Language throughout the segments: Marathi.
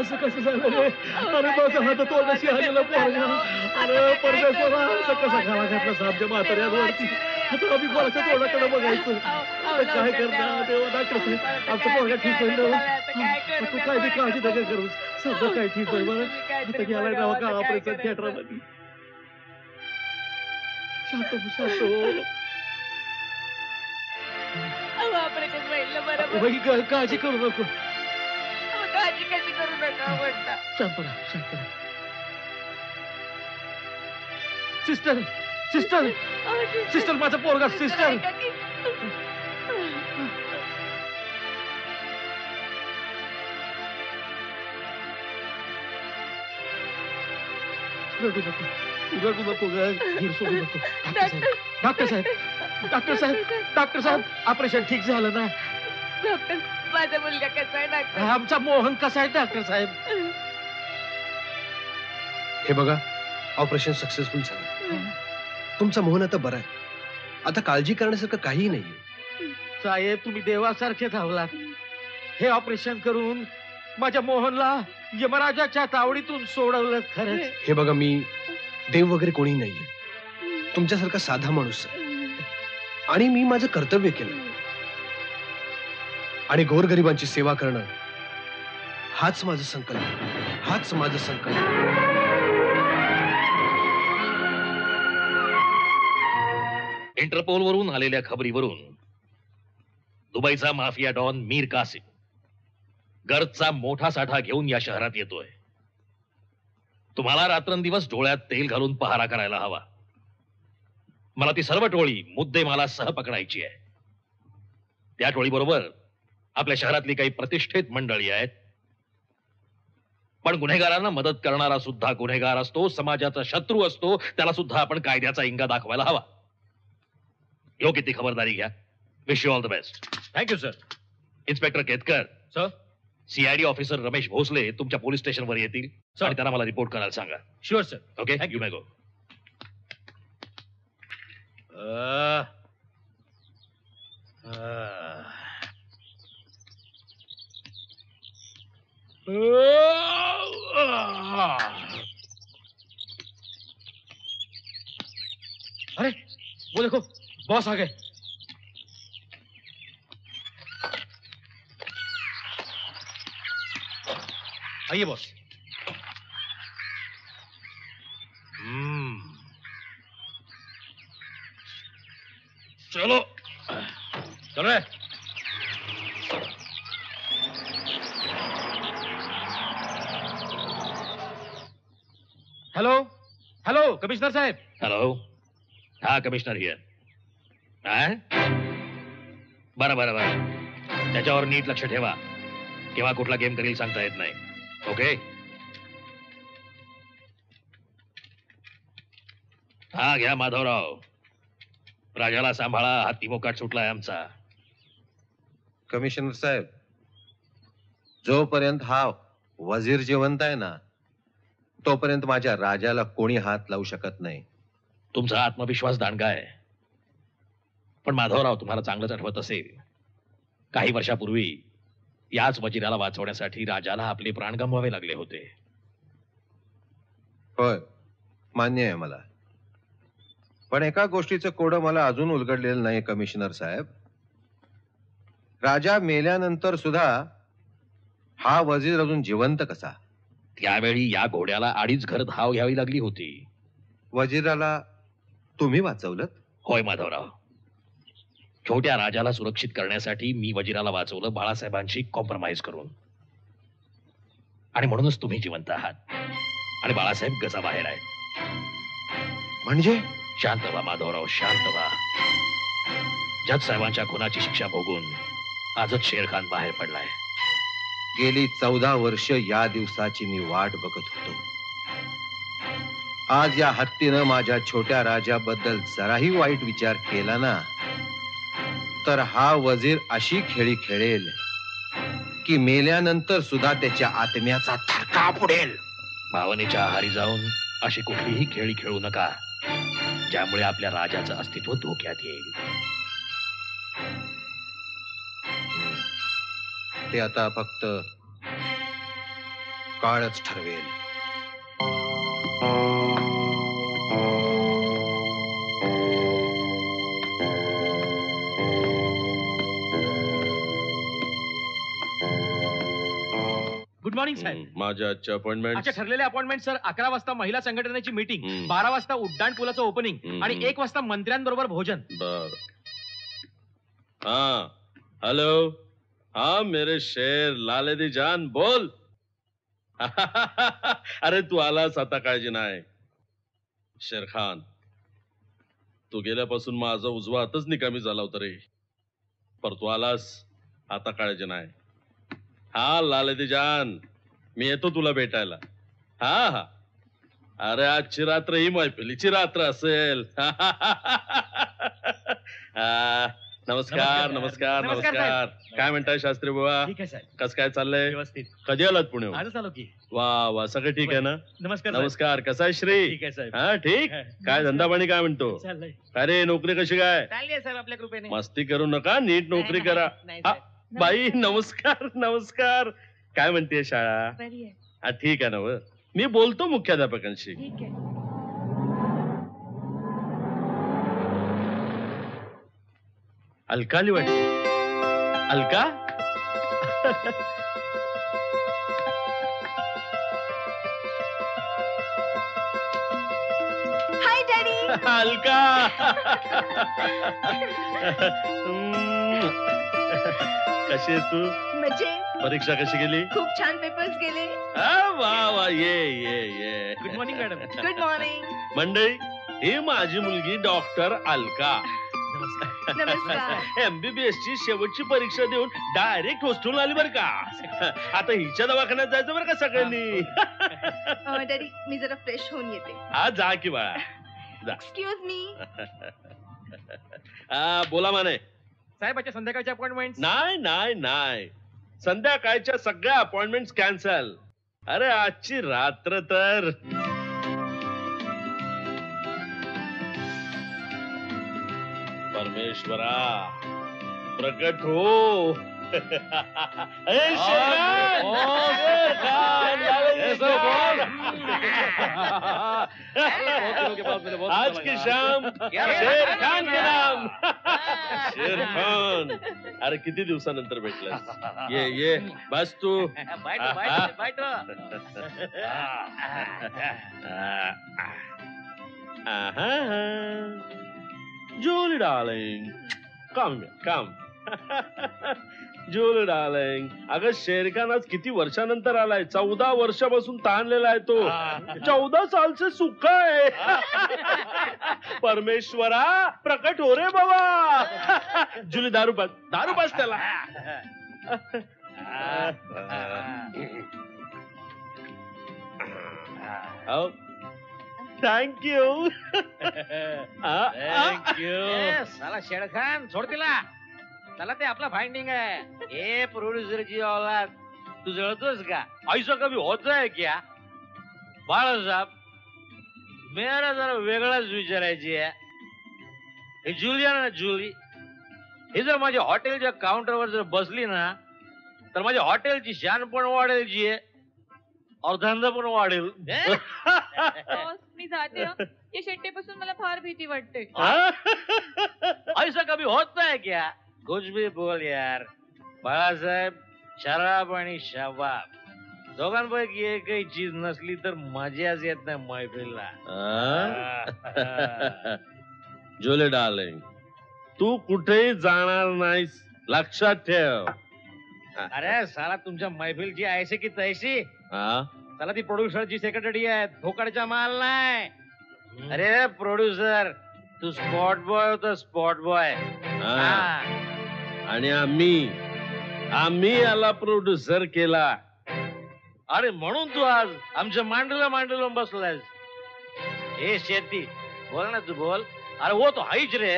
असं कसं झालं रे? अरे माझा हात तोंडाशी आलेला पोरगा अरे परमेश्वरा असं कसा घाला घातला आमच्या म्हाताऱ्यांवरती आता आम्ही कोणाच्या तोंडाकडे बघायचं? काय करणार? देवा डॉक्टर साहेब आमचा पोरगा ठीक होईल ना? तू काय बी काळजी नका करू. सगळं काय ठीक होईल बरं? आता गेलाय ना का ऑपरेशन थिएटरमध्ये. शांत शांत हो. काळजी करू नको. शांत राहा सिस्टर सिस्टर सिस्टर माझा पोरगा सिस्टर रडू नको रडू नको ग सोडू नको. डॉक्टर डॉक्टर साहेब डॉक्टर साहेब डॉक्टर साहेब ऑपरेशन ठीक झालं ना? डॉक्टर माझा मुलगा कसा आहे डॉक्टर आमचा मोहन कसा आहे डॉक्टर साहेब? हे बघा ऑपरेशन सक्सेसफुल झालं. तुमचा मोहन आता बरा आहे. आता काळजी करण्यासारखं काहीही नाहीये. साहेब तुम्ही देवासारखे धावलात. हे ऑपरेशन करून माझ्या मोहनला यमराजाच्या तावडीतून सोडवलं खरंच. हे बघा मी देव वगैरे कोणी नाहीये. तुमच्यासारखा साधा माणूस आहे. आणि मी माझं कर्तव्य केलं. आणि गोरगरिबांची सेवा करणं हाच माझा संकल्प हाच माझा संकल्प इंटरपोल वरून आलेल्या खबरीवरून दुबईचा माफिया डॉन मीर कासिम गर्दचा मोठा साठा घेऊन या शहरात येतोय. तुम्हाला रात्रंदिवस डोळ्यात तेल घालून पहारा करायला हवा. मला ती सर्व टोळी मुद्दे मला सह पकडायची आहे. त्या टोळीबरोबर आपल्या शहरातली काही प्रतिष्ठित मंडळी आहेत. पण गुन्हेगारांना मदत करणारा सुद्धा गुन्हेगार असतो समाजाचा शत्रू असतो त्याला सुद्धा आपण कायद्याचा इंगा दाखवायला हवा. योग्य ती खबरदारी घ्या. Wish you all the best thank you sir inspector Ketkar sir CID officer Ramesh Bhosle तुमच्या पोलीस स्टेशनवर येतील सर. आणि त्यांना मला रिपोर्ट करायला सांगा. Sure sir okay Thank you may go अरे वो देखो बॉस आ गए। आइए बॉस चलो। चल रहे हॅलो हॅलो कमिशनर साहेब. हॅलो हा कमिशनर हिअर बरं बरं बरं. त्याच्यावर नीट लक्ष ठेवा. केव्हा कुठला गेम करील सांगता येत नाही. ओके हा घ्या माधवराव. राजाला सांभाळा हत्ती मोकाट सुटलाय आमचा. कमिशनर साहेब जोपर्यंत हा वजीर जिवंत आहे ना तोपर्यंत माझ्या राजाला कोणी हात लावू शकत नाही. तुमचा आत्मविश्वास दांडगा आहे. पण माधवराव तुम्हाला चांगलंच आठवत असेल. काही वर्षापूर्वी याच वजिराला वाचवण्यासाठी राजाला आपले प्राण गमवावे लागले होते. होय मान्य आहे मला. पण एका गोष्टीचं कोडं मला अजून उलगडलेलं नाही कमिशनर साहेब. राजा मेल्यानंतर सुद्धा हा वजीर अजून जिवंत कसा? त्यावेळी या घोड्याला अडीच घर धाव घ्यावी लागली होती. वजीराला तुम्ही वाचवलं होय माधवराव. छोट्या राजाला सुरक्षित करण्यासाठी मी वजिराला वाचवलं बाळासाहेबांशी कॉम्प्रोमाइज करून. आणि म्हणूनच तुम्ही जिवंत आहात. आणि बाळासाहेब गजा बाहेर आहेत. म्हणजे? शांत व्हा माधवराव शांत व्हा. जज साहेबांच्या खुनाची शिक्षा भोगून आजच शेरखान बाहेर पडलाय. गेली चौदा वर्ष या दिवसाची मी वाट बघत होतो. आज या हत्तीनं माझ्या छोट्या राजाबद्दल जराही वाईट विचार केला ना तर हा वजीर अशी खेळी खेळेल की मेल्यानंतर सुद्धा त्याच्या आत्म्याचा थरका पुढेल भावनेच्या आहारी जाऊन अशी कुठलीही खेळी खेळू नका ज्यामुळे आपल्या राजाचं अस्तित्व धोक्यात येईल. ते आता फक्त काळच ठरवेल. गुड मॉर्निंग साहेब माझ्या आजच्या अपॉइंटमेंट अच्छा ठरलेले अपॉइंटमेंट सर अकरा वाजता महिला संघटनेची मीटिंग. बारा वाजता उड्डाण पुलाचं ओपनिंग हम्म. आणि एक वाजता मंत्र्यांबरोबर भोजन. बर. हाँ. हेलो हा मेरे शेर लाले दी जान बोल. अरे तू आलास आता काळजी नाही. शेर खान तू गेल्यापासून माझा उजवा हातच निकामी झाला होता रे. पर तू आलास आता काळजी नाही. हा लाले दी जान मी येतो तुला भेटायला. हा हा. अरे आजची रात्र ही मैफिलीची रात्र असेल. हा. नमस्कार नमस्कार. नमस्कार, नमस्कार काय म्हणताय शास्त्री बुवा? ठीक आहे साहेब. कस काय चाललंय? व्यवस्थित. कधी आलात पुणे आजच आलो की. वा वा सगळं ठीक आहे ना? नमस्कार साहेब. नमस्कार. कसा आहे श्री? ठीक आहे साहेब. हा ठीक? काय धंदा पाणी काय म्हणतो? चाललंय. अरे नोकरी कशी काय? चालली साहेब आपल्या कृपेने. मस्ती करू नका नीट नोकरी नाही, करा. नाही, हा, साहेब. बाई नमस्कार नमस्कार. काय म्हणते शाळा? बरी आहे. हा ठीक आहे ना व. मी बोलतो मुख्याध्यापकांशी. ठीक आहे. अलकाली वाटते अलका? हाय डॅडी अलका. कशी आहेस तू? म्हणजे परीक्षा कशी गेली? खूप छान पेपर्स गेले. आ, वा वा ये ये ये. Good morning madam good morning मंडळी ही माझी मुलगी डॉक्टर अलका. नमस्कार. नमस्कार. एमबीबीएस ची शेवटची परीक्षा देऊन डायरेक्ट हॉस्टेल आली बरं का? आता हिच्या दवाखान्यात जायचं बरं का सगळ्यांनी? डॅडी मी जरा फ्रेश होऊन येते. हा जा की बाळा. एक्सक्यूज मी हा बोला माने. साहेबाच्या संध्याकाळच्या अपॉइंटमेंट नाही नाही नाही. संध्याकाळच्या सगळ्या अपॉइंटमेंट कॅन्सल अरे आजची रात्र तर. परमेश्वरा प्रकट हो. आज की शाम शेर खान के नाम। शेर खान। अरे किती दिवसानंतर भेटलास ये ये बस तू। Julie darling. Come here, come. Julie darling अगं शेरखान आज किती वर्षानंतर आलाय? चौदा वर्षापासून ताणलेला आहे तो. चौदा सालचे सुख आहे. परमेश्वरा प्रकट हो रे बाबा. जुली दारू पास दारू पास त्याला. थँक्यू ए, साला शेडखान सोड तिला. चला ते आपला फाइंडिंग आहे. ए प्रोड्युसरची औलाद तू जळतोस का? ऐसा कभी होत आहे क्या? बाळासाहेब मेरा जरा वेगळाच विचारायची आहे. हे जुली आहे ना जुली हे जर माझ्या हॉटेलच्या काउंटरवर जर बसली ना तर माझ्या हॉटेलची शान पण वाढेल जी आहे. और धंदा पण वाढेल. मी जाते हं. या शेट्टीपासून मला फार भीती वाटते. ऐसा कभी होत नाही क्या? कुछ भी बोल यार. बाळासाहेब शराब आणि शबाब दोघांपैकी एकही चीज नसली तर मजाच येत नाही मैफिलला. जोले डार्लिंग तू कुठेही जाणार नाहीस लक्षात ठेव. अरे साला तुमच्या मैफिलची ऐसे की तैसी? हा? साला ती प्रोड्युसरची सेक्रेटरी आहे फोकडचा माल नाही. अरे प्रोड्युसर तू स्पॉट बॉय होता स्पॉट बॉय हा. आणि आम्ही आम्ही याला प्रोड्युसर केला. अरे म्हणून तू आज आमच्या मांडूला मांडूला बसलायस. हे शेती. बोल ना तू बोल. अरे हो तो हाईच रे.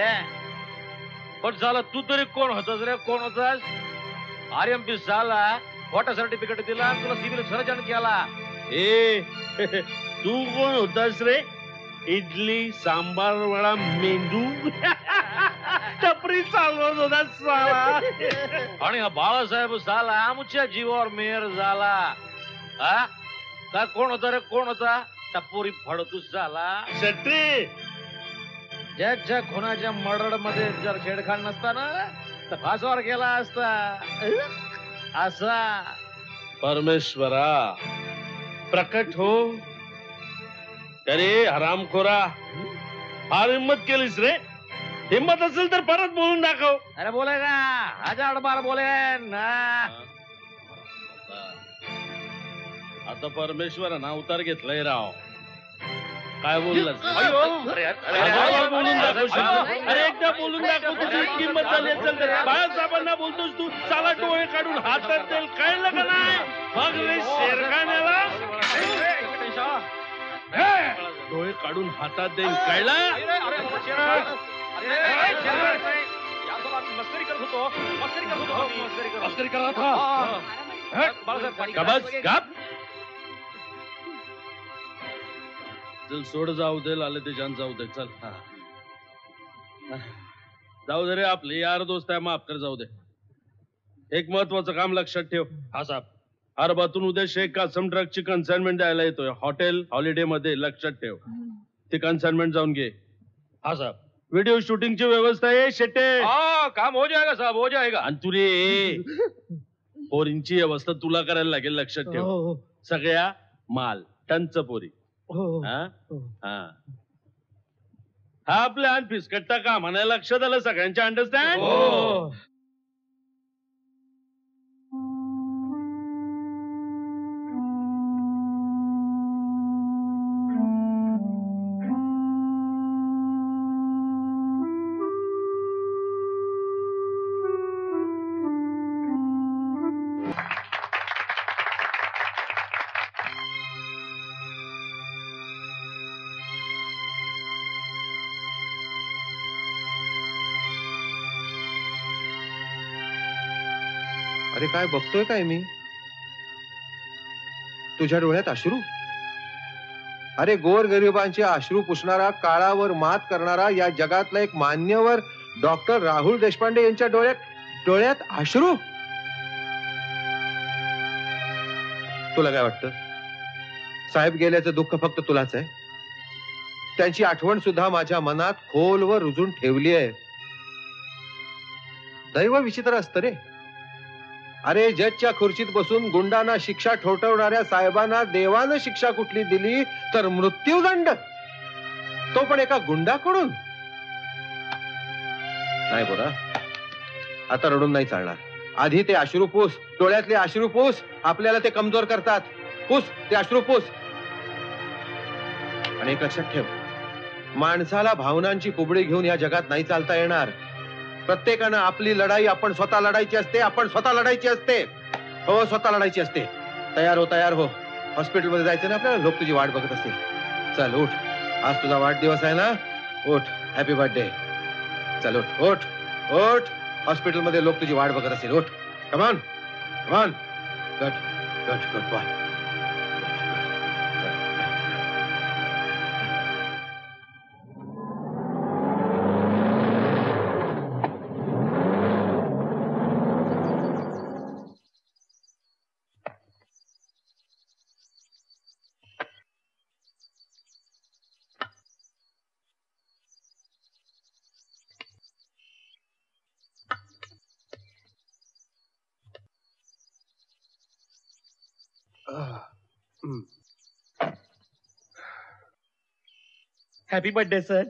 पण झाला तू तरी कोण होतास रे? कोण होतास? आर एम पी साला खोटा सर्टिफिकेट दिला तुला सिव्हिल सर्जन केला. ए तू कोण होतास रे? इडली सांबार वडा मेंदू? टपरी चालवत होता साला. आणि हा बाळासाहेब साला आमच्या जीवावर मेयर झाला. हा? का कोण होता रे कोण होता? टपोरी फडतूस झाला. शेट्टी ज्याच्या खुनाच्या मर्डरमध्ये जर छेडखाड नसता ना तर फासावर गेला असता. असा. परमेश्वरा. प्रकट हो. अरे हरामखोरा फार हिंमत केलीस रे. हिंमत असेल तर परत बोलून दाखव. अरे बोले का? हजार बार बोले. ना. आता परमेश्वर ना अवतार घेतलाय राव. काय बोलून अरे, दाखव एकदा बोलून दाखव तुझी इतकी हिंमत झाली असेल तर बाळासाहेबांना बोलतोस तू साला डोळे काढून हातात देईल कळलं का नाही मग रे शेरखान्याला डोळे काढून हातात देईल कळलं मस्करी करत होतो मस्करी करत होतो. मस्करी करत होतो. हा. गबस गप चल सोड जाऊ दे लाले ते जान जाऊ दे चल. जाऊ दे रे आपले यार दोस्त आहे माफ कर जाऊ दे. एक महत्वाचं काम लक्षात ठेव. हा साहेब. हरबातून उद्या शेख कासम ट्रकची कन्साइनमेंट द्यायला येतोय. हॉटेल हॉलिडे मध्ये लक्षात ठेव. ती कन्साइनमेंट जाऊन घे. हा साहेब. व्हिडिओ शूटिंगची व्यवस्था आहे शेटे. हाँ काम हो जाएगा साहब हो जाएगा. आणि तू रे. पोरींची व्यवस्था तुला करायला लागेल लक्षात ठेव. सगळ्या माल टंच पोरी. हा हा. हा? प्लॅन फिसकटता का? म्हणायला लक्षात आलं सगळ्यांच्या अंडरस्टँड अरे काय बघतोय काय मी? तुझ्या डोळ्यात अश्रू? अरे गोर गरिबांचे अश्रू पुसणारा काळावर मात करणारा या जगातला एक मान्यवर डॉक्टर राहुल देशपांडे यांच्या डोळ्यात डोळ्यात अश्रू? तुला काय वाटतं? साहेब गेल्याचं दुःख फक्त तुलाच आहे. त्यांची आठवण सुद्धा माझ्या मनात खोलवर रुजून ठेवली आहे. दैव विचित्र असतं रे. अरे जजच्या खुर्चीत बसून गुंडांना शिक्षा ठोठवणाऱ्या साहेबांना देवानं शिक्षा कुठली दिली तर मृत्यूदंड? तो पण एका गुंडाकडून? नाही बोरा आता रडून नाही चालणार. आधी ते अश्रू पूस डोळ्यातले अश्रू पूस आपल्याला ते कमजोर करतात. पूस ते अश्रू पूस. आणि एक लक्षात ठेव. माणसाला भावनांची कुबडी घेऊन या जगात नाही चालता येणार. प्रत्येकानं आपली लढाई आपण स्वतः लढायची असते आपण स्वतः लढायची असते. हो स्वतः लढायची असते. तयार हो तयार हो. हॉस्पिटलमध्ये जायचं ना आपल्याला? लोक तुझी वाट बघत असतील. चल उठ. आज तुझा वाढदिवस आहे ना? उठ. हॅपी बर्थडे चल उठ. उठ. उठ. हॉस्पिटलमध्ये लोक तुझी वाट बघत असतील. उठ. कमान कमान गट गट गट वा हॅपी बर्थडे सर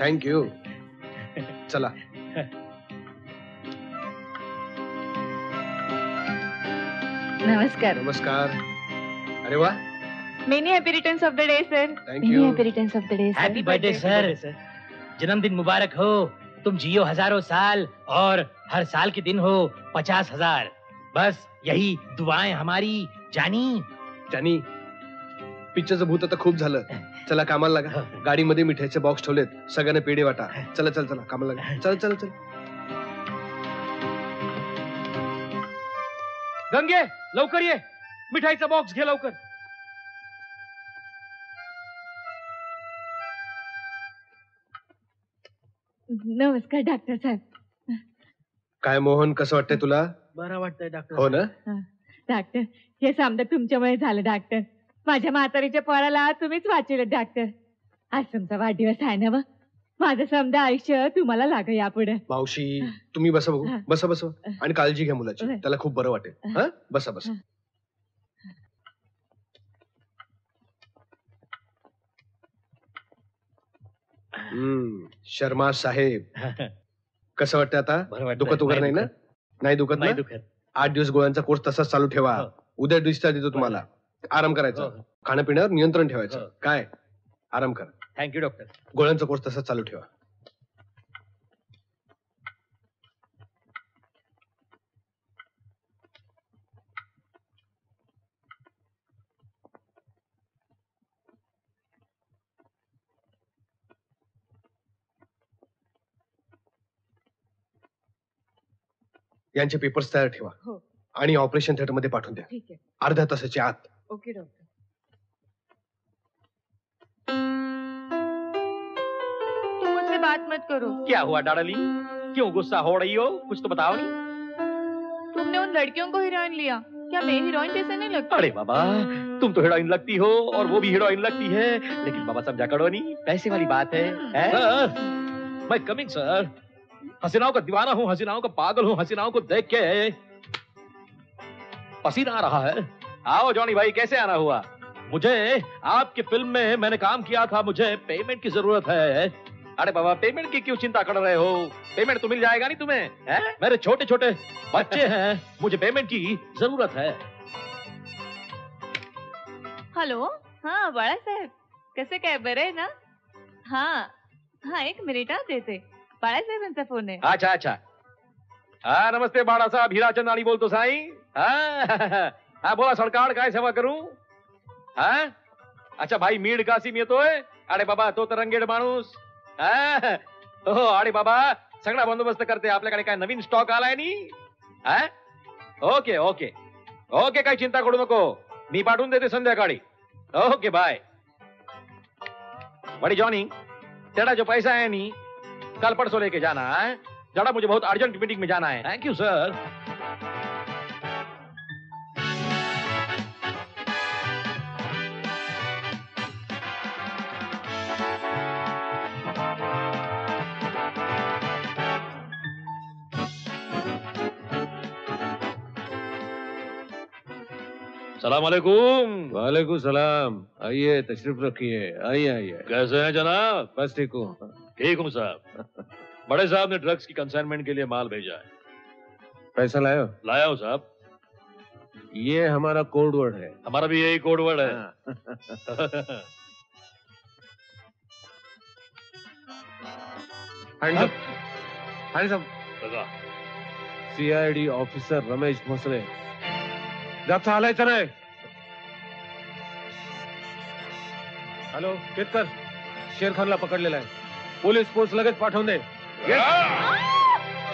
थँक्यू चला नमस्कार नमस्कार अरे वा many happy returns of the day sir many thank you happy returns of the day happy birthday sir जन्मदिन मुबारक हो तुम जियो हज़ारों साल और हर साल के दिन हो पचास हज़ार बस यही दुआएँ हमारी जानी त्यांनी पिक्चरचं भूत आता खूप झालं चला कामाला लागा. गाडीमध्ये मिठाईचे बॉक्स ठेवलेत. सगळ्यांना पेढे वाटा. चला चल चला. कामाला लागा. चल चल चल. गंगे लवकर ये. मिठाईचा बॉक्स घे लवकर. नमस्कार डॉक्टर साहेब. काय मोहन कसं वाटतंय तुला? बरं वाटतंय डॉक्टर हो ना? डॉक्टर हे समजा तुमच्यामुळे झालं डॉक्टर माझ्या म्हातारीच्या पोराला तुम्हीच वाचवलं डॉक्टर आज तुमचा वाढदिवस आहे ना व? माझं समजा आयुष्य तुम्हाला लाग यापुढे. मावशी तुम्ही बसा बघू. बसा बसा. आणि काळजी घ्या मुलाची. त्याला खूप बरं वाटेल. हा. बसा बसा. हम्म शर्मा साहेब. कसं वाटतं आता. दुखत वगैरे नाही ना? नाही दुखत नाही दुखत. आठ दिवस गोळ्यांचा कोर्स तसाच चालू ठेवा. हो. उद्या डिस्चार्ज देतो तुम्हाला. आराम करायचा. हो. खाण्यापिण्यावर नियंत्रण ठेवायचं. हो. काय? आराम करा. थँक्यू डॉक्टर गोळ्यांचा कोर्स तसाच चालू ठेवा. यांचे पेपर्स तयार ठेवा. हो. आणि ऑपरेशन थिएटरमध्ये पाठवून द्या. ठीक है अर्ध्या तासाच्या आत. Okay doctor. तुम मुझसे बात मत करो। क्या हुआ डाडली क्यों गुस्सा हो रही हो? कुछ तो बताओ। नहीं तुमने उन लड़कियों को हीरोइन लिया। क्या मैं हीरोइन जैसे नहीं लगती? अरे बाबा तुम तो हीरोइन लगती हो और वो भी हीरोइन लगती है। लेकिन बाबा समझा करो नहीं पैसे वाली बात है, है? सर मैं कमिंग सर। हसीनाओं का दीवाना हूँ हसीनाओं का पागल हूँ हसीनाओं को देख के पसीना आ रहा है। आओ जॉनी भाई कैसे आना हुआ? मुझे आपकी फ़िल्म में मैंने काम किया था मुझे पेमेंट की ज़रूरत है। अरे बाबा पेमेंट की क्यों चिंता कर रहे हो? पेमेंट तो मिल जाएगा नहीं तुम्हें है? मेरे छोटे छोटे बच्चे हैं मुझे पेमेंट की ज़रूरत है। हॅलो हा बाळासाहेब कसे काय बरे ना? हा हा एक मिनिट हा देते बाळासाहेबांचा फ़ोन आहे अच्छा अच्छा। हा नमस्ते बाळा साहेब हिराचंद आणि बोलतो साई। हा हा, बोला, सरकार काय सेवा करू? हा? अच्छा भाई, मीड कासिम येतोय अरे बाबा तो तर रंगेड हो? अरे बाबा सगळा बंदोबस्त करते आपल्याकडे काय नवीन स्टॉक आलाय नी? हा? Okay okay. ओके, काही चिंता करू नको। मी पाठवून देते संध्याकाळी। Okay, bye. बड़ी जॉनी, तेरा जो पैसा है नी, कल परसों लेके जाना, है? जरा मुझे बहुत अर्जेंट मीटिंग में जाना है। थैंक यू सर सलाम अलैकुम वालेकुम सलाम। आइए तशरीफ़ रखिए। आइए आइए। कैसे हैं जनाब? बस ठीक हूँ। ठीक हूँ साहब। बड़े साहब ने ड्रग्स की कंसाइनमेंट के लिए माल भेजा है। पैसा लायो? लाया हूँ साहब। ये हमारा कोड वर्ड है। हमारा भी यही कोड वर्ड है। हाँ। Up. बघा. CID officer Ramesh Bhosle. जास्त हालायचं नाही. हॅलो केतकर शेर खानला पकडलेला आहे. पोलीस फोर्स लगेच पाठवून दे.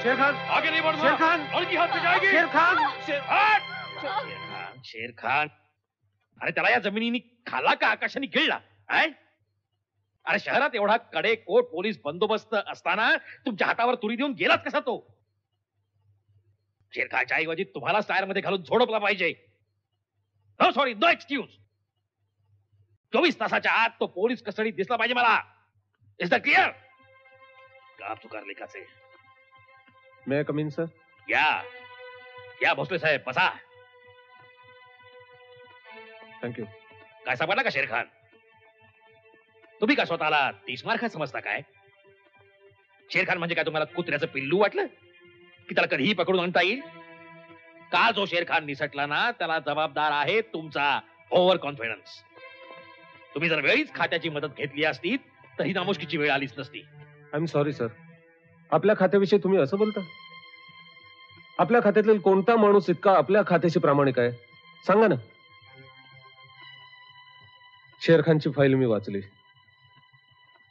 शेर खान आगे नहीं बढ़ना। शेर खान और की हाथ में जाएगी। शेर खान शेर खान शेर खान शेर खान अरे त्याला या जमिनीनी खाला का आकाशाने गिळला? काय अरे शहरात एवढा कडे कोट पोलीस बंदोबस्त असताना तुमच्या हातावर तुरी देऊन गेलाच कसा तो? शेरखाच्या ऐवजी तुम्हाला टायरमध्ये घालून झोडपला पाहिजे. नो सॉरी नो एक्सक्यूज चोवीस तासाच्या आत तो पोलीस कस्टडीत दिसला पाहिजे मला. इज द क्लिअर काम चुकार लेखाचे. मे कमीन सर या. या भोसले साहेब बसा. थँक्यू काय सापडला का शेरखान? तुम्ही का स्वतःला तीस मार्खात समजता काय? शेरखान म्हणजे काय तुम्हाला कुत्र्याचं पिल्लू वाटलं? की त्याला कधीही पकडून आणता येईल? का जो शेरखान निसटला ना त्याला जबाबदार आहे तुमचा ओव्हर कॉन्फिडन्स तुम्ही जर वेळीच खात्याची मदत घेतली असती तर ही नामुष्कीची वेळ आलीच नसती. आय एम सॉरी सर आपल्या खात्याविषयी तुम्ही असं बोलता? आपल्या खात्यातील कोणता माणूस इतका आपल्या खात्याशी प्रामाणिक आहे? सांगा ना. शेरखानची फाईल मी वाचली.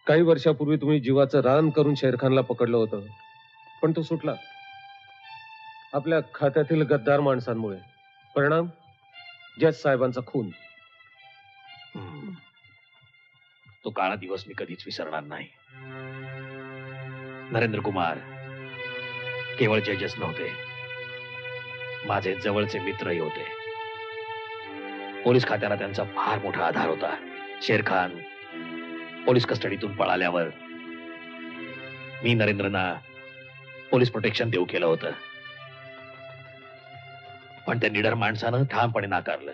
काही वर्षापूर्वी तुम्ही जीवाचं रान करून शेरखानला पकडलं होतं. पण तो सुटला. आपल्या खात्यातील गद्दार माणसांमुळे. परिणाम? जज साहेबांचा खून. तो काळा दिवस मी कधीच विसरणार नाही. नरेंद्र कुमार केवळ जजच नव्हते. माझे जवळचे मित्रही होते. पोलीस खात्याला त्यांचा फार मोठा आधार होता. शेर खान पोलीस कस्टडीतून पळाल्यावर मी नरेंद्रना पोलीस प्रोटेक्शन देऊ केलं होतं. पण त्या निडर माणसानं ठामपणे नाकारलं.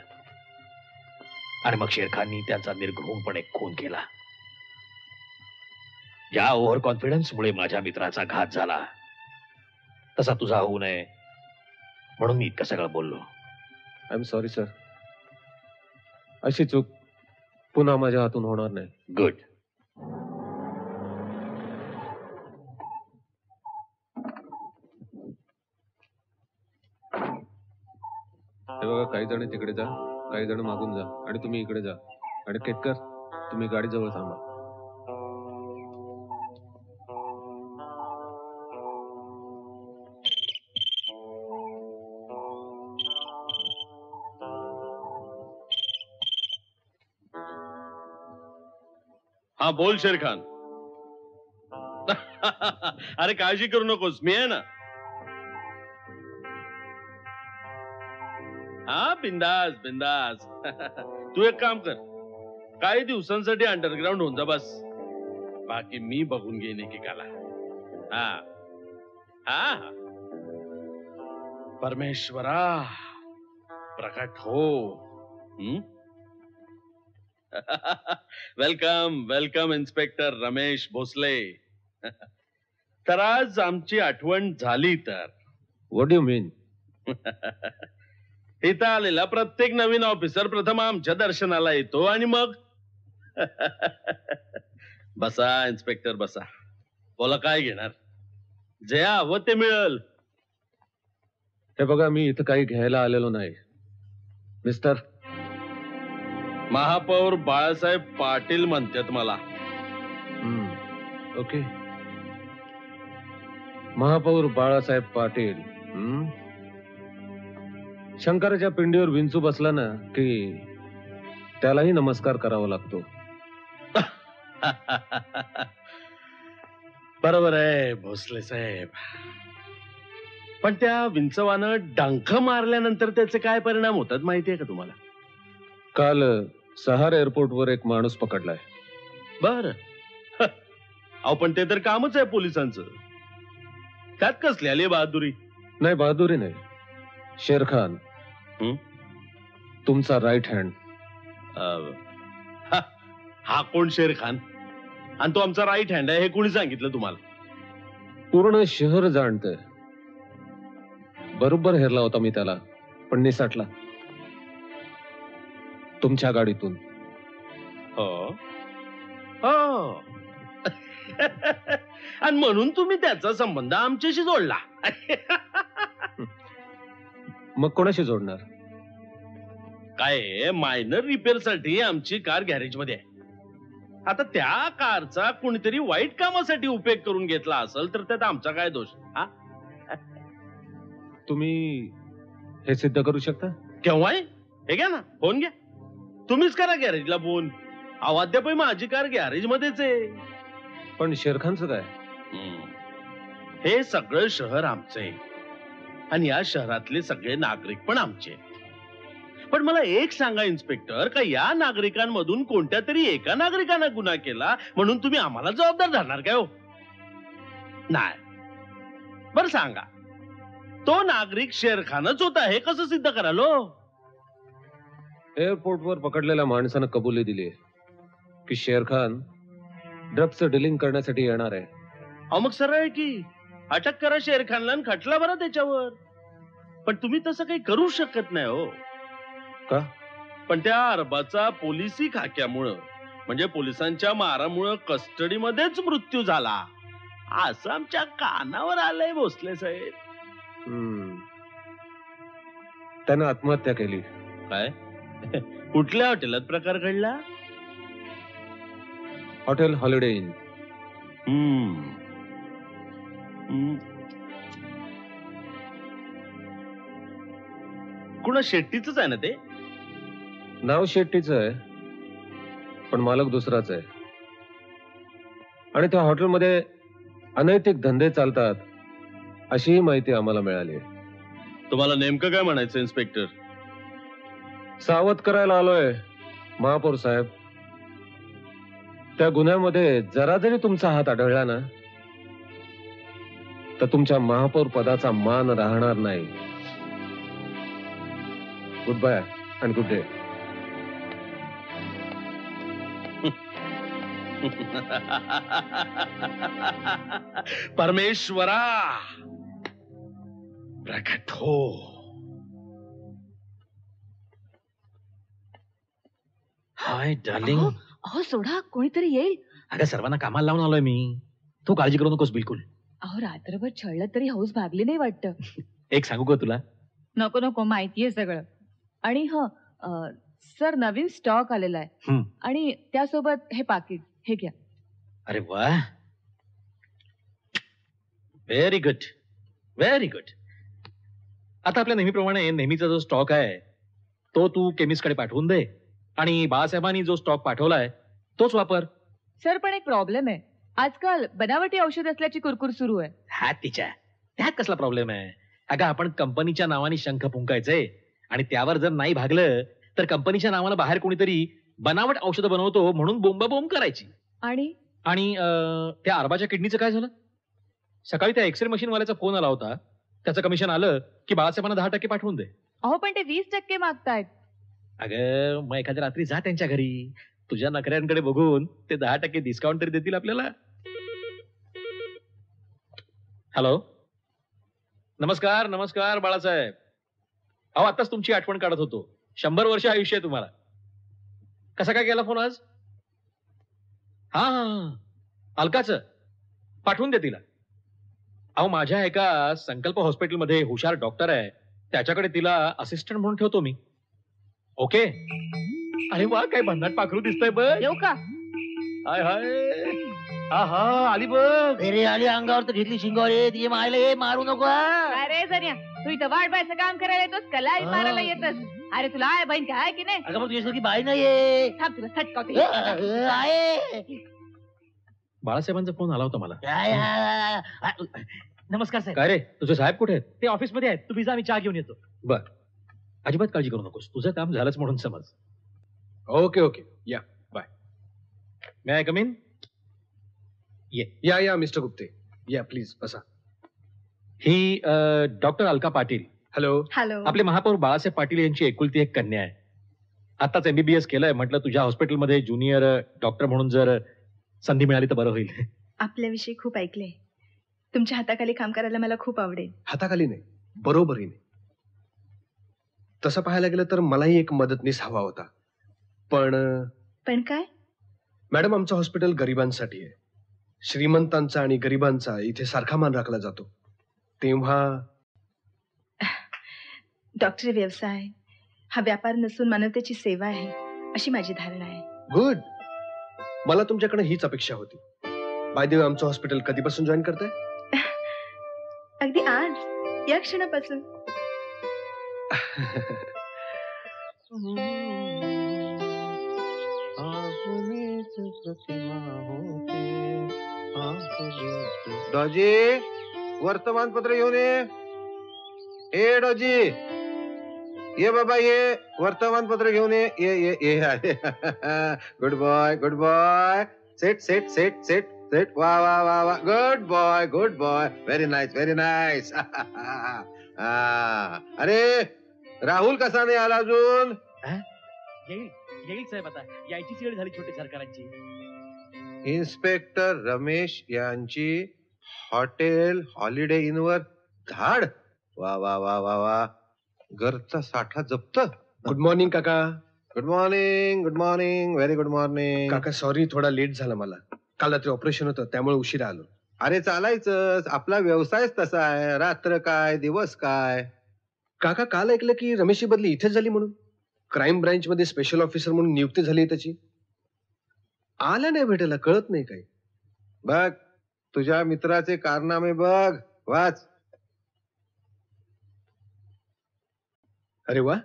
आणि मग शेरखाननी त्यांचा निर्घृणपणे खून केला. या ओव्हर कॉन्फिडन्समुळे माझ्या मित्राचा घात झाला. तसा तुझा होऊ नये म्हणून मी इतकं सगळं बोललो. आय एम सॉरी सर अशी चूक पुन्हा माझ्या हातून होणार नाही. गुड हे बघा काही जण तिकडे जा काही जण मागून जा आणि तुम्ही इकडे जा. आणि केतकर तुम्ही गाडी जवळ थांबा. हा बोल शेर खान अरे काळजी करू नकोस मी आहे ना? बिंदास बिंदास. तू एक काम कर. काही दिवसांसाठी अंडरग्राऊंड होऊन जा बस. बाकी मी बघून घेईन एकेकाला. हा. हा. हा. परमेश्वरा. प्रकट हो. हम्म? Welcome welcome inspector Ramesh Bhosle तर आज आमची आठवण झाली तर. व्हॉट यू मीन इथं आलेला प्रत्येक नवीन ऑफिसर प्रथम आमच्या दर्शनाला येतो आणि मग बसा इन्स्पेक्टर बसा. बोला काय घेणार? जे हवं ते मिळेल. हे बघा मी इथं काही घ्यायला आलेलो नाही. मिस्टर? महापौर बाळासाहेब पाटील म्हणतात मला. हम्म, ओके. महापौर बाळासाहेब पाटील हम्म. शंकराच्या पिंडीवर विंचू बसला ना की त्यालाही नमस्कार करावा लागतो. बरोबर आहे भोसले साहेब. पण त्या विंचवानं डंख मारल्यानंतर त्याचे काय परिणाम होतात माहितीये का तुम्हाला? काल सहार एअरपोर्टवर एक माणूस पकडलाय. बर. अहो पण ते तर कामच आहे पोलिसांचं. त्यात कसली आली बहादुरी? नाही बहादुरी नाही. शेर खान हं? तुमचा राईट हँड अं, हा हा कोण शेर खान? आणि तो आमचा राईट हँड आहे हे कोणी सांगितलं तुम्हाला? पूर्ण शहर जाणतंय. बरोबर हेरला होता मी त्याला पण निसटला. तुमच्या गाडीतून. हो. हो. आणि म्हणून तुम्ही त्याचा संबंध आमच्याशी जोडला. मग कोणाशी जोडणार? काय मायनर रिपेअरसाठी आमची कार गॅरेजमध्ये आहे. आता त्या कारचा कोणीतरी वाईट कामासाठी उपयोग करून घेतला असेल तर त्यात आमचा काय दोष? हा? तुम्ही हे सिद्ध करू शकता? केव्हा आहे? हे घ्या ना फोन घ्या. तुम्हीच करा गॅरेजला फोन अवाद्यापही माझी कार गॅरेज मध्येच आहे. पण शेरखानचं काय? हे सगळं शहर आमचं आहे. आणि या शहरातले सगळे नागरिक पण आमचे. पण मला एक सांगा इन्स्पेक्टर का या नागरिकांमधून कोणत्या तरी एका नागरिकानं गुन्हा केला म्हणून तुम्ही आम्हाला जबाबदार धरणार काय हो? नाही. बर सांगा तो नागरिक शेरखानच होता हे कसं सिद्ध कराल हो? एअरपोर्टवर पकडलेल्या माणसानं कबुली दिली की शेरखान ड्रग्सचं डिलिंग करण्यासाठी येणार आहे. अहो मग सरळ आहे की? अटक करा आणि खटला बरा त्याच्यावर. पण तुम्ही तसं काही करू शकत नाही हो. का? पण त्या अरबाचा पोलिसी खाक्यामुळं म्हणजे पोलिसांच्या मारामुळं कस्टडीमध्येच मृत्यू झाला. असं आमच्या कानावर आलंय भोसले साहेब. हम्म. त्यानं आत्महत्या केली. काय? कुठल्या हॉटेलात प्रकार घडला? Hotel Holiday Inn. हम्म. कुणा शेट्टीच आहे ना ते नाव शेट्टीचं आहे पण मालक दुसराच आहे आणि त्या हॉटेलमध्ये अनैतिक धंदे चालतात अशीही माहिती आम्हाला मिळाली आहे तुम्हाला नेमकं काय म्हणायचं इन्स्पेक्टर सावध करायला आलोय महापौर साहेब त्या गुन्ह्यामध्ये जरा जरी तुमचा हात आढळला ना तर तुमच्या महापौर पदाचा मान राहणार नाही. Good bye and good day परमेश्वरा! प्रकट हो. Hi darling. अहो, अहो सोडा कोणीतरी येईल. अगं सर्वांना कामाला लावून आलोय मी. तू काळजी करू नकोस बिलकुल. अहो रात्रभर छळलं तरी हौस भागली नाही वाटत. एक सांगू का तुला? नको नको माहितीये सगळं. आणि ह सर नवीन स्टॉक आलेला आहे. हं. आणि त्यासोबत हे पाकिट हे घ्या. अरे वा. व्हेरी गुड व्हेरी गुड आता आपल्या नेहमीप्रमाणे नेहमीचा जो स्टॉक आहे तो तू केमिस्टकडे पाठवून दे. आणि बाळासाहेबांनी जो स्टॉक पाठवलाय तोच वापर. सर पण एक प्रॉब्लेम आहे. आजकाल बनावटी औषध असल्याची कुरकुर सुरू आहे. हा तिच्या. त्यात कसला प्रॉब्लेम आहे? अगं आपण कंपनीच्या नावाने शंख फुंकायचे आणि त्यावर जर नाही भागलं तर कंपनीच्या नावानं बाहेर कोणीतरी बनावट औषधं बनवतो म्हणून बोंबा बोंब करायची. आणि? आणि अं, त्या अरबाच्या किडनीचं काय झालं? सकाळी त्या एक्सरे मशीन वाल्याचा फोन आला होता. त्याचं कमिशन आलं की बाळासाहेबांना दहा टक्के पाठवून दे. अहो पण ते वीस टक्के मागतायत. अगं मग एखाद्या रात्री जा त्यांच्या घरी. तुझ्या नखऱ्यांकडे बघून ते दहा टक्के डिस्काउंट तरी देतील आपल्याला. हॅलो नमस्कार नमस्कार बाळासाहेब. अहो आताच तुमची आठवण काढत होतो. शंभर वर्ष आयुष्य आहे तुम्हाला. कसा काय केला फोन आज? हा हा. अलकाचं. पाठवून दे तिला. अहो माझ्या एका संकल्प हॉस्पिटलमध्ये हुशार डॉक्टर आहे. त्याच्याकडे तिला असिस्टंट म्हणून ठेवतो मी. ओके? अरे वा काय भन्नाट पाखरू दिसतंय बघ. येऊ का? हाय हाय. हा हा आली बघ. अरे आली अंगावर तर घेतली शिंगावर. ये तिचे मायला ये मारू नको हा. अरे जरिया तू इथं वाट बायचं काम करायला येतोस हा. मारायला येतस. अरे तुला आहे बहीण काय की नाही? अगं मग तुझ्यासारखी बाई नाहीये. थांब तुला अ, सटकावते अ, आहे. बाळासाहेबांचा फोन आला होता मला. आहे. नमस्कार साहेब. काय रे तुझे साहेब कुठे आहेत? ते ऑफिसमध्ये आहेत. तुम्ही जा मी चहा घेऊन येतो. बर. अजिबात काळजी करू नकोस. तुझं काम झालंच म्हणून समज. Okay okay. या मी आय कमीन या या मिस्टर गुप्ते या प्लीज बसा ही doctor Alka Patil hello hello आपले महापौर बाळासाहेब पाटील यांची एकुलती एक कन्या आहे. आताच एमबीबीएस केलंय. म्हटलं तुझ्या हॉस्पिटलमध्ये ज्युनियर डॉक्टर म्हणून जर संधी मिळाली तर बरं होईल. आपल्याविषयी खूप ऐकले तुमच्या हाताखाली काम करायला मला खूप आवडेल. हाताखाली नाही. बरोबरीने. तसं पाहायला गेलं तर मलाही एक मदतनीस हवा होता. पण पण काय? मॅडम आमचं हॉस्पिटल गरिबांसाठी आहे. श्रीमंतांचा आणि गरिबांचा इथे सारखा मान राखला जातो. तेव्हा डॉक्टरी व्यवसाय हा व्यापार नसून मानवतेची सेवा आहे अशी माझी धारणा आहे. गुड. मला तुमच्याकडे हीच अपेक्षा होती. बाय देव आमचं हॉस्पिटल कधीपासून जॉईन करताय? अगदी आज या क्षणापासून. डॉजी वर्तमानपत्र घेऊन ये. ए डॉजी. ये बाबा ये वर्तमानपत्र घेऊन ये. ये ये ये अरे good boy good boy set set set set set वा वा वा वा. Good boy good boy very nice very nice अरे राहुल कसा नाही आला अजून? येईल येईल साहेब आता. यायचीच वेळ झाली छोटे सरकारांची. इन्स्पेक्टर रमेश यांची हॉटेल हॉलिडे इन वर धाड. वा वा वा वा वा. घरचा साठा जप्त. गुड मॉर्निंग काका. Good morning good morning very good morning काका सॉरी थोडा लेट झाला मला. काल रात्री ऑपरेशन होतं त्यामुळे उशिरा आलो. अरे चालायचं आपला व्यवसायच तसा आहे. रात्र काय दिवस काय? काका काल ऐकलं की रमेशची बदली इथेच झाली म्हणून. क्राईम ब्रांच मध्ये स्पेशल ऑफिसर म्हणून नियुक्ती झाली त्याची. आला नाही भेटायला कळत नाही काही. बघ तुझ्या मित्राचे कारनामे बघ वाच. अरे वा.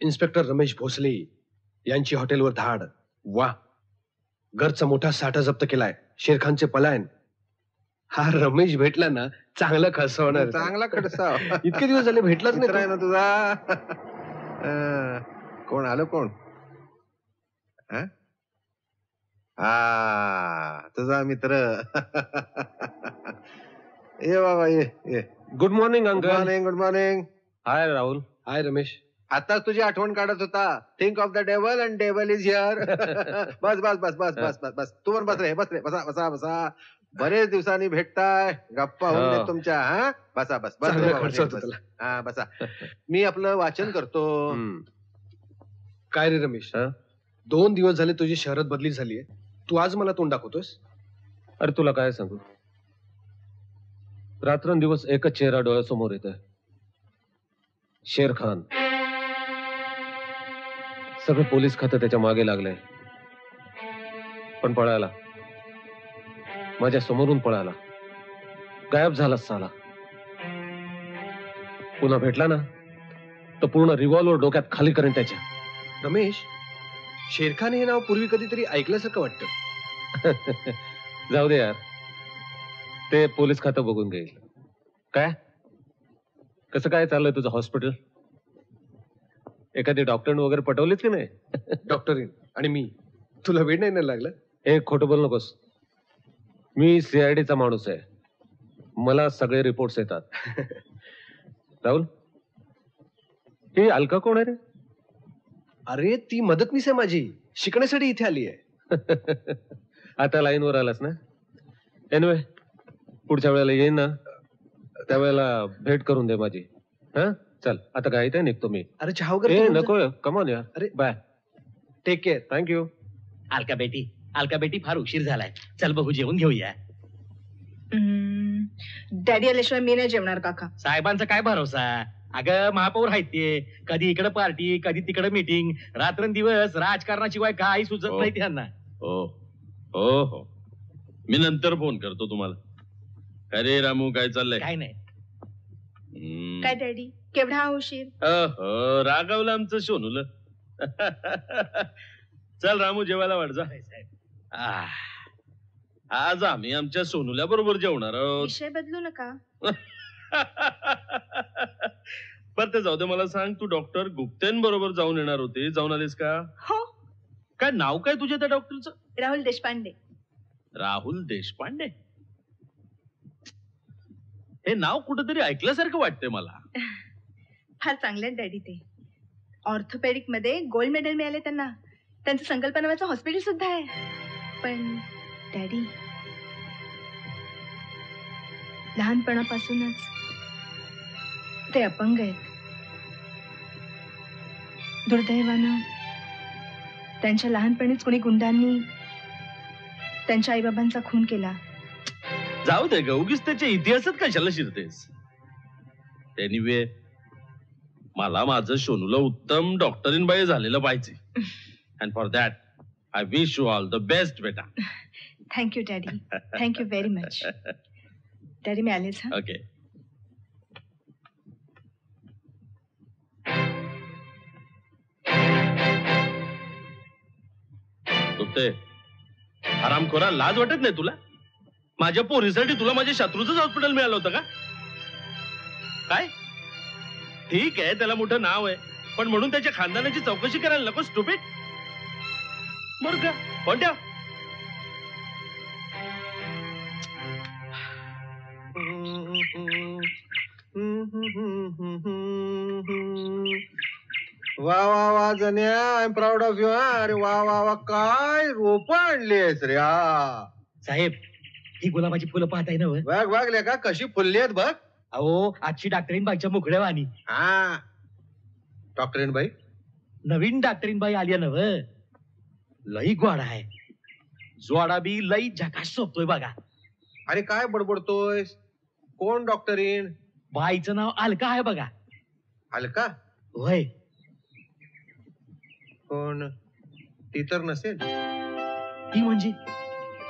इन्स्पेक्टर रमेश भोसले यांची हॉटेलवर धाड. वा. घरचा मोठा साठा जप्त केलाय. शेरखानचे पलायन. हा रमेश भेटला ना चांगला खसवणार चांगला खडसा इतके दिवस झाले भेटलाच नाही ना तुझा? कोण आलं कोण? हं? हा तुझा मित्र. ये बाबा ये ये. Good morning good uncle morning good morning hi Rahul hi Ramesh आताच तुझी आठवण काढत होता think of the devil and devil is here बस बस बस बस बस बस बस तू पण बस रे बस रे बसा बसा बसा बरेच दिवसांनी भेटताय गप्पा होऊन हो. देत तुमच्या हा बसा बस बस रे चांगला बाबा, खर्च नीट होतो बस. त्याला हा बसा मी आपलं वाचन करतो हम्म. काय रे रमेश हं? दोन दिवस झाले तुझी शहरात बदली झालीये. तू आज मला तोंड दाखवतोस अरे तुला काय सांगू? रात्रंदिवस एकच चेहरा डोळ्यासमोर येत शेर खान सगळं पोलीस खातं त्याच्यामागे लागलंय. पण पळाला. माझ्या समोरून पळाला. गायब झाला साला. पुन्हा भेटला ना? तर पूर्ण रिव्हॉल्वर डोक्यात खाली करेन त्याच्या. रमेश? शेरखान हे नाव पूर्वी कधीतरी ऐकल्यासारखं वाटतं. जाऊ दे यार. ते पोलीस खातं बघून घेईल. काय? कसं काय चाललंय तुझं हॉस्पिटल? एखादी डॉक्टर वगैरे पटवलीच की नाही? डॉक्टरीन आणि मी? तुला वेळ नाही ना लागला? एक खोटं बोल नकोस. मी सीआयडीचा माणूस आहे. मला सगळे रिपोर्ट्स येतात. राहुल? ही अलका कोण आहे रे? अरे ती मदतनीस आहे माझी. शिकण्यासाठी इथे आली आहे. आता लाईनवर आलास ना? एनवे पुढच्या वेळेला येईन ना? त्यावेळेला भेट करून दे माझी. हा? चल आता घाईत आहे निघतो मी. अरे चहा वगैरे नको कमॉन यार. अरे. Bye take care thank you Alka बेटी अलका बेटी फार उशीर झालाय. चल बघू जेवून घेऊया. डॅडी आल्याशिवाय मी नाही जेवणार काका. साहेबांचा काय भरोसा? अगं महापौर आहेत ते. कधी इकडे पार्टी कधी तिकडे मीटिंग रात्रंदिवस राजकारणाशिवाय काही सुचत हो. नाही त्यांना. हो. हो हो. मी नंतर फोन करतो तुम्हाला. काय रे रामू काय चाललंय? काय नाही. हम्म. काय डॅडी? केवढा हा उशीर? अहो, रागवलं आमचं सोनूल. चल रामू जेवायला वाढ जा. आह, आज आम्ही आमच्या सोनूल्या बरोबर जेवणार आहोत. विषय बदलू नका. बर ते जाऊ दे मला सांग तू डॉक्टर गुप्तेन बरोबर जाऊन येणार होते. जाऊन आलीस का? हो. काय नाव काय तुझ्या त्या डॉक्टरचं राहुल देशपांडे. राहुल देशपांडे? हे नाव कुठेतरी ऐकल्यासारखं वाटतंय मला. फार चांगले आहेत डॅडी ते. ऑर्थोपेडिकमध्ये गोल्ड मेडल मिळाले त्यांना. त्यांचं संकल्प नावाचं हॉस्पिटल सुद्धा आहे. पण डॅडी लहानपणापासूनच ते अपंग आहेत. दुर्दैवानं त्यांच्या लहानपणीच कुणी गुंडांनी त्यांच्या आईबाबांचा खून केला. जाऊ दे ग उगीच त्याच्या इतिहासात कशाला शिरतेस? एनिवे मला माझं सोनूला उत्तम डॉक्टरीन बाई झालेलं पाहिजे. And for that I wish you all the best बेटा. Thank you daddy thank you very much daddy मी आलेच ओके गुप्ते आरामखोरा लाज वाटत नाही तुला? माझ्या पोरीसाठी तुला माझ्या शत्रूच हॉस्पिटल मिळालं होतं का? काय? ठीक आहे त्याला मोठं नाव आहे. पण म्हणून त्याच्या खानदानाची चौकशी करायला नको स्टुपिट बर का? कोणत्या वा वा वा Janya I am proud of you अरे वा वा वा काय रोप आणलीस रे हा. साहेब ही गुलाबाची फुलं पाहताय ना व? बघ बघ लेका कशी फुलली आहेत बघ. अहो आजची डॉक्टरीन बाईच्या मुकड्या वाणी. हा. डॉक्टरीन बाई? नवीन डॉक्टरीन बाई आली नव लई गोड आहे. जोडा बी लई झकास सोपतोय बघा. अरे काय बडबडतोय कोण डॉक्टरीन? बाईचं नाव अलका आहे बघा. हलका होय. कोण ती तर नसेल ती म्हणजे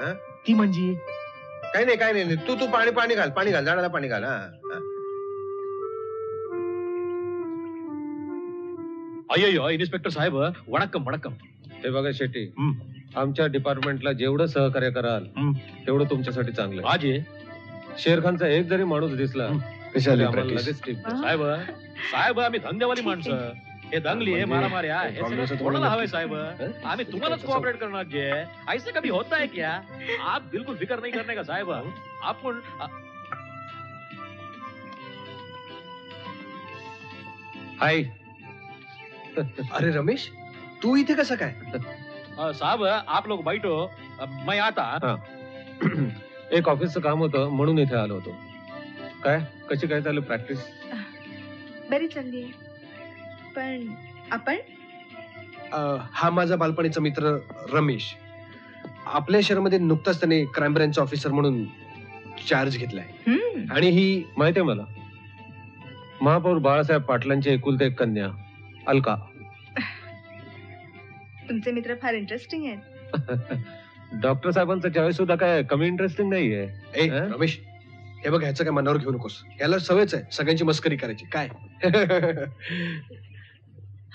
हा? ती म्हणजे काही नाही काही नाही नाही. तू तू पाणी पाणी घाल पाणी घाल झाडाला पाणी घाल हा हा. अय्यो इन्स्पेक्टर साहेब वणक्कम वणक्कम हे बघा शेट्टी आमच्या डिपार्टमेंटला जेवढं सहकार्य कराल. तेवढं तुमच्यासाठी चांगलं आहे. आज आहे. शेरखानचा एक जरी माणूस दिसला आम्हाला? लगेच द्या. साहेब साहेब आम्ही धंदेवाली माणसं हे दंगली हे मारामारी आहे हे Problem सगळं कोणाला तुम्हाला हवंय साहेब? हं? आम्ही तुम्हालाच कोऑपरेट करणार जे ऐसे कभी होता है क्या आप बिल्कुल फिक्र नहीं करने का साहेब? आपण हाय. अरे रमेश तू इथे कसं काय? अ, साहब आप लोग बैठो. अ, मैं आता एक ऑफिसचं काम होतं म्हणून इथे आलो होतो. काय? कशी काय चालू प्रॅक्टिस बरी चालली आहे. पण आपण? अं, हा माझा बालपणीचा मित्र रमेश. आपल्या शहरामध्ये नुकताच त्याने क्राईम ब्रँच ऑफिसर म्हणून चार्ज घेतलाय. हम्म, आणि ही माहितीये मला? महापौर बाळासाहेब पाटलांची एकुलते एक कन्या अलका. तुमचे मित्र फार इंटरेस्टिंग आहेत. डॉक्टर साहेबांचा चॉईस सुद्धा काय कमी इंटरेस्टिंग नाहीये. ए हं? रमेश हे बघ ह्याचं काय मनावर घेऊ नकोस. याला सवयच आहे सगळ्यांची मस्करी करायची. काय?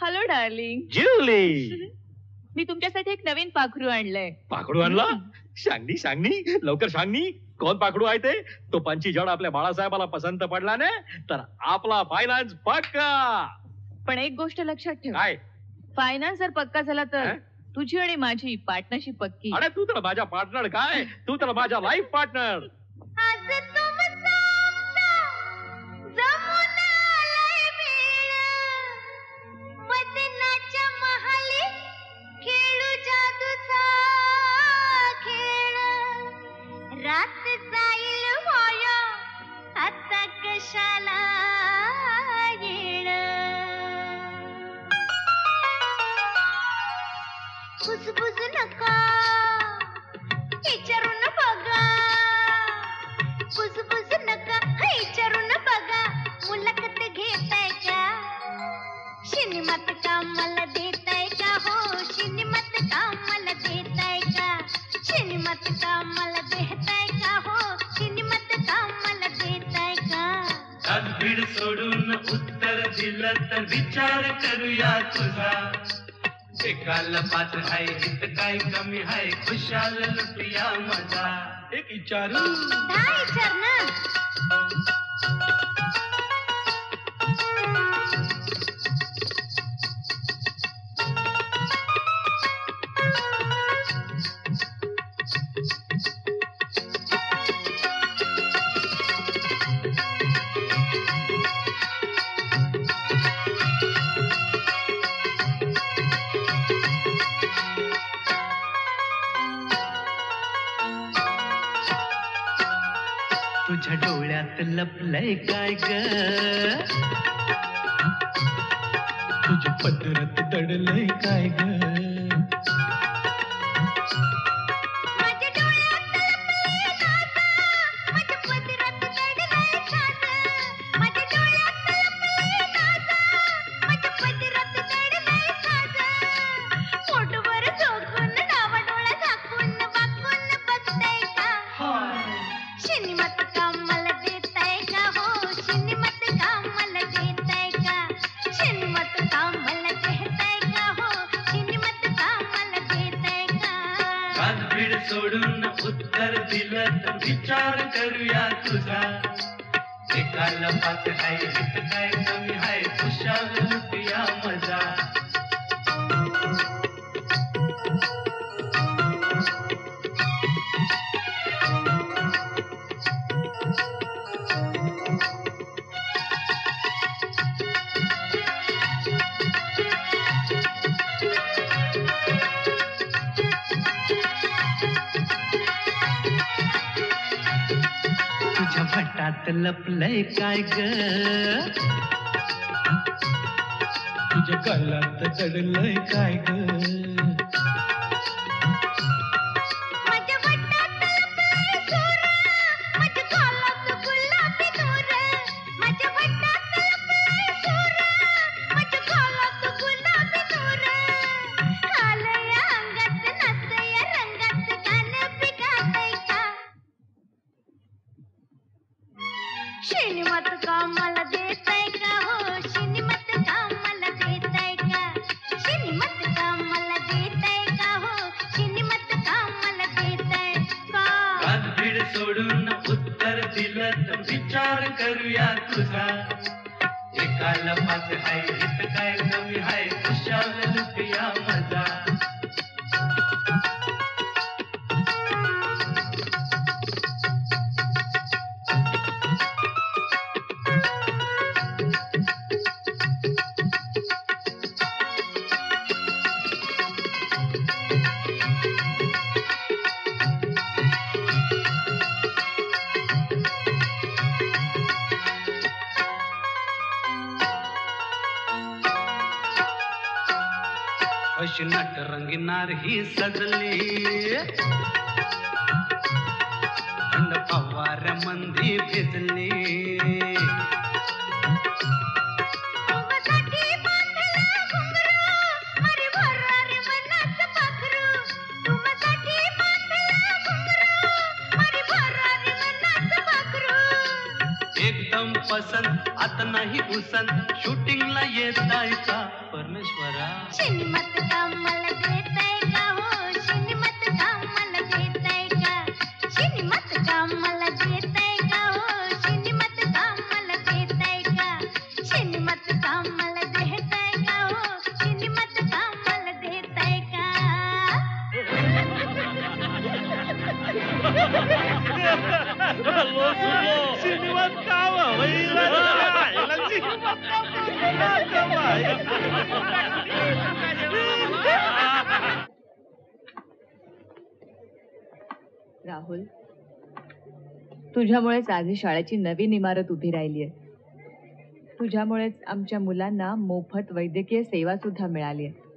हॅलो डार्लिंग जिरली मी तुमच्यासाठी एक नवीन पाखरू आणलंय. पाकडू आणला? सांगनी सांगनी लवकर सांगनी कोण पाकडू आहे ते? तो पंची जड आपल्या बाळासाहेबाला पसंत पडला ने तर आपला फायनान्स पक्का. पण एक गोष्ट लक्षात ठेव. काय? फायनान्स जर पक्का झाला तर हं? तुझी आणि माझी पार्टनरशिप पक्की. अरे तू तर माझ्या पार्टनर काय? तू तर माझ्या लाईफ पार्टनर सिनेमात कामाला देताय का? हो सिनेमात कामाला देताय का? सिनेमात कामाला देताय का? हो सिनेमात कामाला देताय का? कानभीड सोडून उत्तर दिलं तर विचार करूया तुझा. एकाला पाच हाय हित काय कमी हाय खुशाल लुटूया मजा. एक विचारू. दहा विचार ना. काय ग। राहुल. तुझ्यामुळेच आज ही शाळेची नवीन इमारत उभी राहिली आहे तुझ्यामुळेच आमच्या मुलांना मोफत वैद्यकीय सेवा सुद्धा मिळाली आहे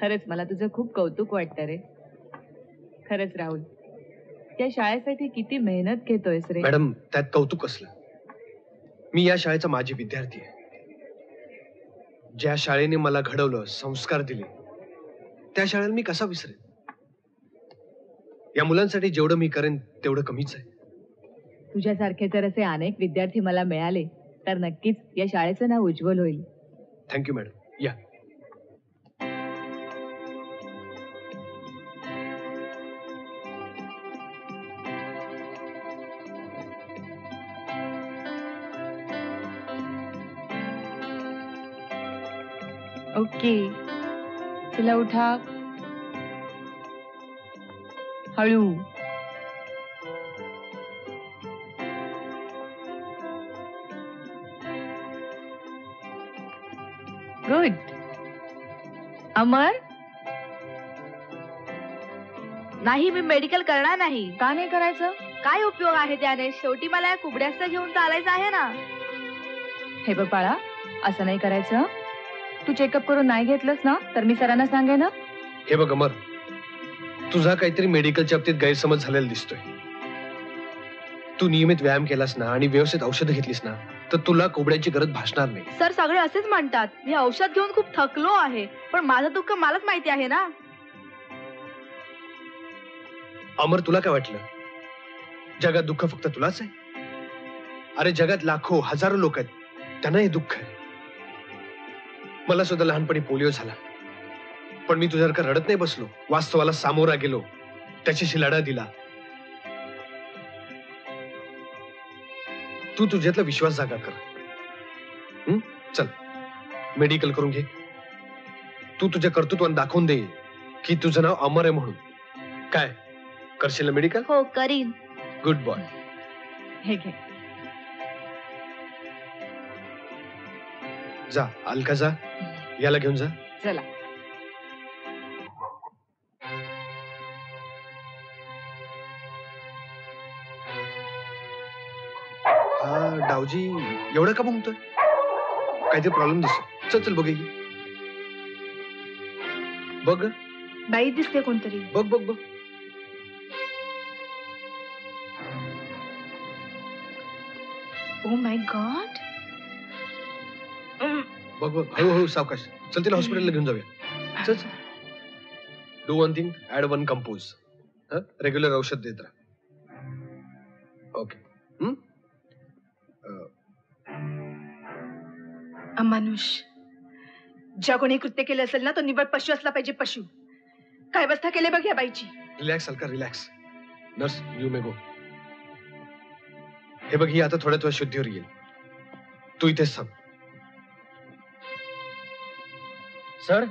खरंच मला तुझं खूप कौतुक वाटतं रे. खरंच राहुल त्या शाळेसाठी किती मेहनत घेतोयस रे. मॅडम त्यात कौतुक असलं. मी या शाळेचा माझी विद्यार्थी आहे. ज्या शाळेने मला घडवलं संस्कार दिले त्या शाळेला मी कसा विसरेन? या मुलांसाठी जेवढं मी करेन तेवढं कमीच आहे. तुझ्यासारखे जर असे अनेक विद्यार्थी मला मिळाले तर नक्कीच या शाळेचं नाव उज्ज्वल होईल. थँक्यू मॅडम या. ओके तिला उठा. हळू. गुड अमर? नाही मी मेडिकल करणार नाही. का नाही करायचं? काय उपयोग आहे त्याने? शेवटी मला या कुबड्यास्त घेऊन चालायचं आहे ना? हे बघ बाळा असं नाही करायचं. तू चेकअप करून नाही घेतलंस ना तर मी सरांना सांगेन ना हे बघ अमर तुझा काहीतरी मेडिकलच्या बाबतीत गैरसमज झालेला दिसतोय. तू नियमित व्यायाम केलास ना आणि व्यवस्थित औषधं घेतलीस ना तर तुला कोबड्याची गरज भासणार नाही. सर सगळे असेच म्हणतात मी औषध घेऊन खूप थकलो आहे पण माझं दुःख मलाच माहिती आहे ना? अमर तुला काय वाटलं? जगात दुःख फक्त तुलाच आहे? अरे जगात लाखो हजारो लोक आहेत त्यांना हे दुःख आहे. मला सुद्धा लहानपणी पोलिओ झाला. पण मी तुझ्यासारखं रडत नाही बसलो. वास्तवाला सामोरा गेलो. त्याच्याशी लढा दिला. तू तुझ्यातला विश्वास जागा कर. हं? चल. मेडिकल करून घे. तू तुझ्या कर्तृत्वाने दाखवून दे की तुझं नाव अमर आहे म्हणून. काय? करशील मेडिकल? हो करीन. गुड बॉय हे घे. जा अलका जा. याला घेऊन जा. चला. डावजी एवढं का बघतोय काहीतरी प्रॉब्लेम दिसतो चल चल बघ ही. बघ बाई दिसते कोणतरी. बघ बघ बघ. ओ माय गॉड बघ बघ. हळूहळू सावकाश. चल तिला हॉस्पिटलला घेऊन जाऊया. चल चल. Do one thing add one Calmpose regular औषध देत राहा. अमानुष ज्या कोणी कृत्य केलं असेल ना तो निवड पशु असला पाहिजे पशु. काय अवस्था केली बघ या बाईची. Relax Alka relax nurse you may go हे बघ ही आता थोड्या थोड्या शुद्धीवर येईल. तू इथेच थांब. सर?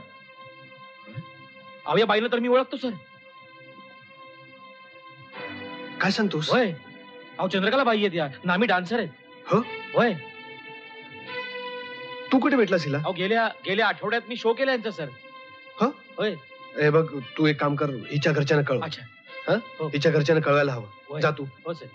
अहो या बाईला तर मी ओळखतो सर. काय सांगतोस? होय. अहो चंद्रकला बाई आहेत या. नामी डान्सर आहेत. हो? होय. तू कुठे भेटलास हिला अहो गेल्या गेल्या आठवड्यात मी शो केला यांचा सर हं? होय हे बघ तू एक काम कर हिच्या घरच्यांना कळव अच्छा हं? हो. हिच्या घरच्यांना कळवायला हवं होय. जा तू हो सर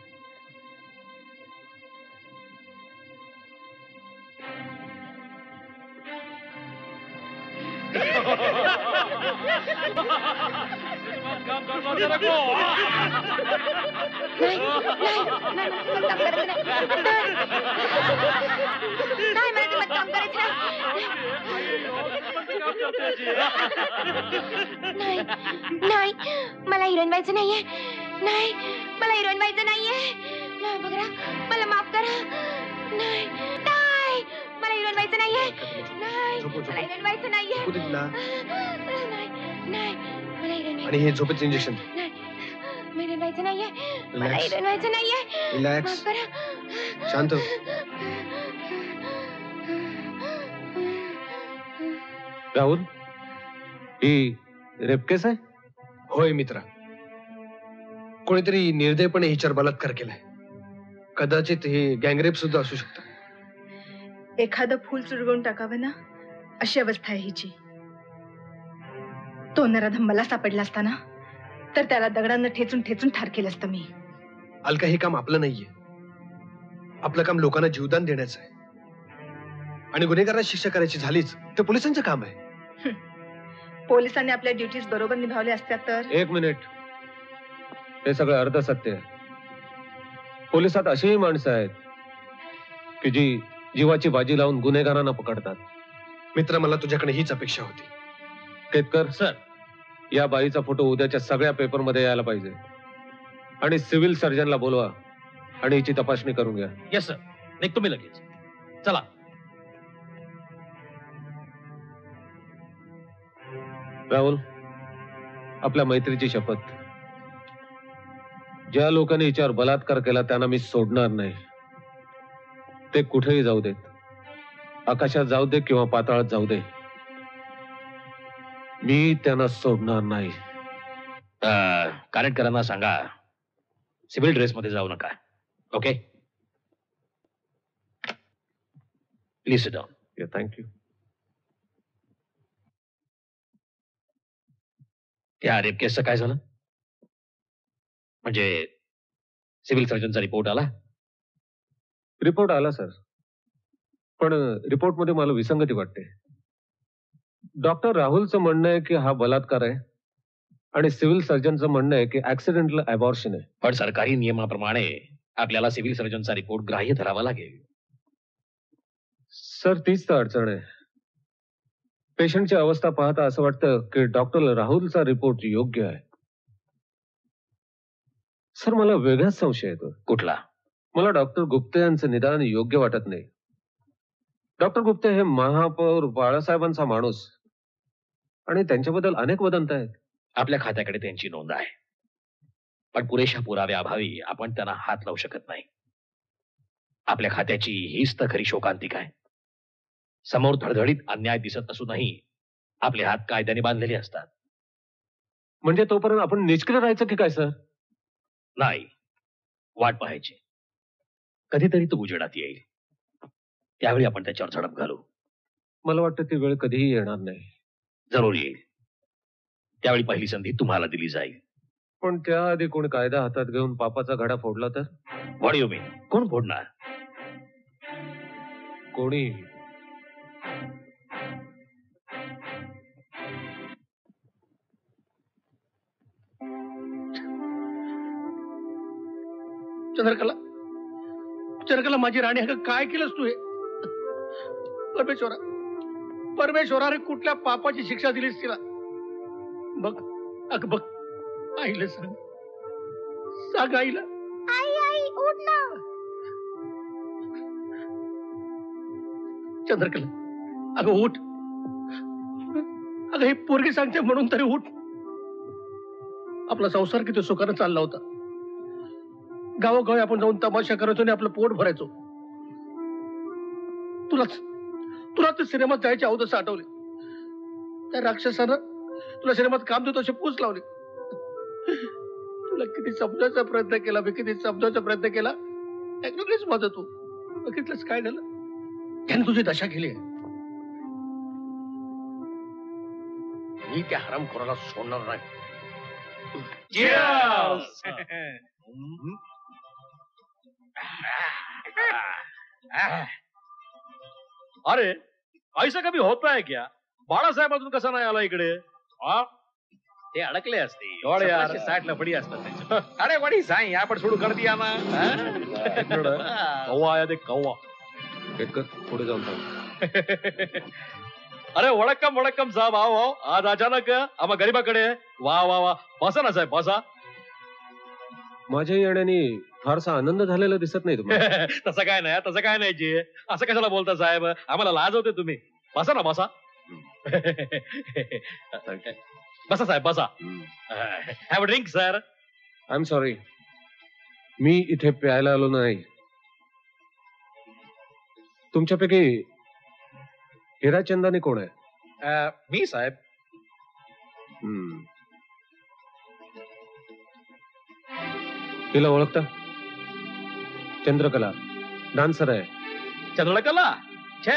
नाही नाही नाही करायचं नाही नाही मला सिनेमात काम करायचं नाही नाही मला हिरोईन व्हायचं नाहीये. नाही मला हिरोईन व्हायचं नाहीये. नाही बघा मला माफ करा. नाही नाही मला हिरोईन व्हायचं नाहीये. नाही. मला हिरोईन व्हायचं नाहीये. नाही नाही मला हिरोईन आणि हे झोपेचं इंजेक्शन नाही मला हिरोईन व्हायचं नाहीये. मला. हिरोईन व्हायचं नाहीये. रिलॅक्स माफ करा. शांत राहुल ही रेप केस आहे? होय मित्रा. कोणीतरी निर्दयपणे हिच्यावर बलात्कार केलाय. कदाचित हे गँगरेप सुद्धा असू शकतं. एखादं फुल चुरगवून टाकावं ना? अशी अवस्था आहे हिची. तो नराधम मला सापडला असताना तर त्याला दगडांना ठेचून ठेचून ठार केलं असतं मी. अलका हे काम आपलं नाहीये. आपलं काम लोकांना जीवदान देण्याचं आहे. आणि गुन्हेगारांना शिक्षा करायची झालीच तर पोलिसांचं काम आहे. पोलिसांनी आपल्या ड्युटीज बरोबर निभावल्या असत्या तर? एक मिनिट. हे सगळं अर्ध सत्य आहे. पोलिसात अशीही माणसं आहेत की जी जीवाची बाजी लावून गुन्हेगारांना पकडतात. मित्र मला तुझ्याकडे हीच अपेक्षा होती. केतकर सर. या बाईचा फोटो उद्याच्या सगळ्या पेपरमध्ये यायला पाहिजे. आणि सिव्हिल सर्जनला बोलवा. आणि हिची तपासणी करून घ्या. येस सर निघतो मी लगेच. चला. राहुल आपल्या मैत्रीची शपथ. ज्या लोकांनी हिच्यावर बलात्कार केला त्यांना मी सोडणार नाही. ते कुठेही जाऊ देत. आकाशात जाऊ दे किंवा पाताळात जाऊ दे. मी त्यांना सोडणार नाही. कार्यकरांना सांगा सिव्हिल ड्रेस मध्ये जाऊ नका. Okay? Please down thank you त्या रेप केसचं काय झालं? म्हणजे सिव्हिल सर्जनचा रिपोर्ट आला? रिपोर्ट आला सर. पण रिपोर्टमध्ये मला विसंगती वाटते. डॉक्टर राहुलचं म्हणणं आहे की हा बलात्कार आहे आणि सिव्हिल सर्जनचं म्हणणं आहे की ऍक्सिडेंटल अबॉर्शन आहे. पण सरकारी नियमाप्रमाणे आपल्याला सिव्हिल सर्जनचा रिपोर्ट ग्राह्य धरावा लागेल. सर तीच तर अडचण आहे. पेशंटची अवस्था पाहता असं वाटतं की डॉक्टर राहुलचा रिपोर्ट योग्य आहे. सर मला वेगळाच संशय येतो. कुठला? मला डॉक्टर गुप्ते यांचं निदान योग्य वाटत नाही. डॉक्टर गुप्ते हे महापौर बाळासाहेबांचा माणूस आणि त्यांच्याबद्दल अनेक वदंत आहेत. आपल्या खात्याकडे त्यांची नोंद आहे. पण पुरेशा पुराव्याअभावी आपण त्यांना हात लावू शकत नाही. आपल्या खात्याची हीच तर खरी शोकांतिक आहे. समोर धडधडीत अन्याय दिसत असूनही आपले हात कायद्याने बांधलेले असतात. म्हणजे तोपर्यंत आपण निष्क्रिय राहायचं की काय सर? नाही. वाट पाहायची. कधीतरी तो उजेडात येईल. त्यावेळी आपण त्याच्यावर झडप घालू. मला वाटतं ती वेळ कधीही येणार नाही. जरूर येईल. त्यावेळी पहिली संधी तुम्हाला दिली जाईल. पण त्याआधी कोणी कायदा हातात घेऊन पापाचा घडा फोडला तर? यू मीन कोण फोडणार? कोणी? चंद्रकला? चंद्रकला माझी राणी अगं काय केलंस तू हे? परमेश्वरा परमेश्वरा रे कुठल्या पापाची शिक्षा दिलीस तिला? बघ अग बघ आईला सांग. सांग आईला. आई आई उठ ना. चंद्रकला अगं उठ. अगं ही पोरगी सांगते म्हणून तरी उठ. आपला संसार किती सुखानं चालला होता. गावोगावी आपण जाऊन तमाशा करायचो आणि आपलं पोट भरायचो. तुलाच तुला ते सिनेमात जायचे अवदस आठवले. त्या राक्षसानं तुला सिनेमात काम देतो अशी पूस लावली. तुला किती समजायचा प्रयत्न केला मी किती समजायचा प्रयत्न केला ऐकलीच माझं तू. बघितलंच काय झालं? त्याने तुझी दशा केली मी त्या हरामखोराला सोडणार नाही. अरे ऐसा कभी होता है क्या? बाळासाहेब अजून कसा नाही आला इकडे? हा? ते अडकले असते एवढे यार. सतराशे साठ लफडी असतात त्यांच्या अरे वडी साई आपण सोडू कर दिया ना। कौवा आया ते कौवा। पुढे जाऊन थांब. अरे वडक्कम वडक्कम साहेब आओ आओ। आज अचानक आम्हा गरीबाकडे वा वा वा बसा ना साहेब बसा। माझ्या येण्याने फारसा आनंद झालेला दिसत नाही तुम्हाला. तसं काय नाही तसं काय नाही जी. असं कशाला बोलता साहेब? आम्हाला लाज होते तुम्ही. बसा ना बसा. बसा साहेब बसा. Have drink sir I am sorry मी इथे प्यायला आलो नाही. तुमच्यापैकी हिराचंदाने कोण आहे? मी साहेब. हम्म. तिला ओळखता? चंद्रकला. डान्सर आहे. चंद्रकला? छे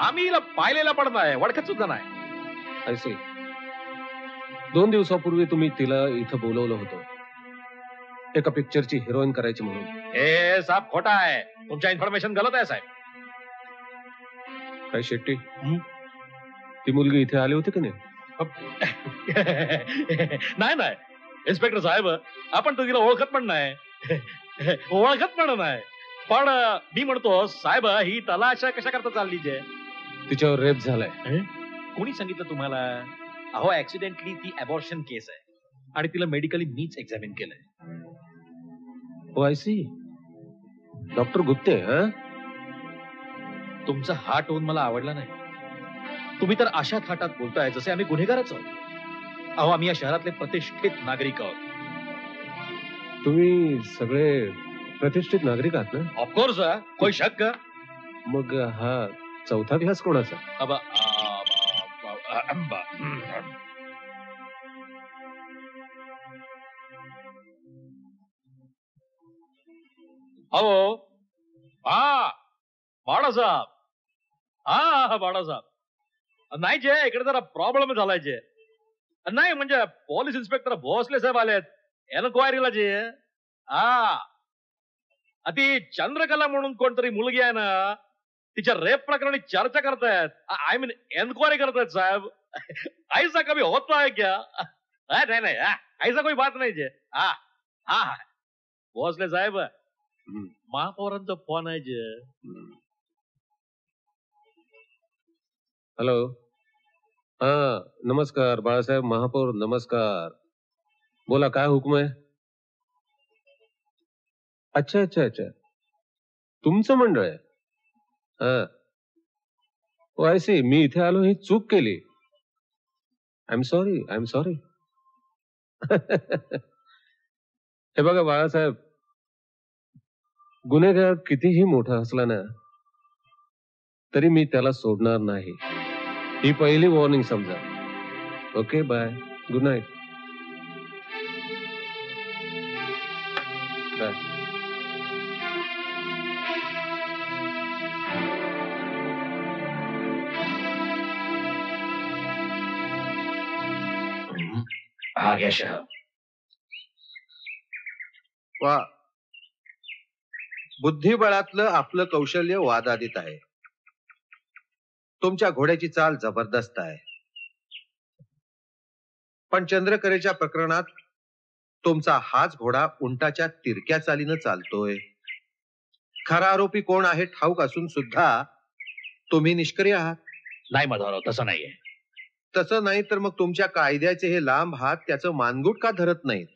आम्ही हिला पाहिलेला पण नाही वडखत सुद्धा नाही. ऐसे दोन दिवसापूर्वी तुम्ही तिला इथं बोलवलं होतं. एका पिक्चरची हिरोईन करायची म्हणून. हे साहेब खोटा आहे. तुमच्या इन्फॉर्मेशन गलत आहे साहेब. काय शेट्टी? ती मुलगी इथे आली होती की नाही? नाही नाही. इन्स्पेक्टर साहेब आपण तर तिला ओळखत पण नाही. ओळखत पण नाही. पण मी म्हणतो साहेब ही तलाश कशा करता चालली जे? तिच्यावर रेप झालाय. कोणी सांगितलं तुम्हाला? अहो ऍक्सिडेंटली ती अबॉर्शन केस आहे. आणि तिला मेडिकली मीच एक्झामिन केलंय. ओ आय सी डॉक्टर गुप्ते हा? तुमचा हा टोन मला आवडला नाही. तुम्ही तर अशा थाटात बोलताय जसे आम्ही गुन्हेगारच आहोत. अहो आम्ही या शहरातले प्रतिष्ठित नागरिक आहोत. तुम्ही सगळे प्रतिष्ठित नागरिक आहात ना? ऑफकोर्स कोई शक का? मग हा चौथा क्लास कोणाचा? अब आ, आ, आ, आ, अहो हा बाळासाहेब हा बाळासाहेब नाही जे इकडे जरा प्रॉब्लेम झालाय जे. नाही म्हणजे पोलीस इन्स्पेक्टर भोसले साहेब आलेत. एन्क्वायरीला जे. हा आ, ती चंद्रकला म्हणून कोणतरी मुलगी आहे ना तिच्या रेप प्रकरणी चर्चा करतायत. आय मीन एन्क्वायरी करतायत साहेब. ऐसा कभी होता है क्या? हा, नाही नाही हा, ऐसा कोई बात नाही जे. हा हा हा. भोसले साहेब महापौरांचा फोन आहे जे. हॅलो. हा नमस्कार बाळासाहेब महापौर नमस्कार. बोला काय हुकम आहे? अच्छा अच्छा अच्छा. तुमचं मंडळ आहे? हा. ओ आय सी मी इथे आलो ही चूक केली. I am sorry I am sorry हे बघा बाळासाहेब. गुन्हेगार कितीही मोठा असला ना तरी मी त्याला सोडणार नाही. ही पहिली वॉर्निंग समजा. ओके बाय गुड नाईट शहर वा. बुद्धिबळातलं आपलं कौशल्य वादादित आहे. तुमच्या घोड्याची चाल जबरदस्त आहे. पण चंद्रकरेच्या प्रकरणात तुमचा हाच घोडा उंटाच्या तिरक्या चालीनं चालतोय. खरा आरोपी कोण आहे ठाऊक असून सुद्धा तुम्ही निष्क्रिय आहात. नाही माधवराव तसं नाहीये. तसं नाही तर मग तुमच्या कायद्याचे हे लांब हात त्याचं मानगुट का धरत नाहीत?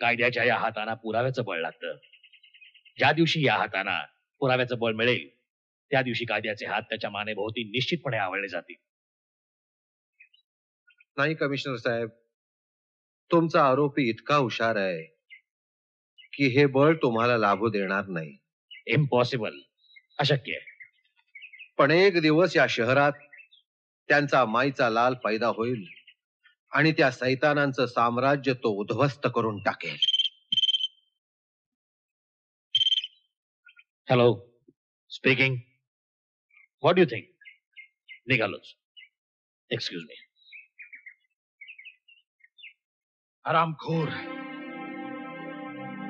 कायद्याच्या या हाताना पुराव्याचं बळ लागतं. ज्या दिवशी या हाताना पुराव्याचं बळ मिळेल त्या दिवशी कायद्याचे हात त्याच्या मानेभोवती निश्चितपणे आवळले जातील. नाही कमिशनर साहेब. तुमचा आरोपी इतका हुशार आहे की हे बळ तुम्हाला लाभू देणार नाही. इम्पॉसिबल अशक्य. आहे पण एक दिवस या शहरात त्यांचा माईचा लाल पैदा होईल आणि त्या सैतानांचं साम्राज्य तो उद्ध्वस्त करून टाकेल. Hello speaking what you think निघालोच. Excuse me आरामखोर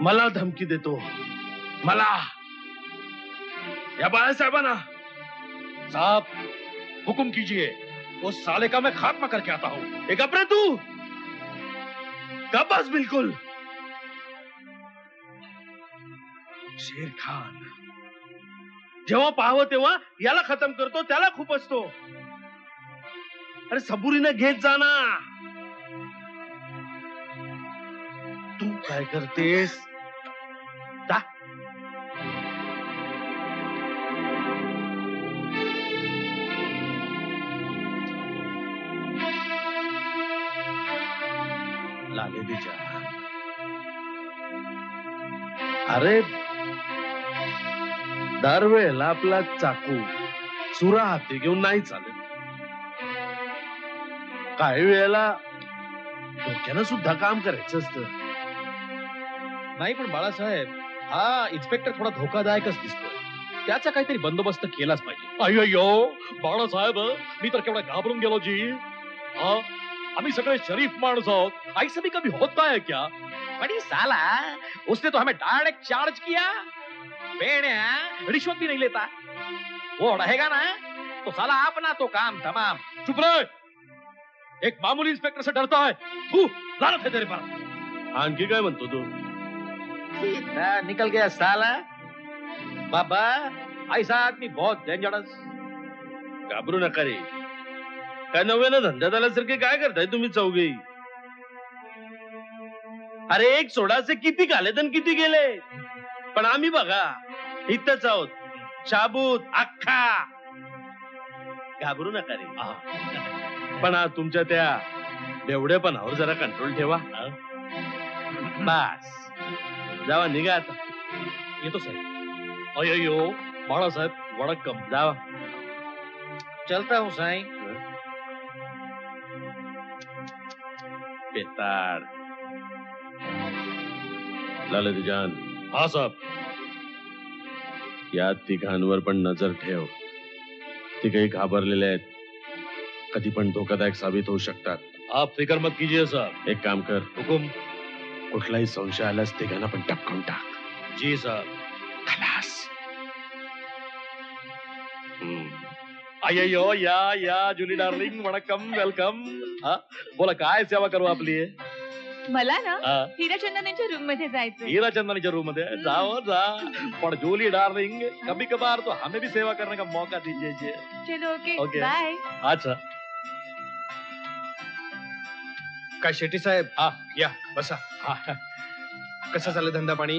मला धमकी देतो। मला। या बाळासाहेबांना। साहब हुकुम कीजिए। वो साले का मैं खात्मा करके आता हूं। एक अपने तू। कपास बिल्कुल। शेर खान। जेव्हा पाहावं तेव्हा याला खतम करतो त्याला खूप असतो। अरे सबुरीनं घेत जा काय करतेस? जा. लाले तिच्या अरे दरवेळेला आपला चाकू चुरा हाती घेऊन नाही चालेल. काही वेळेला डोक्यानं सुद्धा काम करायचं असतं. नाही पण बाळासाहेब हा इन्स्पेक्टर थोडा धोकादायकच दिसतोय. त्याचा काहीतरी बंदोबस्त केलाच पाहिजे. अय्यो बाळासाहेब मी तर केवढा घाबरून गेलो जी. हा आम्ही सगळे शरीफ माणूस आहोत. ऐसा भी कभी होता है क्या? बड़ी साला उसने तो हमें डायरेक्ट चार्ज किया. बेड़िया रिश्वत भी नहीं लेता. वो रहेगा ना? तो साला अपना तो काम तमाम. चुप रहे। एक मामूली इंस्पेक्टर से डरता है। तू लानत है तेरे पर। आणखी काय म्हणतो तू? निकल गया साला। बाबा ऐसा आदमी बहुत डेंजरस घाबरू नका रे। काय नव्यानं धंद्यात आल्यासारखे काय करताय तुम्ही चौघे? अरे एक सोडाचे किती घालेत आणि किती गेले? पण आम्ही बघा इथंच आहोत. शाबूत अख्खा. घाबरू नका रे. पण तुमच्या त्या बेवडेपणावर जरा कंट्रोल ठेवा? बस. जावा निघा आता. येतो साहेब. अय्यो बाळासाहेब वडक्कम. जावा. चलता हूँ साईं. पेताड लालतीजान हाँ साहब. या तिघांवर पण नज़र ठेव. ती काही घाबरलेले आहेत. कधी पण धोकादायक साबित होऊ शकतात. आप फ़िक्र मत कीजिए साहब. एक काम कर. हुकुम. कुठलाही संशय आल्यास तिघांना पण टपकावून टाक जी साहब खलास। हम्म. अय्यो या या जुली डार्लिंग वडक्कम वेलकम। हा? बोला काय सेवा करू आपली मला ना हा? हिरा चंदनाच्या रूम मध्ये जायचं हीरा चंदनीच्या रूम मध्ये जाओ जा. पण जूली डार्लिंग कभी कभार तो हमें भी सेवा करने का मौका दीजिए जी. चलो ओके. बाय अच्छा. काय शेट्टी साहेब? हा. या बसा. कसं चाललं धंदा पाणी?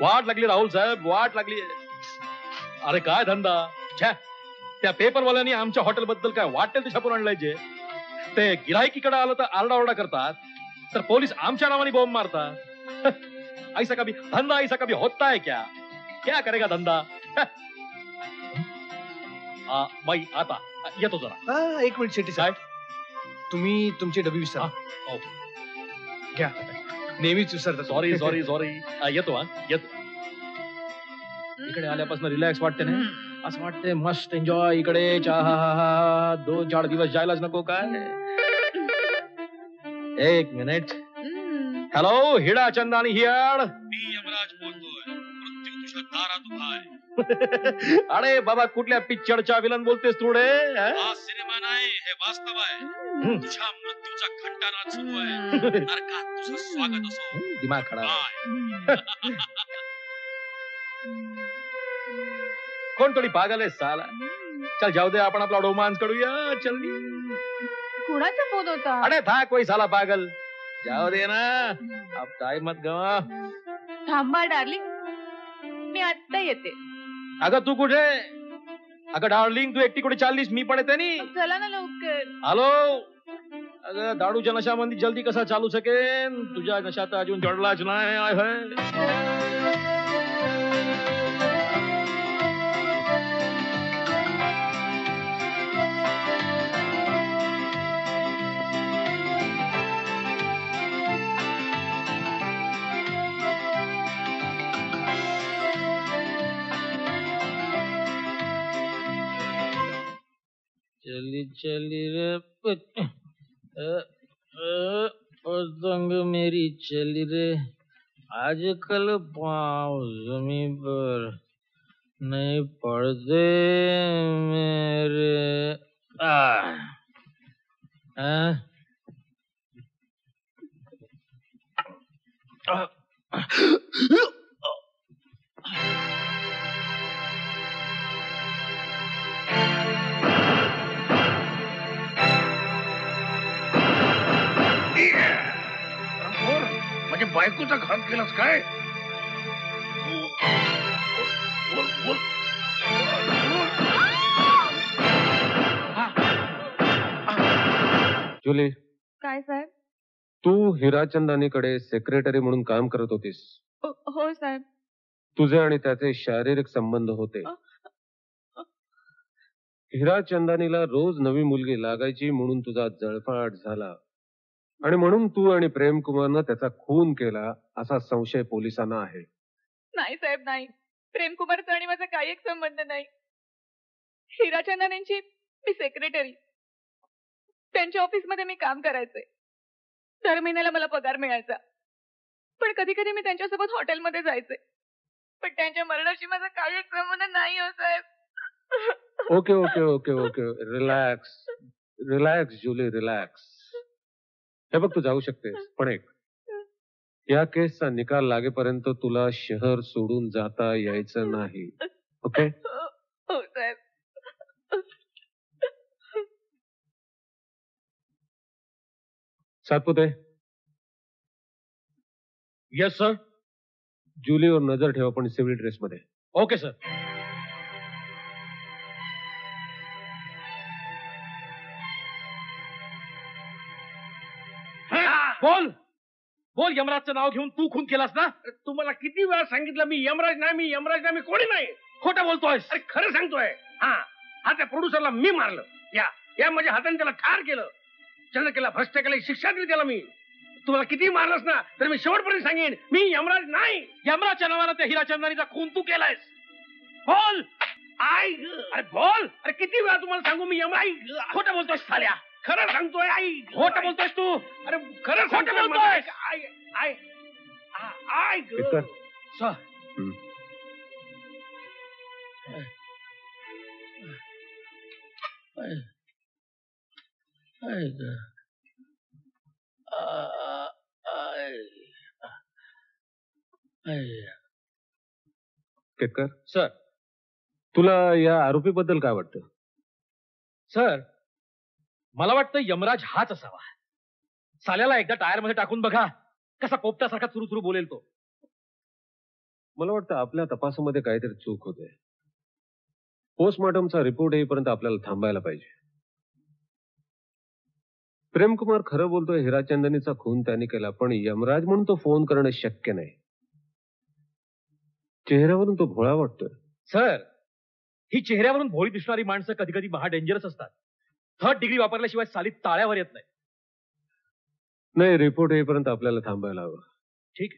वाट लागली राहुल साहेब वाट लागली. अरे काय धंदा? छे त्या पेपरवाल्यांनी आमच्या हॉटेल बद्दल काय वाटेल ते छापून आणलंय जे. ते गिरायकीकडे आलं तर आरडाओरडा करतात तर पोलीस आमच्या नावाने बॉम्ब मारतात. ऐसा कभी धंदा ऐसा कभी होता है क्या? क्या करेगा धंदा? आ, बाई आता येतो जरा. एक मिनिट शेट्टी साहेब. तुम्ही तुमची डबी विसरा. हो. घ्या. नेहमीच विसरता सॉरी सॉरी सॉरी येतो हा. येतो. इकडे आल्यापासून रिलॅक्स वाटते ना असं वाटते मस्त एन्जॉय इकडे चहा दोन चार दिवस जायलाच नको काय एक मिनिट हॅलो हिडा चंदानी हियाड दारात उभा आहे अरे बाबा कुठल्या पिक्चरच्या विलन बोलतेस थोडे हा? सिनेमा नाही हे वास्तव आहे. तुझ्या मृत्यूचा घंटानाद सुरू आहे. नरकात तुझं स्वागत असो? दिमाग खराब कोण थोडी पागल आहे साला? चल जाऊ दे आपण आपला रोमांस करूया चल. कुणाचा फोन होता? अरे था कोई साला पागल. जाऊ दे ना. अब टाइम मत गवा. थांबा डार्लिंग मी आत्ता येते अगं तू कुठे अगं डार्लिंग तू एकटी कुठे चाललीस मी पण येते नी। चला ना लवकर हॅलो? अगं दारूच्या नशामध्ये जल्दी कसा चालू शकेन तुझ्या नशात अजून जडलाच नाही आय चली चली रे पतंग मेरी चली रे। आजकल पाँव ज़मीन पर नहीं पड़ते मेरे। आ, आ, म्हणजे बायकोचा घात केलास काय? बोल बोल जुली काय साहेब तू हिराचंदानीकडे सेक्रेटरी म्हणून काम करत होतीस. हो साहेब तुझे आणि त्याचे शारीरिक संबंध होते. हिराचंदानीला रोज नवी मुलगी लागायची म्हणून तुझा जळफाट झाला. आणि म्हणून तू आणि प्रेमकुमारनं त्याचा खून केला असा संशय पोलिसांना आहे. नाही साहेब नाही. प्रेमकुमारचा आणि माझा काही एक संबंध नाही. हिराचंदन यांची मी सेक्रेटरी त्यांच्या ऑफिसमध्ये मी काम करायचे दर महिन्याला मला पगार मिळायचा. पण कधी कधी मी त्यांच्यासोबत हॉटेलमध्ये जायचे. पण त्यांच्या मरणाशी माझा काही एक संबंध नाही हो साहेब. Okay okay okay okay. Relax relax Julie relax हे बघ तू जाऊ शकतेस. पण एक. या केसचा निकाल लागेपर्यंत तुला शहर सोडून जाता यायचं नाही. ओके? हो सातपुते. येस सर जुलीवर नजर ठेवा पण सिव्हिल ड्रेस मध्ये. ओके सर बोल. बोल यमराजचं नाव घेऊन तू खून केलास ना? तुम्हाला किती वेळा सांगितलं मी यमराज नाही मी यमराज नाही मी कोणी नाही? खोटं बोलतोय अरे खरं सांगतोय. हा हा त्या प्रोड्युसरला मी मारलं. या या माझ्या हाताने त्याला ठार केलं. चंद्रकेला भ्रष्ट केला शिक्षा दिली त्याला मी. तुम्हाला किती मारलंस ना तर मी शेवटपर्यंत सांगेन मी यमराज नाही. यमराजच्या नावानं त्या हिराचंदानीचा खून तू केलायस. बोल. आई अरे बोल. अरे किती वेळा तुम्हाला सांगू मी यम आई खोटं बोलतोय साल्या. खरं सांगतोय आई. खोटं बोलतोयस तू? अरे खरं खोटं बोलतोय आई आई आ- आई ग. इतकं? सर. हम्म. केतकर? सर. तुला या आरोपी बद्दल काय वाटतं? सर. मला वाटतं यमराज हाच असावा. साल्याला एकदा टायरमध्ये टाकून बघा कसा पोपटासारखा सुरू सुरू बोलेल तो. मला वाटतं आपल्या तपासामध्ये काहीतरी चूक होते. पोस्टमॉर्टमचा रिपोर्ट येईपर्यंत आपल्याला थांबायला पाहिजे. प्रेमकुमार खरं बोलतोय हिराचंदनीचा खून त्याने केला पण यमराज म्हणून तो फोन करणं शक्य नाही. चेहऱ्यावरून तो भोळा वाटतोय. सर ही चेहऱ्यावरून भोळी दिसणारी माणसं कधी कधी महा डेंजरस असतात. थर्ड डिग्री वापरल्याशिवाय सालीत ताळ्यावर येत नाही. नाही रिपोर्ट येईपर्यंत आपल्याला थांबायला हवं. ठीक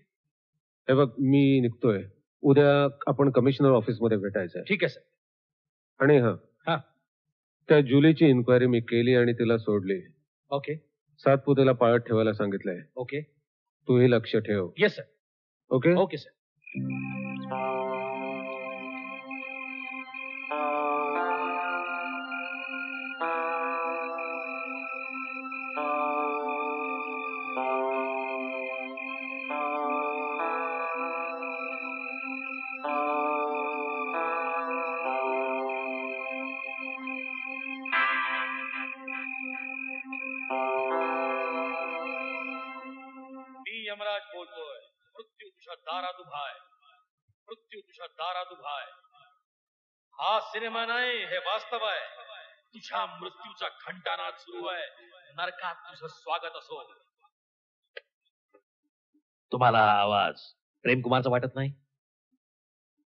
हे बघ मी निघतोय. उद्या आपण कमिशनर ऑफिसमध्ये भेटायचं ठीक आहे सर आणि हा. हा. त्या जुलीची इन्क्वायरी मी केली आणि तिला सोडली. ओके. सातपुतेला पाळत ठेवायला सांगितलंय. ओके. तूही लक्ष ठेव. Yes sir okay? Okay sir तुझ्या मृत्यूचा घंटानाद सुरू आहे. नरकात तुझं स्वागत असो. तुम्हाला हा आवाज प्रेमकुमारचा वाटत नाही?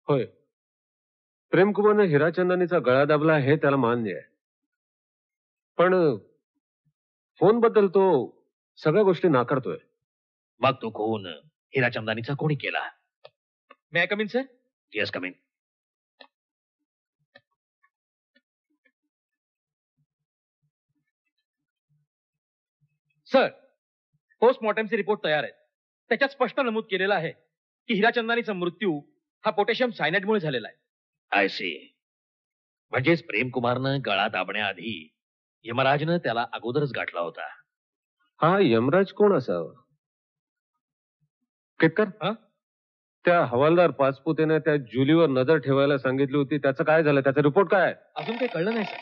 होय. प्रेमकुमारने हिराचंदानीचा गळा दाबला हे त्याला मान्य आहे. पण फोनबद्दल तो सगळ्या गोष्टी नाकारतोय. मग तो खून हिराचंदानीचा कोणी केला? May come in sir yes come in sir पोस्टमॉर्टमचे report तयार आहेत त्याच्यात स्पष्ट नमूद केलेलं आहे की हिराचंदानीचा मृत्यू हा पोटॅशियम सायनाइडमुळे झालेला आहे. आय सी म्हणजेच प्रेमकुमारनं गळा दाबण्याआधी यमराजनं त्याला अगोदरच गाठला होता. हा यमराज कोण असावा? केतकर? हा? त्या हवालदार पाचपुतेने त्या जुलीवर नजर ठेवायला सांगितली होती. त्याचं काय झालं? त्याचा रिपोर्ट काय आहे? अजून काही कळलं नाही सर.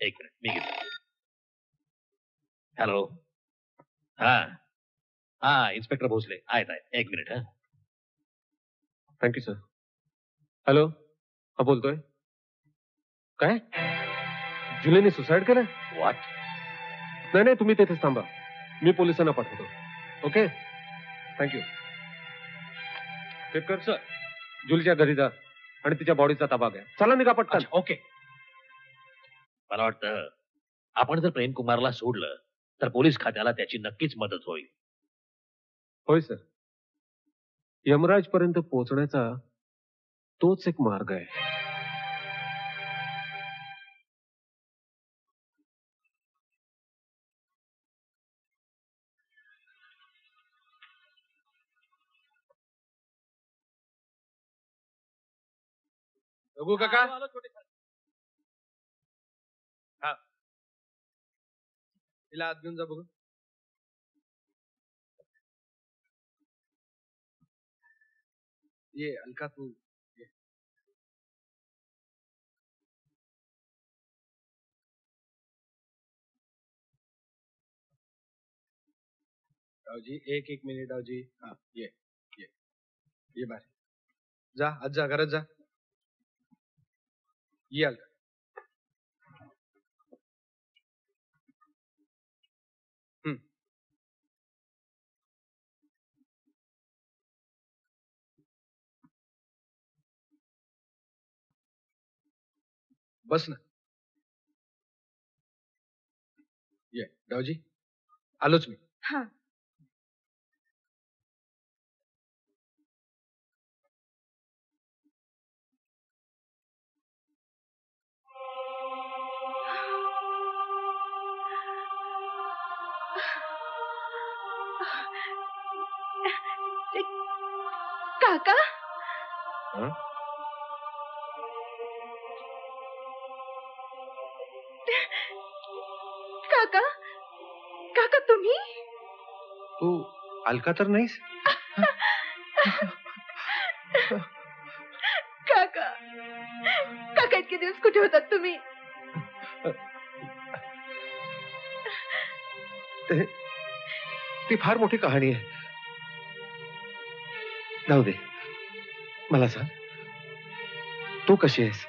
एक मिनिट मी घेतो. हॅलो हा हा इन्स्पेक्टर भोसले आहेत आहेत एक मिनिट हा थँक्यू सर हॅलो हा बोलतोय काय जुलीने सुसाईड केलं वाट नाही नाही तुम्ही तिथेच थांबा मी पोलिसांना पाठवतो okay thank you Ketkar sir जुलीच्या घरी जा आणि तिच्या बॉडीचा ताबा घ्या चला निघा पटकन ओके मला वाटतं आपण जर प्रेमकुमारला सोडलं तर पोलीस खात्याला त्याची नक्कीच मदत होईल. होय सर. यमराज पर्यंत पोहोचण्याचा तोच एक मार्ग आहे. रघु काका? तिला आत घेऊन जा बघू ये अलका तू. रावजी एक एक मिनिट रावजी हा, ये ये ये बाहेर जा, आज जा घरात जा। ये अलका। बस ना. ये रावजी आलोच मी. हा. काका? काका? काका तुम्ही? तू अलका तर नाहीस? काका काका इतके दिवस कुठे होतात तुम्ही? ते- ती फार मोठी कहाणी आहे. जाऊ दे. मला सांग. तू कशी आहेस?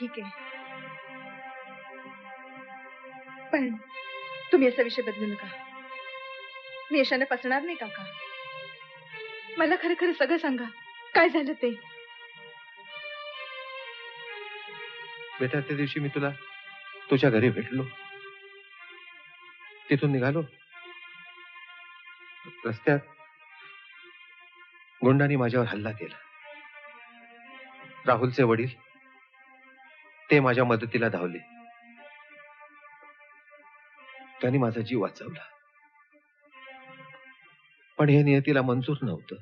ठीक आहे. पण तुम्ही असा विषय बदलू नका. मी यशाने फसणार नाही काका. मला खरं खरं सगळं सांगा. काय झालं ते? बेटा त्या दिवशी मी तुला तुझ्या घरी भेटलो. तिथून निघालो. रस्त्यात गुंडांनी माझ्यावर हल्ला केला. राहुलचे वडील ते माझ्या मदतीला धावले. त्यांनी माझा जीव वाचवला. पण हे नियतीला मंजूर नव्हतं.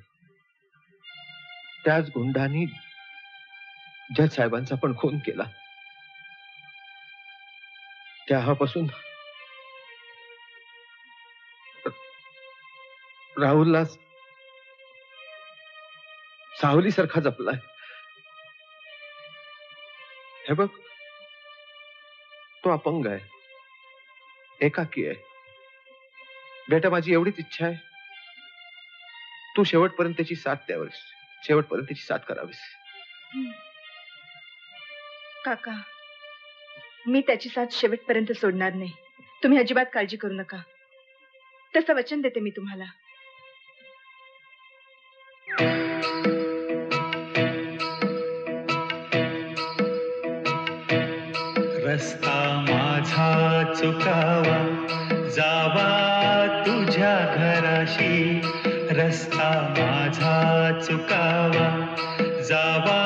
त्याच गुंडांनी जज साहेबांचा पण खून केला. त्यापासून राहुलला सावली सारखा जपलाय. हे बघ. तो अपंग आहे. एकाकी आहे. बेटा माझी एवढीच इच्छा आहे. तू शेवटपर्यंत त्याची साथ द्यावीस. शेवटपर्यंत त्याची साथ करावीस. काका मी त्याची साथ शेवटपर्यंत सोडणार नाही. तुम्ही अजिबात काळजी करू नका. तसं वचन देते मी तुम्हाला. चुकावा जावा तुझ्या तुझ्या घराशी. रस्ता माझा चुकावा जावा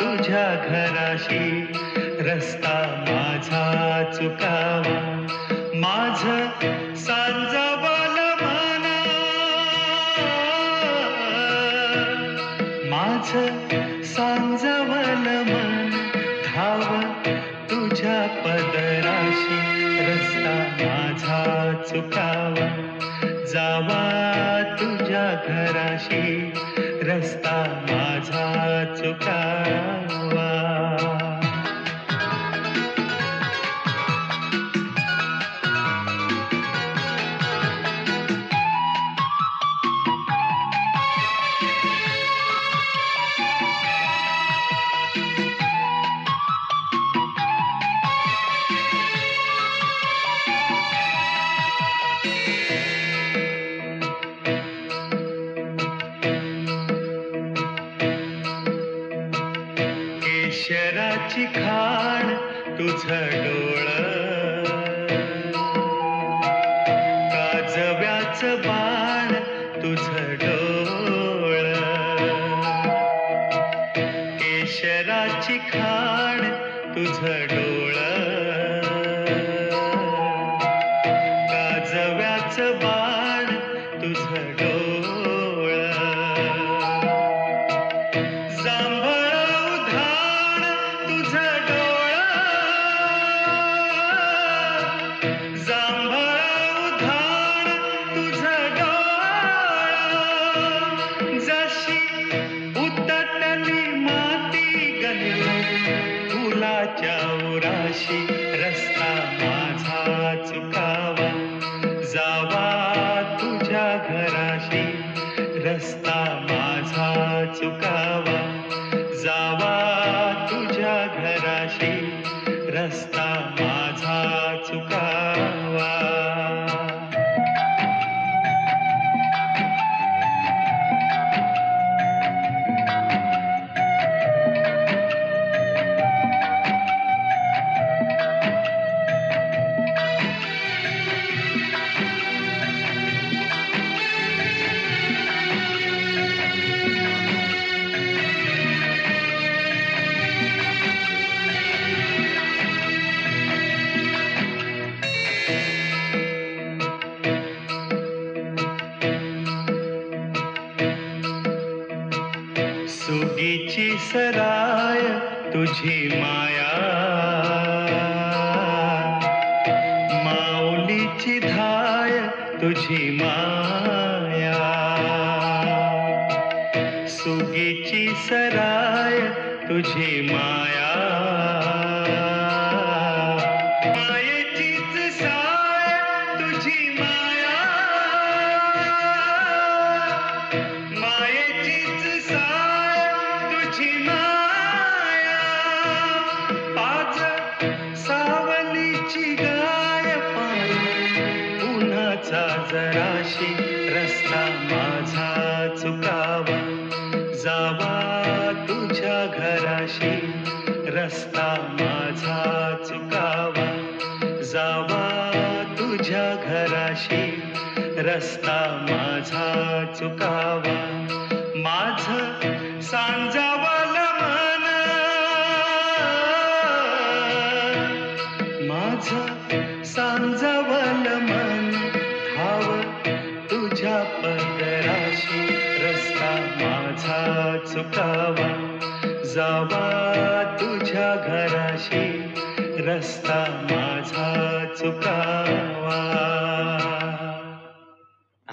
तुझ्या घराशी. रस्ता माझा चुकावा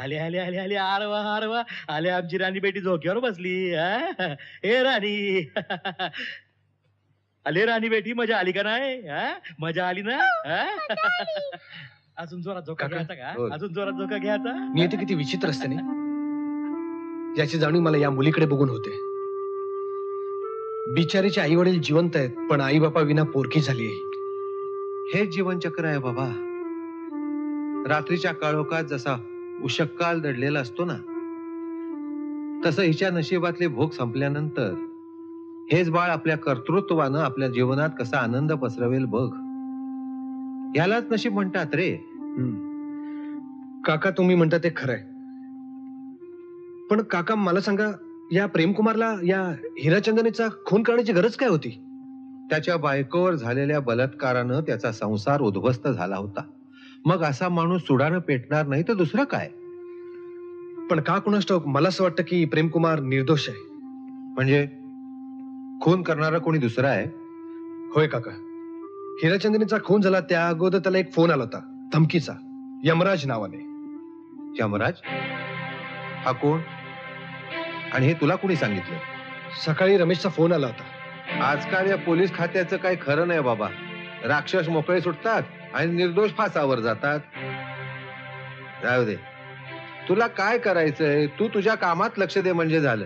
आले आले आले आले आरवा आरवा. आले आमची राणी बेटी झोक्यावर बसली हा? ए राणी. आले राणी बेटी मजा आली का नाही? हा? मजा आली ना? हा? अजून जोरात झोका काका, घ्यायचा हो. का अजून जोरात झोका घ्यायचा? नियती किती विचित्र असते नाही याची जाणीव मला या मुलीकडे बघून होते. बिचारीचे आई वडील जिवंत आहेत पण आई बापा विना पोरकी झाली हे जीवनचक्र आहे बाबा. रात्रीच्या काळोखात जसा उशक्काल दडलेला असतो ना? तसं हिच्या नशिबातले भोग संपल्यानंतर हेच बाळ आपल्या कर्तृत्वानं आपल्या जीवनात कसा आनंद पसरवेल बघ. यालाच नशीब म्हणतात रे. काका तुम्ही म्हणता ते खरंय. पण काका मला सांगा या प्रेमकुमारला या हिराचंदनीचा खून करण्याची गरज काय होती? त्याच्या बायकोवर झालेल्या बलात्कारानं त्याचा संसार उद्ध्वस्त झाला होता. मग असा माणूस सुडानं पेटणार नाही तर दुसरं काय? पण का कुणास ठाऊक मला असं वाटतं की प्रेमकुमार निर्दोष आहे. म्हणजे खून करणारा कोणी दुसरा आहे? होय काका. हिराचंदनीचा खून झाला त्या अगोदर त्याला एक फोन आला होता धमकीचा. यमराज नावाने. यमराज? हा कोण? आणि हे तुला कोणी सांगितलं? सकाळी रमेशचा फोन आला होता. आजकाल या पोलीस खात्याचं काही खरं नाही बाबा. राक्षस मोकळे सुटतात. आणि निर्दोष फासावर जातात. जाऊ दे. तुला काय करायचंय? तू तुझ्या कामात लक्ष दे म्हणजे झालं.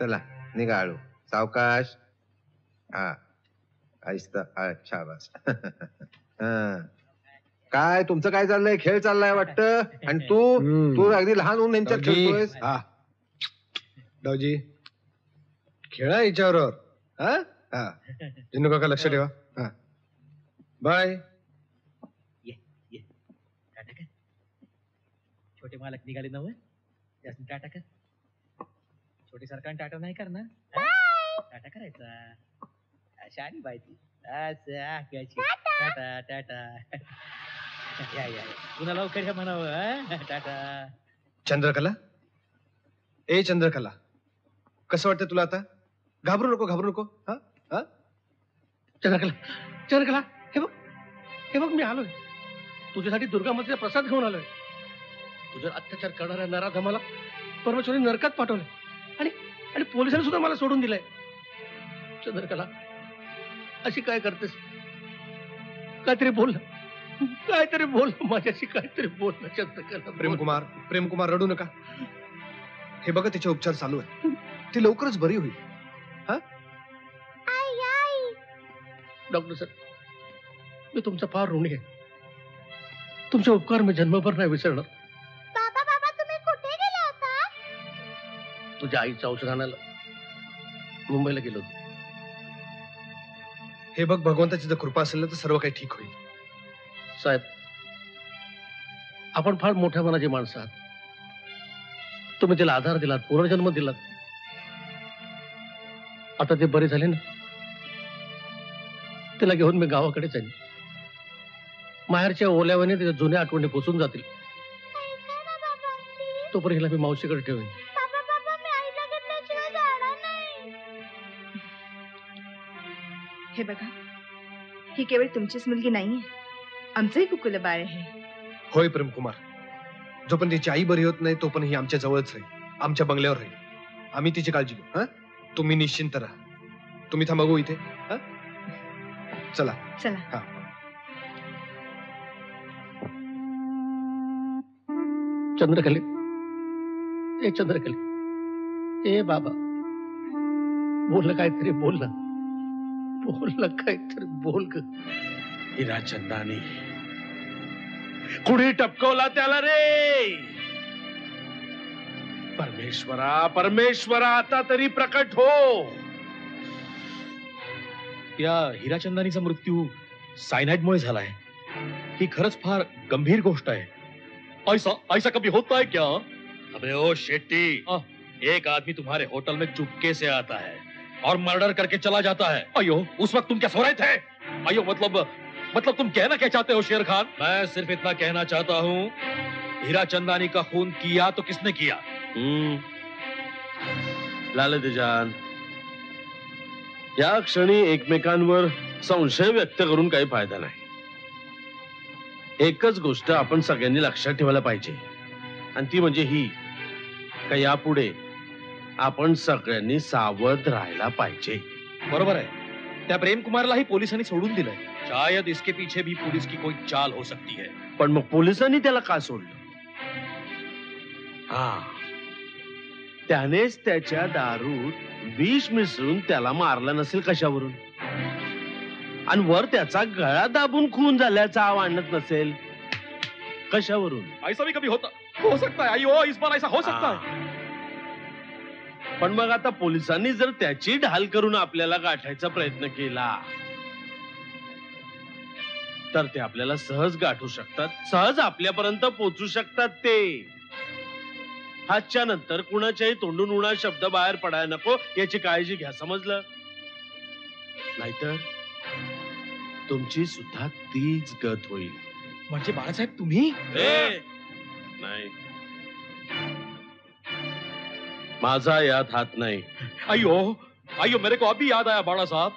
चला निघाळू सावकाश. हा. आहिस्ता अच्छा बस. काय तुमचं काय चाललंय? खेळ चाललाय वाटतं? आणि तू? तू अगदी लहान होऊन यांच्यात. खेळतोयस? हा. डावजी. खेळा याच्यावर हा? हा. काका लक्ष ठेवा. हा. बाय टाटा कर छोटे मालक निघाले नव त्यासनी टाटा कर. छोटे सरकार टाटा नाही करणार? टाटा करायचा. शानी बाई ती. असं. टाटा. टाटा या या या. पुन्हा लवकर या म्हणावं हा? टाटा. चंद्रकला? ए चंद्रकला. कसं वाटतं तुला आता? घाबरू नको घाबरू नको. हा? हा? चंद्रकला चंद्रकला हे बघ. हे बघ मी आलोय. तुझ्यासाठी दुर्गामातेचा प्रसाद घेऊन आलोय. तुझ्यावर अत्याचार करणाऱ्या नराधमाला परमेश्वरी नरकात पाठवलंय आणि आणि पोलिसांनी सुद्धा मला सोडून दिलंय. चंद्रकला अशी काय करतेस? काहीतरी बोल ना. काहीतरी बोल माझ्याशी काहीतरी बोल ना चंद्रकला. प्रेमकुमार प्रेमकुमार रडू नका. हे बघा तिचे उपचार चालू आहे ती लवकरच बरी होईल. डॉक्टर सर मी तुमचा फार ऋणी आहे. तुमचे उपकार मी जन्मभर नाही विसरणार. तुझ्या आईचं औषध आणायला. मुंबईला गेलो होतो. हे बघ भगवंताची जर कृपा असेल ना तर सर्व काही ठीक होईल. साहेब आपण फार मोठ्या मनाची माणसं आहात. तुम्ही तिला आधार दिलात पुनर्जन्म दिलात. आता ते बरे झाले ना? तिला घेऊन मी गावाकडे जाईन माहेरच्या ओल्यावाने तिच्या जुन्या आठवणी पुसून जातील. तोपर्यंत हिला मी मावशीकडे ठेवेन. हे बघा ही केवळ तुमचीच मुलगी नाहीये. आमचंही कुकुल बाळ आहे. होय प्रेमकुमार. जोपर्यंत तिची आई बरी होत नाही तोपर्यंत ही आमच्या जवळच राहील. आमच्या बंगल्यावर राहील. आम्ही तिची काळजी घेऊ हा? तुम्ही निश्चिंत राहा. तुम्ही थांबा गो इथे हा? चला. चला. हा. चंद्रकले. ए चंद्रकले. ए बाबा. बोल काहीतरी बोल ना बोल काहीतरी बोल ग हिरा चंदानी कुणी टपकवला त्याला रे। परमेश्वरा परमेश्वरा आता तरी प्रकट हो। या हिराचंदानीचा मृत्यू सायनाइडमुळे झालाय ही खरंच फार गंभीर गोष्ट आहे. ऐसा ऐसा कभी होता है क्या? अबे ओ शेट्टी एक आदमी तुम्हारे होटल में चुपके से आता है। और मर्डर करके चला जाता है। अयो, उस वक्त तुम क्या सो रहे थे? अयो मतलब मतलब तुम कहना क्या चाहते हो, शेर खान? मैं सिर्फ़ इतना कहना चाहता हूँ हीरा चंदानी का खून किया तो किसने किया? लालतेजान या क्षणी एकमेकांवर संशय व्यक्त करून काही फ़ायदा नाही. एकच गोष्ट आपण सगळ्यांनी लक्षात ठेवायला पाहिजे, आणि ती म्हणजे ही, का यापुढे आपण सगळ्यांनी सावध राहायला पाहिजे. बरोबर आहे. त्या प्रेम कुमारलाही पोलिसांनी सोडून दिलंय. शायद इसके पीछे भी पुलिस की कोई चाल हो सकती है. पण मग पोलिसांनी त्याला का सोडलं? हा. त्यानेच त्याच्या दारूत विष मिसळून त्याला मारलं नसेल कशावरून? आणि वर त्याचा गळा दाबून खून झाल्याचा आव आणत नसेल? कशावरून? ऐसा भी कभी होता हो सकता है. अयो इस बार ऐसा हो सकता है. पण मग आता पोलिसांनी जर त्याची ढाल करून आपल्याला गाठायचा प्रयत्न केला तर ते आपल्याला सहज गाठू शकतात. सहज आपल्यापर्यंत पोहोचू शकतात ते. हातच्या नंतर कुणाच्याही तोंडून उणा शब्द बाहेर पडायला नको याची काळजी घ्या समजलं? नाहीतर तुमची सुद्धा तीच गत होईल. म्हणजे बाळासाहेब तुम्ही? नाही. माझा यात हात नाही. अयो अयो मेरे को अभी याद आया बाड़ा साहब।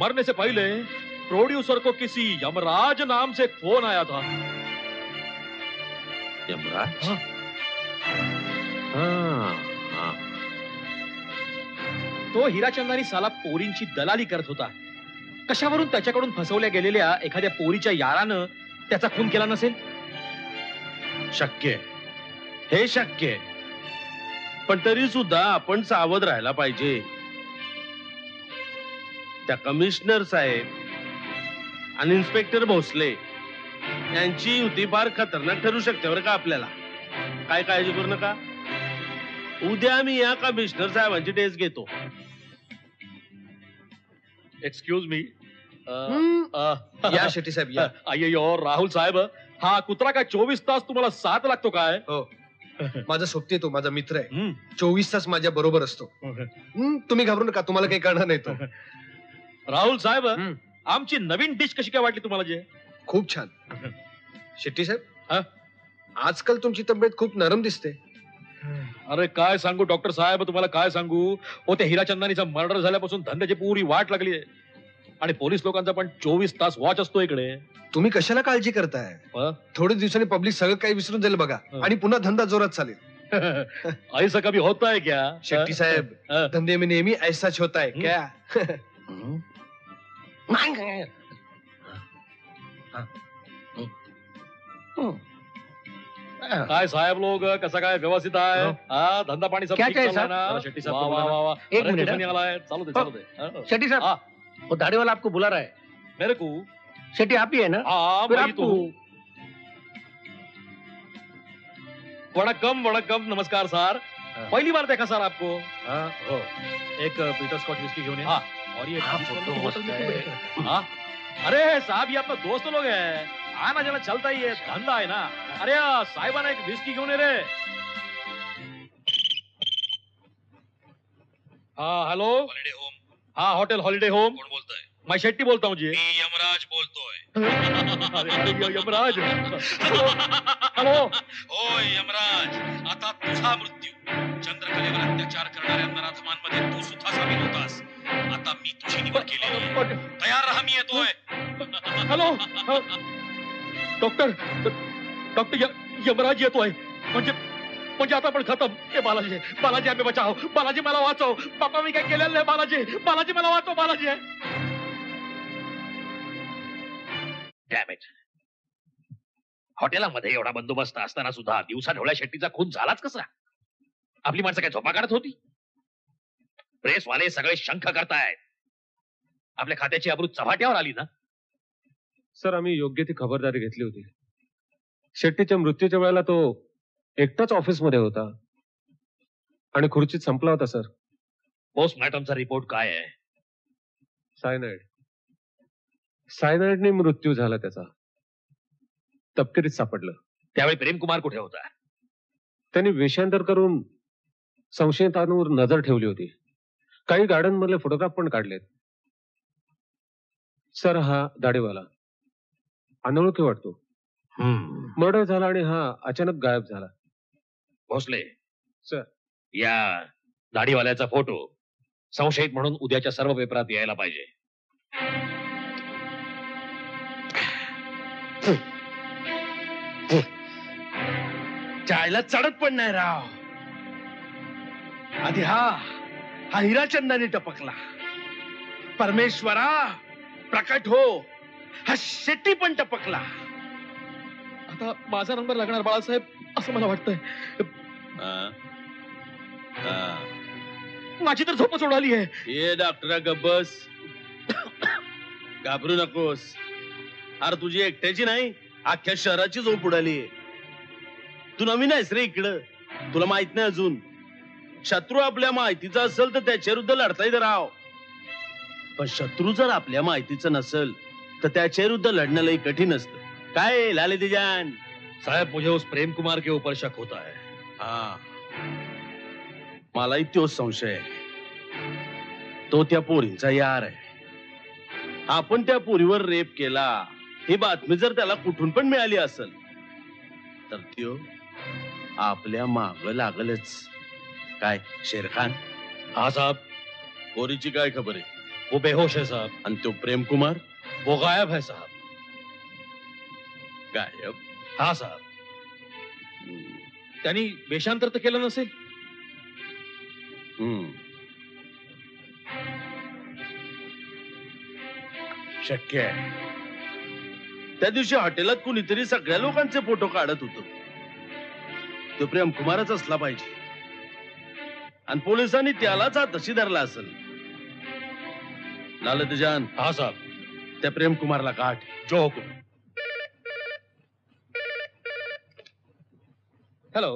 मरने से पहले प्रोड्यूसर को किसी यमराज नाम से फ़ोन आया था। यमराज? हाँ। हा, हा. तो हिराचंदानी साला पोरींची दलाली करत होता। कशावरून त्याच्याकडून फसवल्या गेलेल्या एखाद्या पोरीच्या यारानं त्याचा खून केला नसेल? शक्य. हे शक्य. पण तरी सुद्धा आपण सावध राहायला पाहिजे. त्या कमिशनर साहेब आणि इन्स्पेक्टर भोसले यांची युती फार खतरनाक ठरू शकते बरं का आपल्याला. काय काळजी करू नका. उद्या मी या कमिशनर साहेबांची टेस्ट घेतो. एक्सक्यूज मी या शेट्टी साहेब या. राहुल साहेब हा कुत्रा काय चोवीस तास तुम्हाला साथ लागतो काय? हो. माझा सोबती तो माझा मित्र आहे. चोवीस तास माझ्या बरोबर असतो. तुम्ही घाबरू नका तुम्हाला काही कळणार नाही तो. राहुल साहेब. आमची नवीन डिश कशी काय वाटली तुम्हाला जे? खूप छान. शेट्टी हा? साहेब आजकाल तुमची तब्येत खूप नरम दिसते. अरे काय सांगू डॉक्टर साहेब तुम्हाला काय सांगू? हो त्या हिराचंदानीचा मर्डर झाल्यापासून धंद्याची पुरी वाट लागली आहे. आणि पोलीस लोकांचा पण चोवीस तास वॉच असतो इकडे तुम्ही कशाला काळजी करताय अ? थोड्या दिवसांनी पब्लिक सगळं काही विसरून जाईल बघा हं. आणि पुन्हा धंदा जोरात चालेल ऐसा कभी होता है क्या शेट्टी साहेब अ? धंदे में नेहमी ऐसाच होता है हं. क्या काय साहेब लोग कसा काय व्यवस्थित आहे हा धंदा पाणी सब. क्या ठीक चाहिए, चालू आहे साहब? ना जरा शेट्टी साहब वा, वा। वा, वा. एक मिनट, चालू दे चालू दे हाँ. शेट्टी साहब हाँ, वो दाढ़ी वाला आपको बुला रहा है। मेरे को? शेट्टी आप ही है ना? हाँ मैं तो आपको हूँ। वणक्कम नमस्कार सर। पहिली बार देखा सर आपको। हो एक पीटर स्कॉच विस्की घेऊन ये हाँ। और ये हाँ, बीस फ़ोटो वालों की बोतल मस्त में है। क्यों? हाँ? अरे साहब ये आपका दोस्त लोग है। आना जाना चलता ही है धंधा है ना। अरे आ, साहिबाना एक विस्की घेऊन ये रे? हाँ हेलो? हाँ होटल हॉलिडे होम। कोण बोलतोय मैं शेट्टी बोलता हूँ जी। यमराज बोलतोय यमराज। हेलो। होय यमराज आता तुझा मृत्यू। चंद्रकलेवर अत्याचार करणाऱ्या नराधमांमध्ये तू सुद्धा सामील होतास. आता मी तुझी निवड. पण- तयार राहा मी येतोय. हॅलो. डॉक्टर डॉक्टर य- यमराज येतोय. म्हणजे म्हणजे आता आपण खतम. हे बालाजी बालाजी आम्ही बचाव. बालाजी मला वाचव. बापा मी काय केलेलं नाही बालाजी. बालाजी मला वाचव बालाजी. Damn हॉटेलामध्ये एवढा बंदोबस्त असताना सुद्धा दिवसा ढोळ्या शेट्टीचा खून झालाच कसा? आपली माणसं काय झोपा काढत होती? प्रेसवाले सगळे शंख करतायत. आपल्या खात्याची अब्रू चव्हाट्यावर आली ना? सर आम्ही योग्य ती खबरदारी घेतली होती. शेट्टीच्या मृत्यूच्या वेळेला तो एकटाच ऑफिसमध्ये होता. आणि खुर्चीत संपला होता सर. पोस्टमॉर्टमचा रिपोर्ट काय आहे? सायनाइड. सायनाइडने मृत्यू झाला त्याचा. तपकिरीत सापडलं. त्यावेळी प्रेमकुमार कुठे होता? त्यांनी वेषांतर करून संशयितांवर नजर ठेवली होती. काही गार्डन मधले फोटोग्राफ पण काढलेत. सर हा दाढीवाला. अनोळखी वाटतो. मर्डर झाला आणि हा अचानक गायब झाला. भोसले सर. या दाढीवाल्याचा फोटो संशयित म्हणून उद्याच्या सर्व पेपरात यायला पाहिजे. चायला चढत पण नाही राव. आधी हा हा हिराचंदाने टपकला. परमेश्वरा प्रकट हो. हा शेट्टी पण टपकला. आता माझा नंबर लागणार बाळासाहेब असं मला वाटतंय. माझी तर झोपच उडाली आहे. ये डॉक्टरा गब्बस घाबरू नकोस. अरे तुझी एकट्याची नाही अख्ख्या शहराची झोप उडाली तू नवीन आहेस रे इकडं. तुला माहीत नाही अजून. शत्रू आपल्या माहितीचा असेल तर त्याच्या विरुद्ध लढता येतं राव. पण शत्रू जर आपल्या माहितीचं नसेल तर त्याच्या विरुद्ध लढणं लई कठीण असतं. काय लाले दिजान साहब मुझे उस प्रेम कुमार के ऊपर शक होता है. हा. मलाही तोच संशय आहे. तो त्या पोरींचा यार आहे. आपण त्या पोरीवर रेप केला ही बातमी जर त्याला कुठून पण मिळाली असेल तर त्यो आपल्या माग लागलच. काय शेरखान? हाँ साहब. पोरीची काय खबर आहे? वो बेहोश है साहब. आणि तो प्रेम कुमार वो गायब है साहब. गायब? हा साहब. त्यांनी वेषांतर तर केलं नसेल. हम्म. शक्य आहे. त्या दिवशी हॉटेलात कुणीतरी सगळ्या लोकांचे फोटो काढत होतो. तो प्रेम कुमारच असला पाहिजे. आणि पोलिसांनी त्यालाच तशी धरला असेल. लालत जान. हा साहब. त्या प्रेम कुमारला काठ जो हुकुम. हॅलो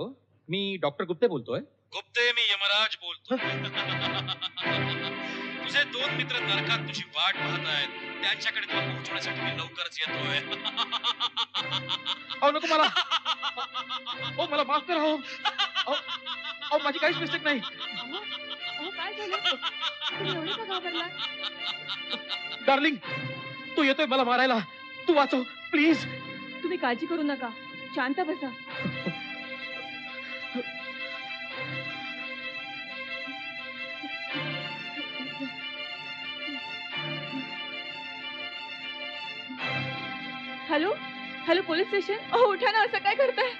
मी डॉक्टर गुप्ते बोलतोय. गुप्ते मी यमराज बोलतो तुझे दोन मित्र नरकात तुझी वाट पाहतायत त्यांच्याकडे तुला पोहोचवण्यासाठी मी लवकरच येतोय. अहो नको मला. हो मला माफ करा हो अहो, अहो माझी काहीच मिस्टेक नाही. अहो काय झालं? तुम्ही एवढं का घाबरला डार्लिंग तू येतोय मला मारायला. तू वाचव प्लीज तुम्ही काळजी करू नका. शांत बसा. हॅलो? Hello police station? अहो उठा ना असं काय करताय?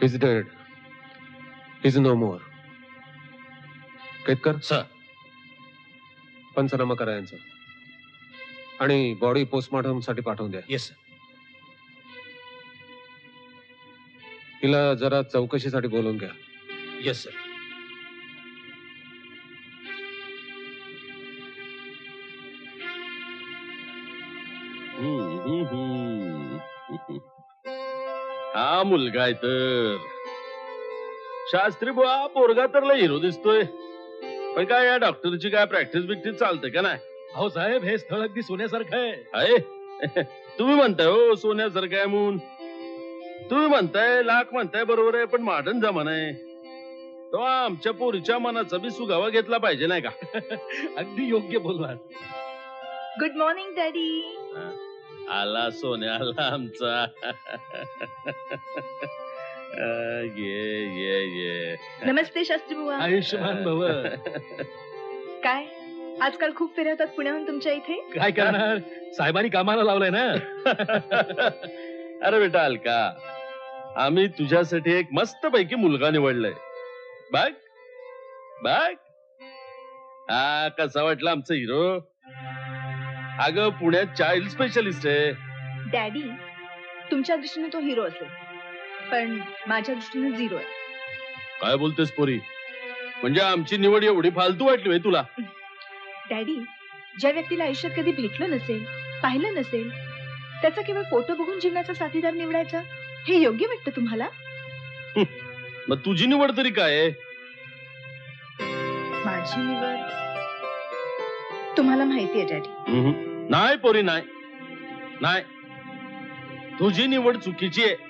Visited He's no more. Ketkar sir panchnama करा यांचा आणि बॉडी पोस्टमॉर्टमसाठी पाठवून द्या येस सर हिला जरा चौकशीसाठी बोलवून घ्या येस सर हम्म, हम्म, हम्म. हा मुलगा आहे तर शास्त्री बुवा पोरगा तर लय हिरो दिसतोय. पण काय या डॉक्टरची काय प्रॅक्टिस बिक्टिस चालते का नाही? अहो साहेब हे स्थळ अगदी सोन्यासारखं आहे. आहे? तुम्ही म्हणताय हो सोन्यासारखं आहे म्हणून. तुम्ही म्हणताय लाख म्हणताय बरोबर आहे पण मॉडर्न जमाना आहे. तो आमच्या पोरीच्या मनाचा बी सुगावा घेतला पाहिजे नाही का? अगदी योग्य बोलला गुड मॉर्निंग डॅडी आला सोन्या आला आमचा. ये ये ये. नमस्ते शास्त्री बुवा आयुष्यमान भव. काय? आजकाल खूप फेऱ्या होतात पुण्याहून तुमच्या इथे? काय करणार? साहेबांनी कामाला लावलंय ना. अरे बेटा अलका आम्ही तुझ्यासाठी एक मस्त पैकी मुलगा निवडलाय. बघ बघ. हा कसा वाटला आमचा हिरो? अगं पुण्यात चाइल्ड स्पेशलिस्ट आहे. डॅडी तुमच्या दृष्टीने तो हिरो असेल. पण माझ्या दृष्टीने झिरो आहे. काय बोलतेस पोरी? म्हणजे आमची निवड एवढी फालतू वाटली होय तुला? डॅडी ज्या व्यक्तीला आयुष्यात कधी भेटलं नसेल पाहिलं नसेल त्याचा केवळ फोटो बघून जीवनाचा साथीदार निवडायचा हे योग्य वाटतं तुम्हाला? मग तुझी निवड तरी काय आहे? माझी निवड? तुम्हाला माहिती आहे डॅडी उहुं. नाही पोरी नाही. नाही. तुझी निवड चुकीची आहे.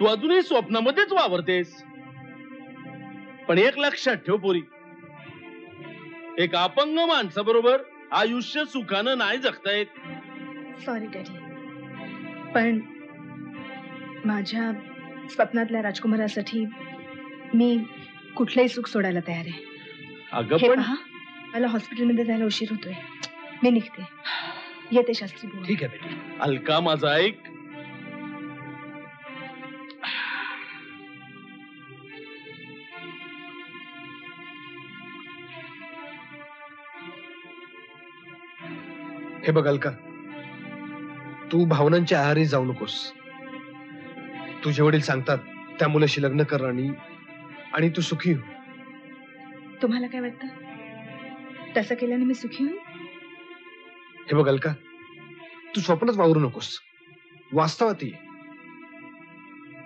तू अजूनही स्वप्नामध्येच वावरतेस. पण एक लक्षात ठेव पोरी. एक अपंग माणसाबरोबर आयुष्य सुखानं नाही जगता येत सॉरी डॅडी पण माझ्या स्वप्नातल्या राजकुमारासाठी मी कुठलंही सुख सोडायला तयार आहे. अगं हे पण मला हॉस्पिटलमध्ये जायला उशीर होतोय. मी निघते. येते शास्त्री. ठीक आहे बेटा. अलका माझा ऐक हे बघाल का तू भावनांच्या आहारी जाऊ नकोस. तुझे वडील सांगतात त्या मुलाशी लग्न कर आणि तू सुखी हो. तुम्हाला काय वाटत? तसं केल्याने मी सुखी होईल हे बघाल का तू स्वप्नच वावरू नकोस. वास्तवात ये.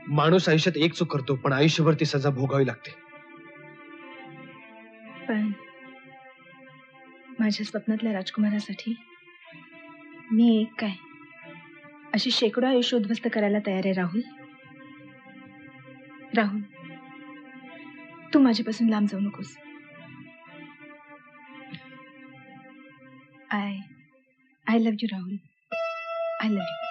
माणूस आयुष्यात एक चूक करतो पण आयुष्यभर ती सजा भोगावी लागते. पण माझ्या स्वप्नातल्या राजकुमारासाठी मी एक काय? अशी शेकडो आयुष्य उद्ध्वस्त करायला तयार आहे राहुल. राहुल तू माझ्यापासून लांब जाऊ नकोस. I I love you Rahul. I love you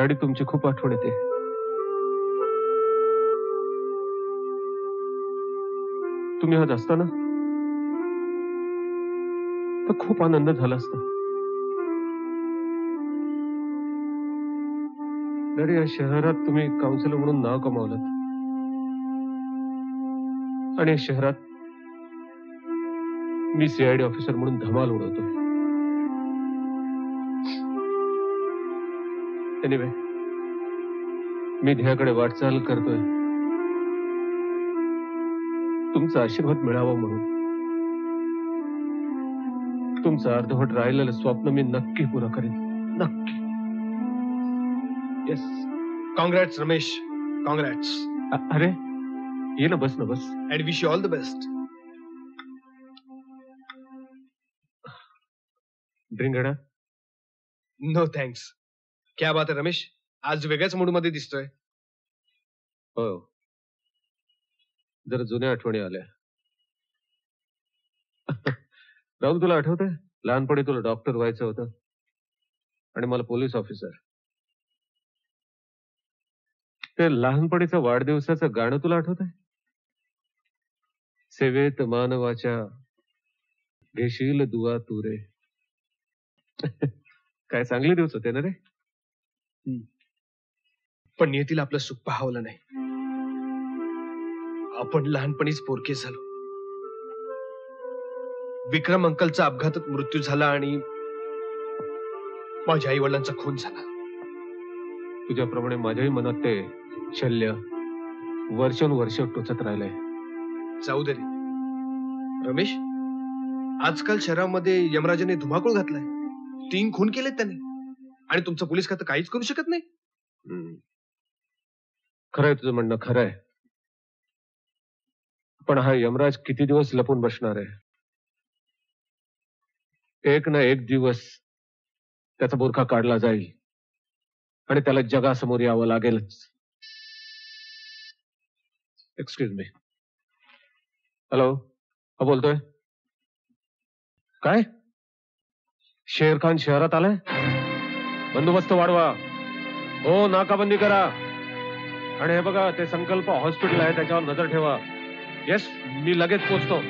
daddy तुमची खूप आठवण येते. तुम्ही आज असताना तर खूप आनंद झाला असता. डॅडी या शहरात तुम्ही काउन्सिलर म्हणून नाव कमावलं आणि या शहरात मी सीआयडी ऑफिसर म्हणून धमाल उडवतो एनिवे मी ध्येयाकडे वाटचाल करतोय. तुमचा आशीर्वाद मिळावा म्हणून. तुमचं अर्धवट राहिलेलं स्वप्न मी नक्की पुरं करेन. नक्की. येस कॉंग्रॅट्स रमेश कॉंग्रॅट्स अरे ये ना बस ना बस. And wish you all the best drink no thanks क्या बात आहे रमेश? आज वेगळ्याच मूडमध्ये दिसतोय. हो. जरा जुन्या आठवणी आल्या. राहुल तुला आठवत आहे लहानपणी तुला डॉक्टर व्हायचं होतं. आणि मला पोलीस ऑफिसर ते लहानपणीचं वाढदिवसाचं गाणं तुला आठवत आहे सेवेत मानवाच्या घेशील दुआ तुरे काय चांगले दिवस होते ना रे पण नियतीला आपलं सुख पाहावलं नाही. आपण लहानपणीच पोरके झालो. विक्रम अंकलचा अपघातात मृत्यू झाला आणि माझ्या आई वडिलांचा खून झाला. तुझ्याप्रमाणे माझ्याही मनात ते शल्य वर्षानुवर्ष टोचत राहिलंय. जाऊ दे रे. रमेश आजकाल शहरामध्ये यमराजाने धुमाकूळ घातलाय. तीन खून केलेत त्याने. आणि तुमचं पोलीस खातं काहीच करू शकत नाही? खरंय तुझं म्हणणं खरंय. पण हा यमराज किती दिवस लपून बसणार आहे? एक ना एक दिवस त्याचा बोरखा काढला जाईल आणि त्याला जगासमोर यावं लागेलच. एक्सक्यूज मी हॅलो हा बोलतोय? काय? शेर खान शहरात आलाय? बंदोबस्त वाढवा. हो नाकाबंदी करा. आणि हे बघा ते संकल्प हॉस्पिटल आहे त्याच्यावर नजर ठेवा. येस मी लगेच पोचतो.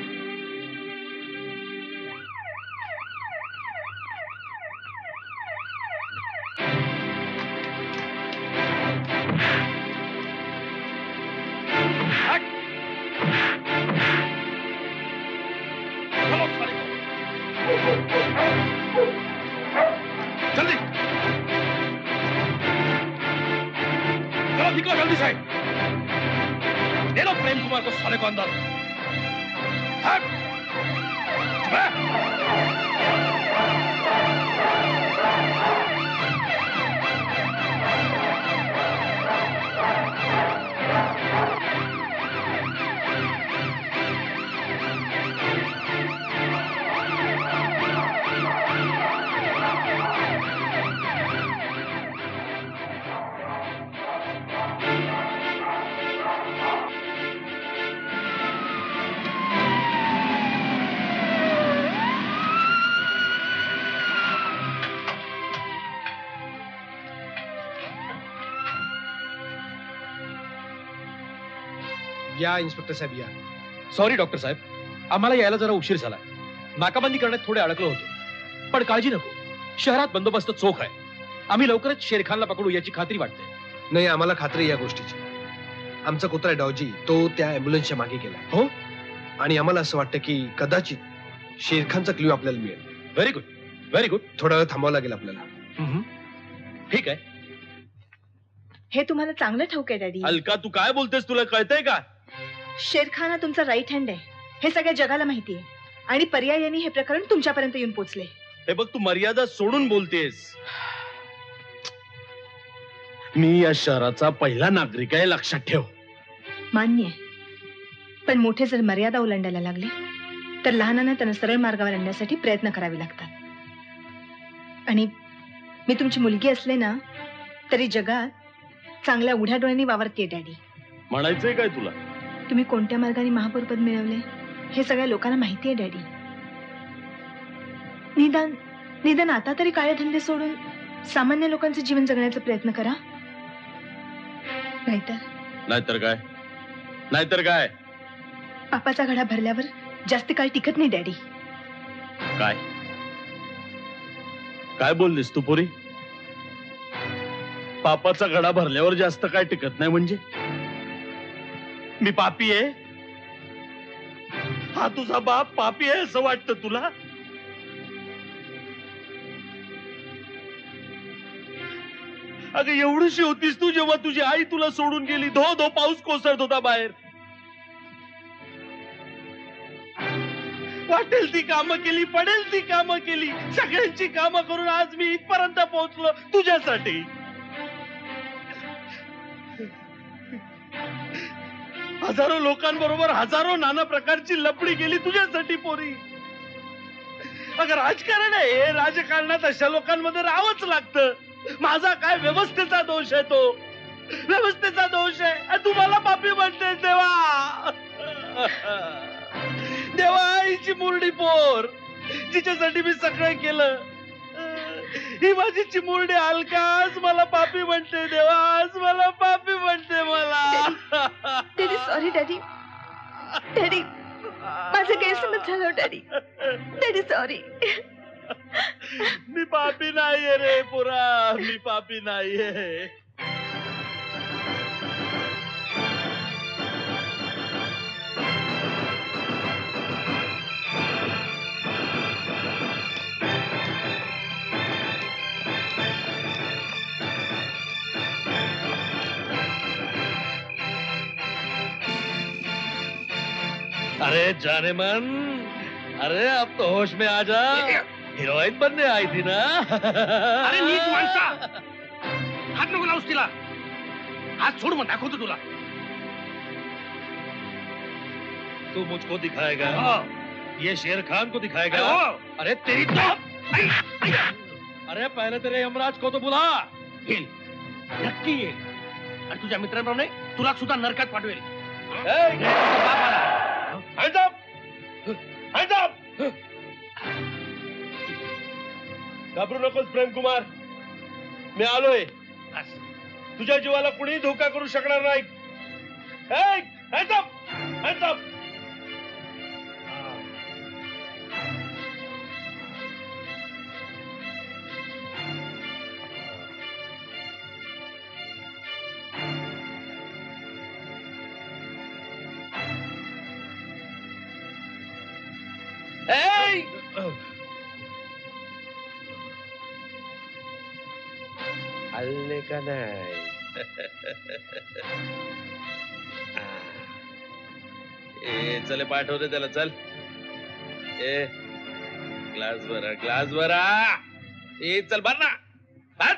या इन्स्पेक्टर साहेब या. सॉरी डॉक्टर साहेब. आम्हाला यायला जरा उशीर झाला. नाकाबंदी करण्यात थोडे अडकलो होतो. पण काळजी नको. शहरात बंदोबस्त चोख आहे. आम्ही लवकरच शेरखानला पकडू याची खात्री वाटते. नाही आम्हाला खात्री या गोष्टीची. आमचा कुत्रा डॉजी. तो त्या अँब्युलन्सच्या मागे गेला हो? आणि आम्हाला असं वाटतं की कदाचित शेरखानचा क्ल्यू आपल्याला मिळेल. व्हेरी गुड व्हेरी गुड थोडा वेळ थांबावं लागेल आपल्याला. ठीक आहे. हे तुम्हाला चांगलं ठाऊक आहे डॅडी. अलका तू काय बोलतेस? तुला कळतंय का? शेरखान हा तुमचा राईट हँड आहे. हे सगळ्या जगाला माहिती आहे. आणि पर्यायाने हे प्रकरण तुमच्यापर्यंत येऊन पोहोचले. हे बघ तू मर्यादा सोडून बोलतेस. मी या शहराचा पहिला नागरिक आहे लक्षात ठेव. मान्य आहे. पण मोठे जर मर्यादा ओलांडायला लागले तर लहानांना त्यांना सरळ मार्गावर आणण्यासाठी प्रयत्न करावे लागतात. आणि मी तुमची मुलगी असले ना तरी जगात चांगल्या उघड्या डोळ्यांनी वावरते डॅडी. म्हणायचंय काय तुला? तुम्ही कोणत्या मार्गाने महापौरपद मिळवले? हे सगळ्या लोकांना माहिती आहे डॅडी. निदान निदान आता तरी काळे धंदे सोडून सामान्य लोकांचं जीवन जगण्याचा प्रयत्न करा. नाहीतर? नाहीतर काय? नाहीतर काय? पापाचा घडा भरल्यावर जास्त काळ टिकत नाही डॅडी. काय? काय बोललीस तू पुरी? पापाचा घडा भरल्यावर जास्त काय टिकत नाही म्हणजे? मी पापी आहे. हा तुझा बाप पापी आहे असं वाटतं तुला? अगं एवढीशी होतीस तू जेव्हा तुझी आई तुला सोडून गेली. धो धो पाऊस कोसळत होता बाहेर. वाटेल ती कामं केली पडेल ती कामं केली. सगळ्यांची कामं करून आज मी इथपर्यंत पोहोचलो तुझ्यासाठी. हजारो लोकांबरोबर हजारो नाना प्रकारची लपडी केली तुझ्यासाठी पोरी. अगं राजकारण आहे. राजकारणात अशा लोकांमध्ये राहावंच लागतं. माझा काय व्यवस्थेचा दोष आहे तो? व्यवस्थेचा दोष आहे. तुम्हाला पापी म्हणते देवा. देवा आईची मुरडी पोर. जिच्यासाठी मी सगळं केलं. ही माझी चिमुरडी आज मला पापी म्हणते देवा आज मला पापी म्हणते मला. डॅडी सॉरी डॅडी डॅडी माझं गैरसमज झालं डॅडी डॅडी सॉरी मी पापी नाहीये रे पुरा मी पापी नाहीये. अरे जाने मन। अरे अब तो होश में आ जा। हिरोइन बनने आई थी ना। अरे नीट माणसा हात नको लावूस तिला हात सोड मग दाखवतो तुला तू मुझको दिखाएगा। ये शेर खान को दिखाएगा। अरे तेरी तो अरे पहले तेरे यमराज को तो बुला। येईल नक्की येईल आणि तुझ्या मित्रांप्रमाणे तुला सुद्धा नरकात पाठवेल. Hands up! Hands up! घाबरू नकोस प्रेम कुमार मी आलोय तुझ्या जीवाला कुणी धोका करू शकणार नाही Hey, hands up! Hands up! Hey! हल्ले का नाही ए चले पाठवते त्याला चल. ए ग्लास भरा ग्लास भरा. ए चल भर ना. भर.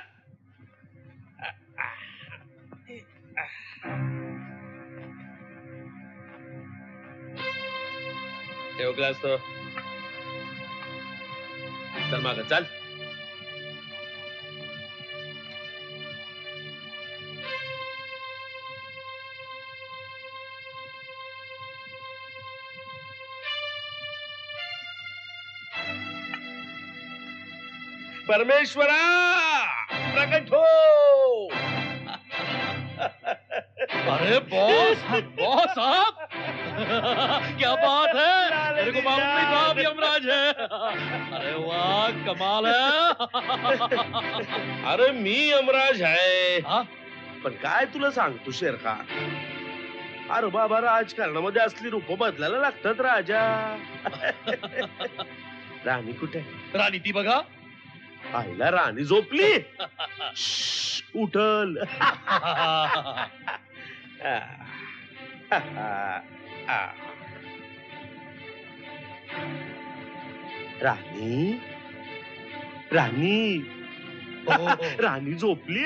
ठेव ग्लास तो. चल माग चल परमेश्वरा प्रकट हो अरे बॉस बॉस आप क्या बात है? मेरे को मालूम नहीं था आप यमराज है। अरे वाह कमाल है। अरे मी यमराज आहे पण काय तुला सांगतो शेरखा? अरे बाबा राजकारणामध्ये असली रूप बदलायला लागतात राजा. राणी कुठे? राणी ती बघा. आईला राणी झोपली. श्श्श, उठल. राणी? राणी? राणी झोपली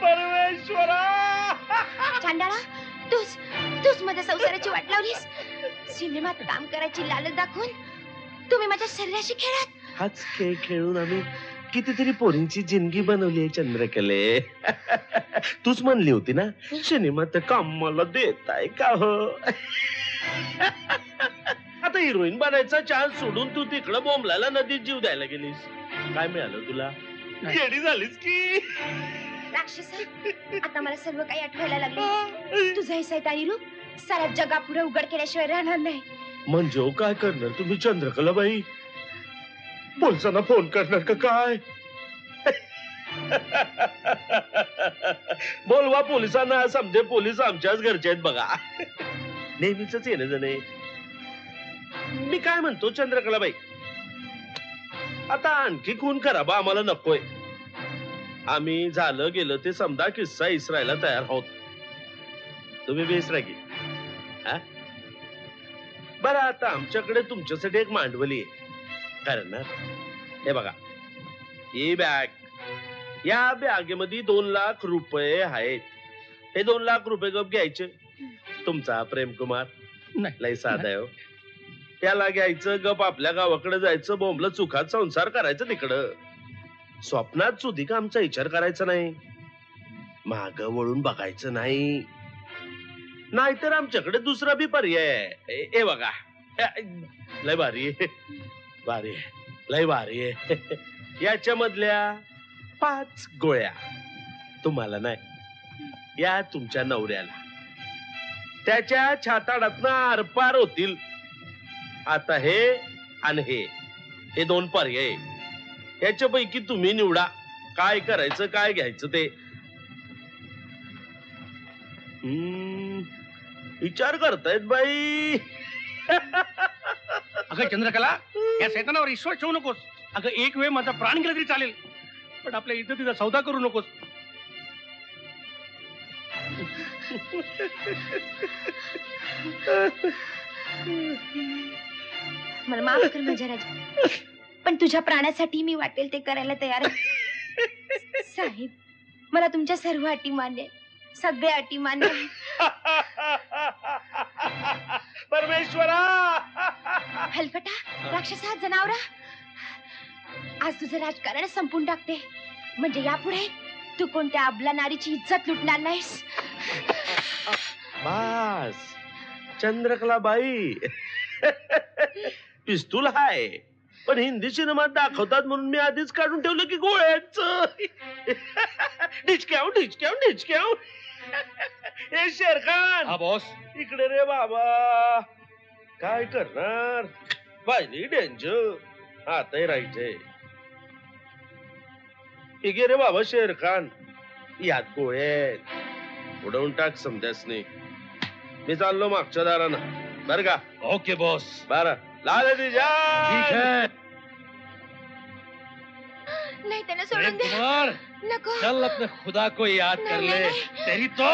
परमेश्वरा! चांडाळा तूच तूच माझ्या संसाराची वाट लावलीस? सिनेमात काम करायची लालच दाखवून तुम्ही माझ्या शरीराशी खेळात. हाच खेळ खेळून आम्ही कितीतरी पोरींची जिंदगी बनवली आहे चंद्रकले. तूच म्हणली होती ना सिनेमात काम मला देताय का हो? आता हिरोईन बनायचा चान्स सोडून तू तिकडं बोंबलाला नदीत जीव द्यायला गेलीस. काय मिळालं तुला? येडी झालीस की. राक्षस आता मला सर्व काही आठवायला लागले तुझं हे सैतानी रूप साऱ्या जगापुढे उघड केल्याशिवाय राहणार नाही. म्हणजे काय करणार तुम्ही चंद्रकलाबाई बोलताना फोन करणार का काय? बोलवा पोलिसांना समजे पोलीस आमच्याच घरचे आहेत बघा. नेहमीच येणं जणे मी काय म्हणतो चंद्रकलाबाई आता आणखी खून करा बा आम्हाला नकोय. आम्ही झालं गेलं ते समजा किस्सा इसरायला तयार आहोत. तुम्ही बेस इसरा की हा? बरं आता आमच्याकडे तुमच्यासाठी एक मांडवली आहे. कारण ना हे बघा ही बॅग या बॅगेमध्ये दोन लाख रुपये आहेत. हे दोन लाख रुपये गप घ्यायचे? तुमचा प्रेमकुमार लय साधा आहे हो. त्याला घ्यायचं गप आपल्या गावाकडे जायचं बोंबलं चुखात संसार करायचं तिकडं. स्वप्नात सुधिक आमचा विचार करायचा नाही? माग वळून बघायचं नाही. नाहीतर आमच्याकडे दुसरा बी पर्याय आहे. ए बघा. लय भारी. आहे. भारी. आहे. लय भारी. आहे याच्या मधल्या पाच गोळ्या तुम्हाला नाही. या तुमच्या नवऱ्याला. त्याच्या छाताडातनं आरपार होतील. आता हे आणि हे. हे दोन पर्याय. याच्यापैकी तुम्ही निवडा. काय करायचं काय घ्यायचं ते. हम्म, विचार करतायत बाई अगं चंद्रकला या सैतानावर विश्वास ठेवू नकोस अगं एक वेळ माझा प्राण गेला तरी चालेल पण आपल्या इज्जतीचा सौदा करू नकोस मला माफ कर माझ्या राजा पण तुझ्या प्राणासाठी मी वाटेल ते करायला तयार आहे. साहेब मला तुमच्या सर्व अटी मान्य. सगळ्या अटी मान्य. परमेश्वरा हलकटा राक्षसा जनावरा? आज तुझं राजकारण संपून टाकते. म्हणजे यापुढे तू कोणत्या अबला नारीची इज्जत लुटणार नाहीस? बास चंद्रकला बाई पिस्तूल हाय पण हिंदी सिनेमात दाखवतात म्हणून मी आधीच काढून ठेवलं की गोळ्याच. डिचक्याव डिचक्याव डिचक्याव हे शेरखान. हा बॉस इकडे रे बाबा. काय करणार? पाहिली डेंजर आताही राहायचंय इगे रे बाबा शेरखान यात गोळे उडवून टाक समजास नाही मी चाललो मागच्या दारानं. बर का? ओके बॉस बर. लाल ठीक है नाही सोडून दे नको. चल अपने खुदा को याद कर ले. तेरी तो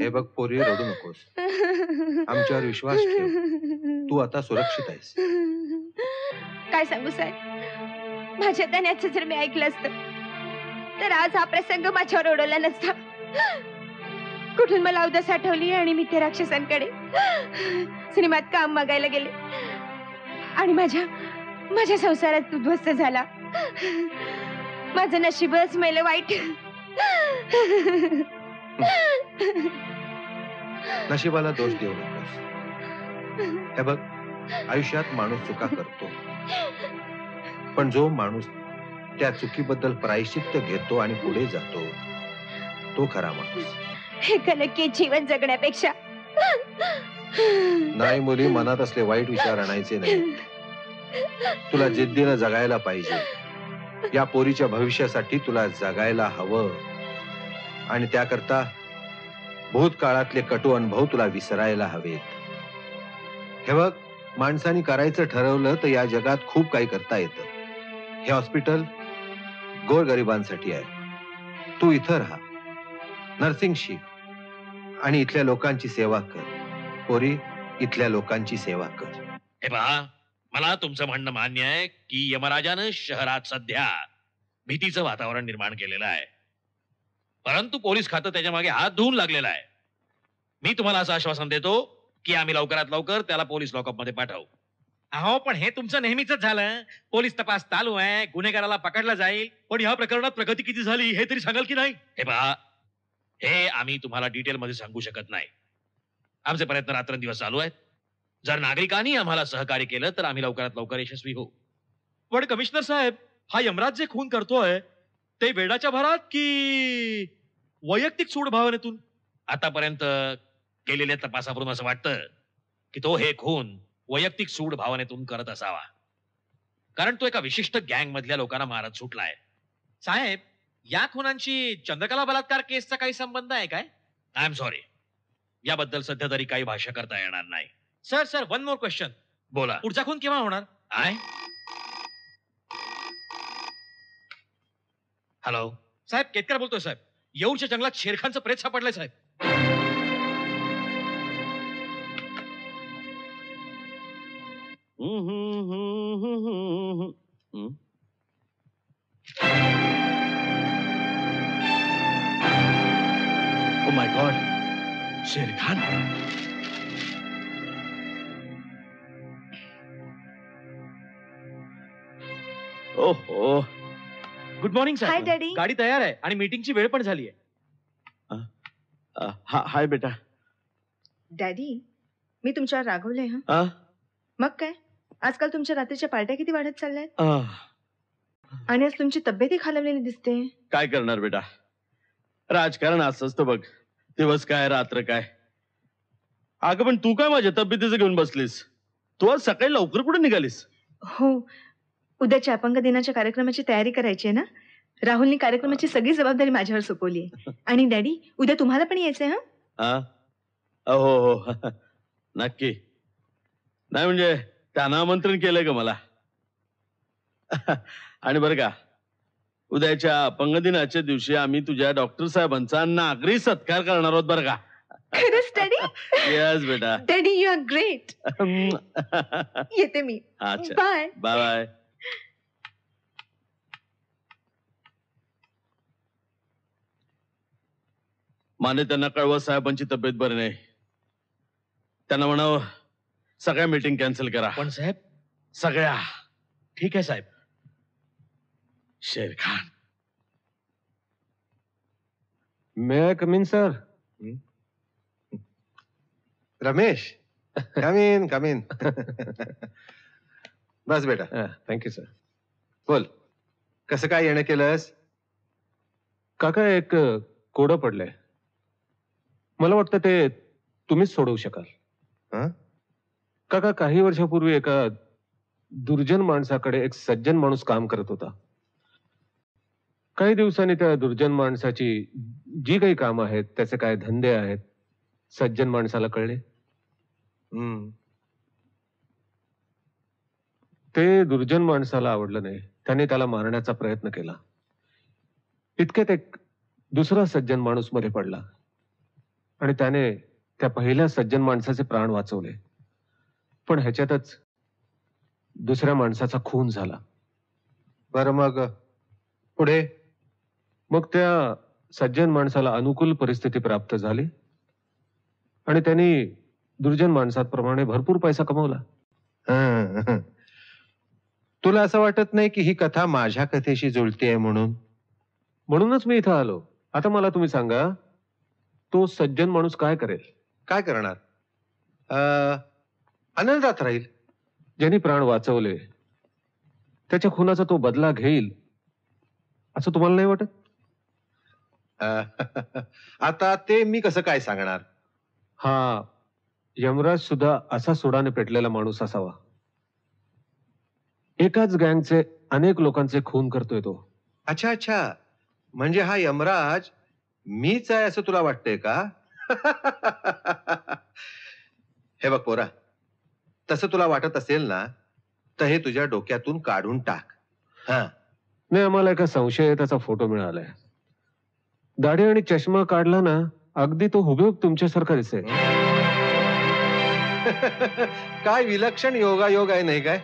हे बघ पोरी रडू नकोस. आमच्यावर विश्वास ठेव. तू आता सुरक्षित आहेस. काय सांगू साहेब? माझ्या धन्याचं जर मी ऐकलं असतं तर आज हा प्रसंग माझ्यावर ओढवला नसता. कुठून मला उदास आठवली आणि मी त्या राक्षसांकडे सिनेमात काम मागायला गेले. आणि माझ्या माझ्या संसारात उद्ध्वस्त झाला. माझं नशीबच मेलं वाईट. नशिबाला दोष देऊ नकोस. हे बघ आयुष्यात माणूस चुका करतो. पण जो माणूस त्या चुकीबद्दल प्रायश्चित्त घेतो आणि पुढे जातो तो खरा माणूस. हे कलकी जीवन जगण्यापेक्षा. नाही मुली मनात असले वाईट विचार आणायचे नाही. तुला जिद्दीनं जगायला पाहिजे. या पोरीच्या भविष्यासाठी तुला जगायला हवं. आणि त्याकरता भूतकाळातले कटू अनुभव तुला विसरायला हवेत. हे बघ माणसाने करायचं ठरवलं तर या जगात खूप काही करता येतं. हे हॉस्पिटल गोरगरिबांसाठी आहे. तू इथं राहा. नर्सिंग शिक. आणि इथल्या लोकांची सेवा कर. पोरी इथल्या लोकांची सेवा कर. हे पहा मला तुमचं म्हणणं मान्य आहे की यमराजानं शहरात सध्या भीतीचं वातावरण निर्माण केलेलं आहे. परंतु पोलीस खातं त्याच्यामागे हात धुवून लागलेलं आहे. मी तुम्हाला असं आश्वासन देतो की आम्ही लवकरात लवकर त्याला पोलीस लॉकअपमध्ये पाठवू. अहो पण हे तुमचं नेहमीच झालं. पोलीस तपास चालू आहे गुन्हेगाराला पकडला जाईल. पण या प्रकरणात प्रगती किती झाली हे तरी सांगाल की नाही? हे पहा हे आम्ही तुम्हाला डिटेल मध्ये सांगू शकत नाही. आमचे प्रयत्न रात्रंदिवस चालू आहेत. जर नागरिकांनी आम्हाला सहकार्य केलं तर आम्ही लवकरात लवकर यशस्वी होऊ. पण कमिशनर साहेब हा यमराज जे खून करतोय ते वेडाच्या भरात की वैयक्तिक सूड भावनेतून? आतापर्यंत केलेल्या तपासावरून असं वाटतं की तो हे खून वैयक्तिक सूड भावनेतून करत असावा. कारण तो एका विशिष्ट गँग मधल्या लोकांना मारत सुटलाय. साहेब या खुनांशी चंद्रकला बलात्कार केसचा काही संबंध आहे काय? आय एम सॉरी याबद्दल सध्या तरी काही भाष्य करता येणार नाही. Sir sir one more question बोला. पुढचा खून केव्हा होणार? आय हॅलो साहेब केतकर बोलतोय साहेब. येऊरच्या जंगलात शेरखानचं प्रेत सापडलंय साहेब. Oh my God Sher Khan ओहो. गुड मॉर्निंग Hi, साहेब Daddy. गाडी तयार आहे आणि मीटिंगची वेळ पण झाली आहे. हा हाय बेटा. डॅडी मी तुमच्यावर रागवले हा? मग काय? आजकाल तुमच्या रात्रीच्या पार्ट्या किती वाढत चालल्या आणि आज तुमची तब्येतही खालवलेली दिसते. काय करणार बेटा? राजकारण असं असतं बघ. दिवस काय रात्र काय? अगं पण तू काय माझ्या तब्येतीचं घेऊन बसलीस? तू आज सकाळी लवकर कुठे निघालीस? हो उद्याच्या अपंग दिनाच्या कार्यक्रमाची तयारी करायची आहे ना? राहुलनी कार्यक्रमाची सगळी जबाबदारी माझ्यावर सोपवली आहे. आणि डॅडी उद्या तुम्हाला पण यायचंय हा? हा? हो नक्की. नाही म्हणजे त्यानं आमंत्रण केलंय का मला? आणि बरं का उद्याच्या अपंग दिनाच्या दिवशी आम्ही तुझ्या डॉक्टर साहेबांचा नागरी सत्कार करणार आहोत बरं का? खरंच डॅडी? येस बेटा. डॅडी यू आर ग्रेट येते मी. अच्छा. बाय बाय बाय माने त्यांना कळवा साहेबांची तब्येत बरी नाही. त्यांना म्हणावं सगळ्या मीटिंग कॅन्सल करा. पण साहेब सगळ्या. ठीक आहे साहेब. Sher Khan. May I come in sir Ramesh come in come in बस बेटा. थँक्यू सर बोल. कसं काय येणं केलंस? काका एक कोडं पडलंय. मला वाटतं ते तुम्हीच सोडवू शकाल. हं? काका काही वर्षापूर्वी एका दुर्जन माणसाकडे एक सज्जन माणूस काम करत होता. काही दिवसांनी त्या दुर्जन माणसाची जी काही कामं आहेत त्याचे काय धंदे आहेत सज्जन माणसाला कळले? हम्म. ते दुर्जन माणसाला आवडलं नाही. त्याने त्याला मारण्याचा प्रयत्न केला. इतक्यात एक दुसरा सज्जन माणूसमध्ये पडला. आणि त्याने त्या पहिल्या सज्जन माणसाचे प्राण वाचवले. पण ह्याच्यातच दुसऱ्या माणसाचा खून झाला. बरं मग पुढे? मग त्या सज्जन माणसाला अनुकूल परिस्थिती प्राप्त झाली आणि त्यांनी दुर्जन माणसाप्रमाणे भरपूर पैसा कमवला. हं. तुला असं वाटत नाही की ही कथा माझ्या कथेशी जुळतीये म्हणून? म्हणूनच मी इथं आलो. आता मला तुम्ही सांगा तो सज्जन माणूस काय करेल? काय करणार? आनंदात राहील. ज्यांनी प्राण वाचवले त्याच्या खुनाचा तो बदला घेईल असं तुम्हाला नाही वाटत? आता ते मी कसं काय सांगणार? हा यमराज सुद्धा असा सुडाने पेटलेला माणूस असावा. एकाच गँगचे अनेक लोकांचे खून करतोय तो. अच्छा अच्छा. म्हणजे हा यमराज मीच आहे असं तुला वाटतंय का? हे बघ पोरा तसं तुला वाटत असेल ना तर हे तुझ्या डोक्यातून काढून टाक. हा. नाही आम्हाला एका संशयिताचा फोटो मिळालाय. दाढी आणि चष्मा काढला ना अगदी तो हुबेहूब तुमच्यासारखा दिसेल. काय विलक्षण योगायोग आहे नाही काय?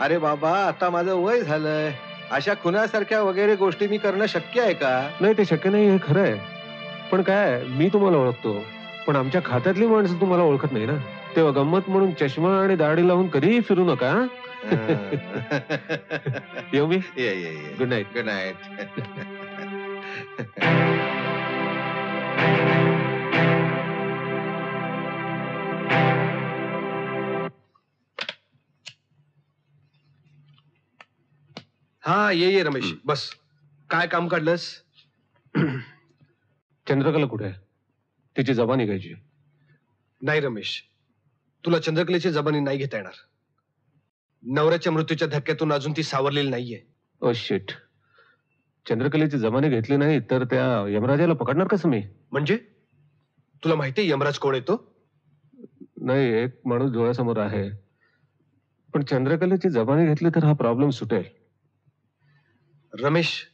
अरे बाबा आता माझं वय झालंय. अशा खुनासारख्या वगैरे गोष्टी मी करणं शक्य आहे का? नाही ते शक्य नाही हे खरं आहे. पण काय मी तुम्हाला ओळखतो. पण आमच्या खात्यातली माणसं तुम्हाला ओळखत नाही ना? तेव्हा गंमत म्हणून चष्मा आणि दाढी लावून कधीही फिरू नका? येऊ मी? ये ये ये. गुड नाईट गुड नाईट हा ये ये रमेश. बस. काय काम काढलंस? चंद्रकला कुठे आहे? तिची जबा निघायची नाही रमेश. तुला चंद्रकलेची जबानी नाही घेता येणार. नवऱ्याच्या मृत्यूच्या धक्क्यातून अजून ती सावरलेली नाहीये. ओ शिट चंद्रकलेची जमाने घेतली नाही तर त्या यमराजाला पकडणार कसं मी? म्हणजे? तुला माहितीये यमराज कोण येतो नाही एक माणूस डोळ्यासमोर आहे. पण चंद्रकलेची जबानी घेतली तर हा प्रॉब्लेम सुटेल. रमेश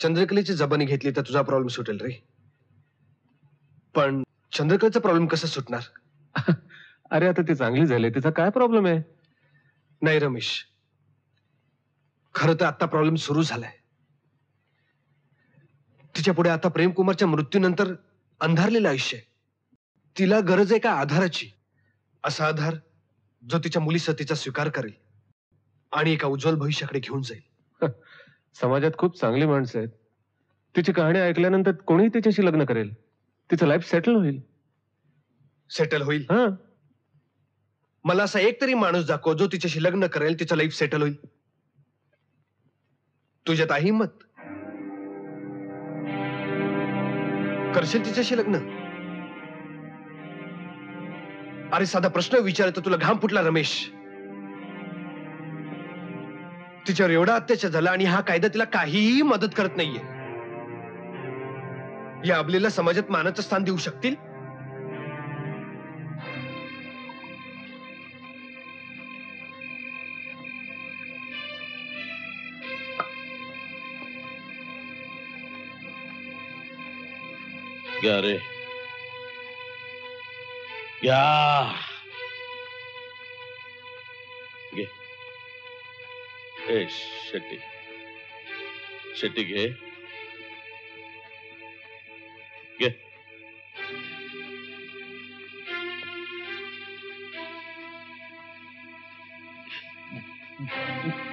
चंद्रकलेची जबानी घेतली तर तुझा प्रॉब्लेम सुटेल रे. पण चंद्रकलेचा प्रॉब्लेम कसा सुटणार? अरे आता ती चांगली झाली. तिचा काय प्रॉब्लेम आहे? नाही रमेश. खरं तर आता प्रॉब्लेम सुरू झालाय. तिच्या पुढे आता प्रेमकुमारच्या मृत्यूनंतर अंधारलेलं आयुष्य आहे. तिला गरज आहे का आधाराची? असा आधार जो तिच्या मुली सतीचा स्वीकार करेल आणि एका उज्ज्वल भविष्याकडे घेऊन जाईल. समाजात खूप चांगली माणसं आहेत. तिची कहाणी ऐकल्यानंतर कोणीही तिच्याशी लग्न करेल. तिचं लाईफ सेटल होईल. सेटल होईल? हा. मला असा एक तरी माणूस दाखव जो तिच्याशी लग्न करेल तिचं लाईफ सेटल होईल. तुझ्यात आहे हिंमत. करशील तिच्याशी लग्न? अरे साधा प्रश्न विचारतो तुला घाम फुटला रमेश. तिच्यावर एवढा अत्याचार झाला आणि हा कायदा तिला काहीही मदत करत नाहीये. या अबलीला समाजात मानाचं स्थान देऊ शकतील? घ्या रे. घ्या ए शेट्टी. शेट्टी घे. घे. शेरखान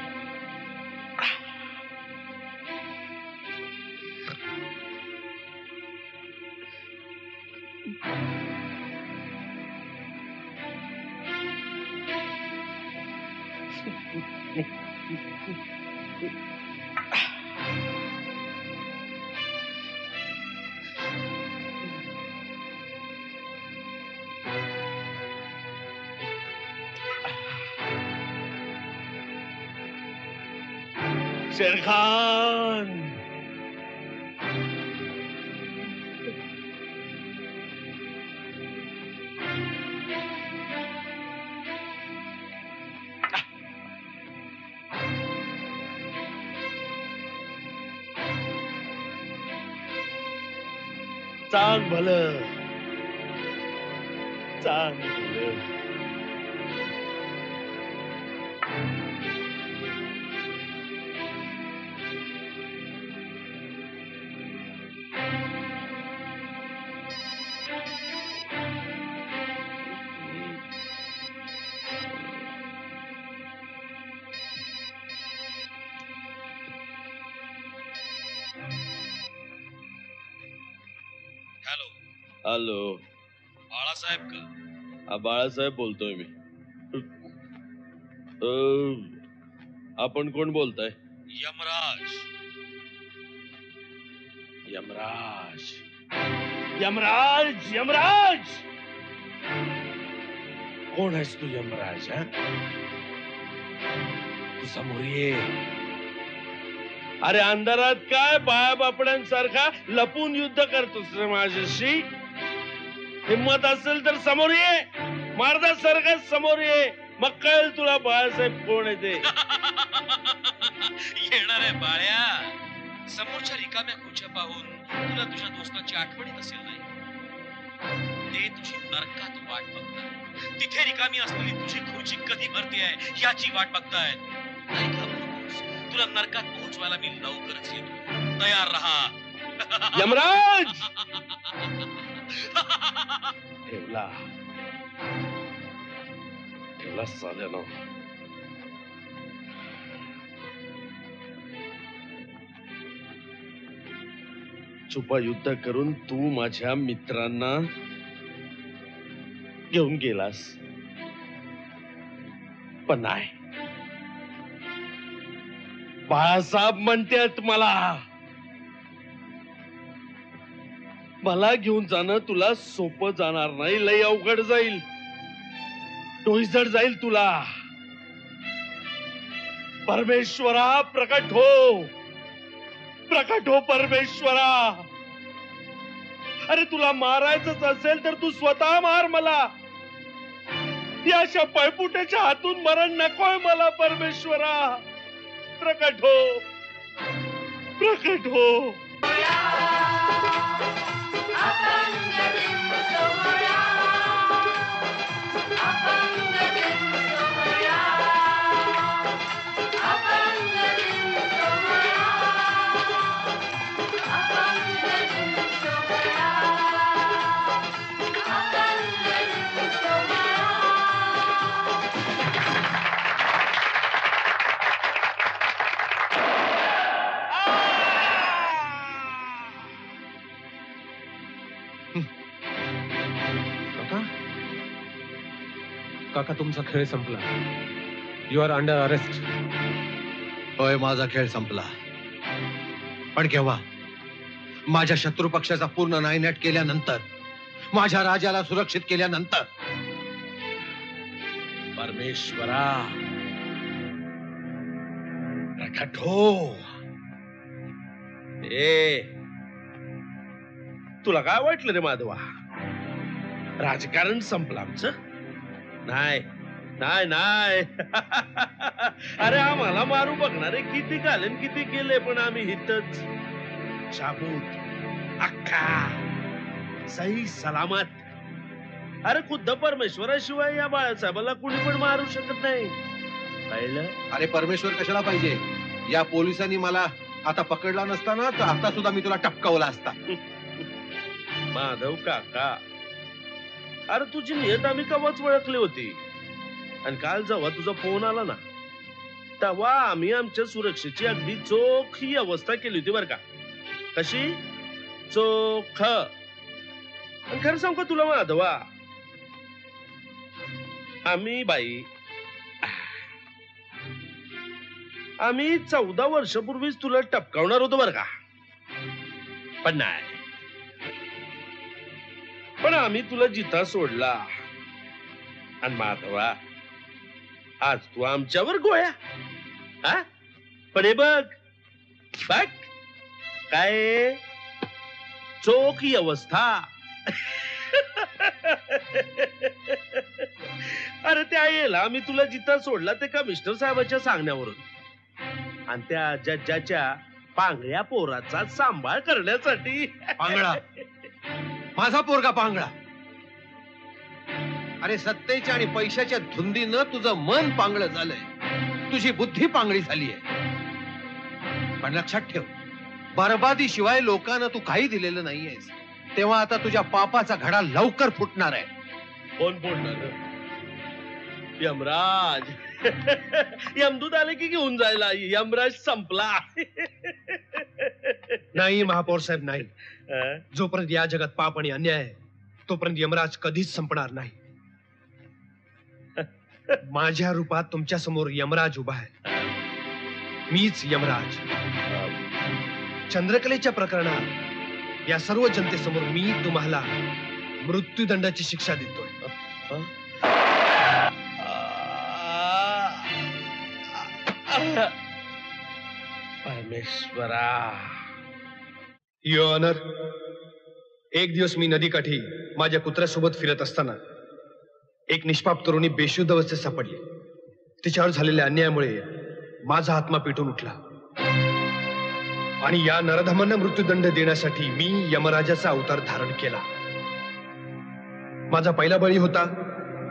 हॅलो बाळासाहेब का हा बाळासाहेब बोलतोय मी. अं, आपण कोण बोलताय? यमराज. यमराज. यमराज यमराज! कोण आहेस तू यमराज हा? तू समोर ये. अरे अंधारात काय? बाया बापड्यांसारखा लपून युद्ध करतोस रे माझ्याशी? हिम्मत असेल तर समोर ये. मारदा सारखा समोर ये. मग कळेल तुला बाळासाहेब कोण आहे ते. येणार आहे बाळ्या. समोरच्या रिकाम्या खुर्च्या पाहून तुला तुझ्या दोस्ताची आठवण येत असेल नाही? ते तुझी नरकात वाट बघताय तिथे रिकामी असलेली तुझी खुर्ची कधी भरती आहे याची वाट बघताय नाही घाबरू नकोस. तुला नरकात पोहोचवायला मी लवकरच येतो. तयार राहा. यमराज! ठेवला ठेवला छुपा युद्ध करून तू माझ्या मित्रांना घेऊन गेलास पण नाही बाळासाहेब म्हणतात मला मला घेऊन जाणं तुला सोपं जाणार नाही. लय अवघड जाईल. डोईजड जाईल तुला. परमेश्वरा प्रकट हो. प्रकट हो परमेश्वरा. अरे तुला मारायचंच असेल तर तू स्वतः मार मला. या अशा पळपुट्याच्या हातून मरण नकोय मला परमेश्वरा. प्रकट हो. प्रकट हो. काका काका तुमचा खेळ संपला. यू आर अंडर अरेस्ट होय माझा खेळ संपला. पण केव्हा? माझ्या शत्रू पक्षाचा पूर्ण नायनाट केल्यानंतर माझ्या राजाला सुरक्षित केल्यानंतर. परमेश्वरा प्रकट हो ए तुला काय वाटलं रे माधवा? राजकारण संपलं आमचं. नाही नाही नाही. अरे आम्हाला मारू बघणारे किती घालेन किती केले पण आम्ही हितच. शाबूत अख्खा सही सलामत. अरे खुद्द परमेश्वराशिवाय या बाळासाहेबाला कुणी पण मारू शकत नाही. कळलं अरे परमेश्वर कशाला पाहिजे? या पोलिसांनी मला आता पकडला नसताना तर आता सुद्धा मी तुला टपकावला असता. माधव काका अरे तुझी नियत आम्ही कवाच ओळखली होती. आणि काल जेव्हा तुझा फोन आला ना तेव्हा आम्ही आमच्या सुरक्षेची अगदी चोख ही अवस्था केली होती बर का. कशी? चोख. आणि खरं सांगू का तुला माधवा? आम्ही बाई आम्ही चौदा वर्षापूर्वीच तुला टपकावणार होतो बर का. पण नाही. पण आम्ही तुला जिता सोडला. आणि माधवा आज तू आमच्यावर गोळ्या. हा? पण हे बघ बघ काय? चोख अवस्था अरे त्या येला आम्ही तुला जिता सोडला ते कमिशनर साहेबाच्या सांगण्यावरून? आणि त्या जज्जाच्या पांगळ्या पोराचा सांभाळ करण्यासाठी. पांगळा. माझा पोरगा पांगळा. अरे सत्तेच्या आणि पैशाच्या धुंदीनं तुझं मन पांगळ झालंय. तुझी बुद्धी पांगळी झाली आहे पण लक्षात ठेव बरबादी शिवाय लोकांना तू काही दिलेलं नाहीयेस. तेव्हा आता तुझ्या पापाचा घडा लवकर फुटणार आहे. कोण बोलणार यमराज. यमदूत आले की घेऊन जायला यमराज संपला. नाही महापौर साहेब नाही. जोपर्यंत या जगात पाप आणि अन्याय आहे तोपर्यंत यमराज कधीच संपणार नाही. माझ्या रूपात तुमच्यासमोर यमराज उभा आहे. मीच यमराज. चंद्रकलेच्या प्रकरणात या सर्व जनतेसमोर मी तुम्हाला मृत्यूदंडाची शिक्षा देतोय. परमेश्वरा! ऑनर एक दिवस मी नदीकाठी माझ्या कुत्र्यासोबत फिरत असताना एक निष्पाप तरुणी बेशुद्ध अवस्थेत सापडली. तिच्यावर झालेल्या अन्यायामुळे माझा आत्मा पेटून उठला. आणि या नरधमांना मृत्यूदंड देण्यासाठी मी यमराजाचा अवतार धारण केला. माझा पहिला बळी होता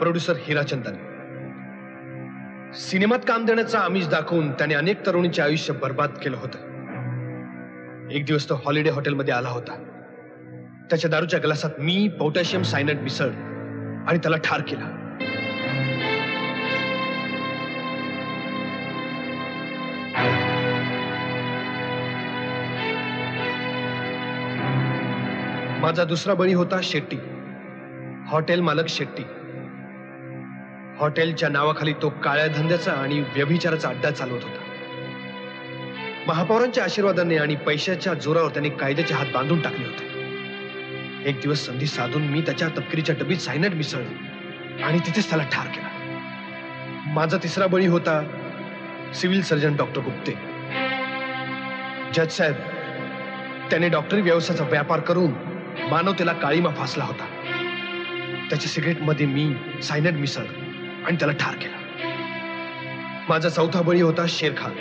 प्रोड्युसर हिराचंदन. सिनेमात काम देण्याचा आमिष दाखवून त्याने अनेक तरुणीचे आयुष्य बर्बाद केलं होतं. एक दिवस तो हॉलिडे हॉटेलमध्ये आला होता. त्याच्या दारूच्या ग्लासात मी पोटॅशियम सायनाइड मिसळ आणि त्याला ठार केला. माझा दुसरा बळी होता शेट्टी. हॉटेल मालक शेट्टी. हॉटेलच्या नावाखाली तो काळ्या धंद्याचा आणि व्यभिचाराचा अड्डा चालवत होता. महापौरांच्या आशीर्वादाने आणि पैशाच्या जोरावर त्याने कायद्याचे हात बांधून टाकले होते. एक दिवस संधी साधून मी त्याच्या तपकिरीच्या डबीत सायनाइड मिसळलं आणि तिथेच त्याला ठार केला. माझा तिसरा बळी होता सिव्हिल सर्जन डॉक्टर गुप्ते. जज साहेब त्याने डॉक्टरी व्यवसायाचा व्यापार करून मानवतेला काळीमा फासला होता. त्याच्या सिगरेटमध्ये मी सायनाइड मिसळ आणि त्याला ठार केला. माझा चौथा बळी होता शेरखान.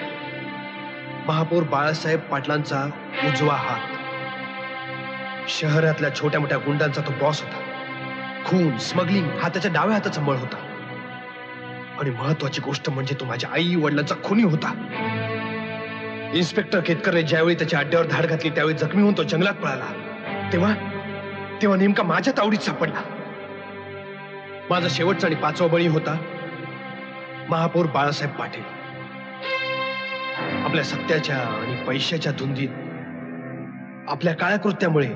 महापौर बाळासाहेब पाटलांचा उजवा हात. शहरातल्या छोट्या मोठ्या गुंडांचा तो बॉस होता. खून स्मगलिंग हा त्याच्या डाव्या हाताचा मळ होता. आणि महत्वाची गोष्ट म्हणजे तो माझ्या आई वडिलांचा खुनी होता. इन्स्पेक्टर केतकरने ज्यावेळी त्याच्या अड्ड्यावर धाड घातली त्यावेळी जखमी होऊन तो जंगलात पळाला. तेव्हा तेव्हा नेमका माझ्या तावडीत सापडला. माझा शेवटचा आणि पाचवा बळी होता महापौर बाळासाहेब पाटील. आपल्या सत्याच्या आणि पैशाच्या धुंदीत आपल्या काळ्या कृत्यामुळे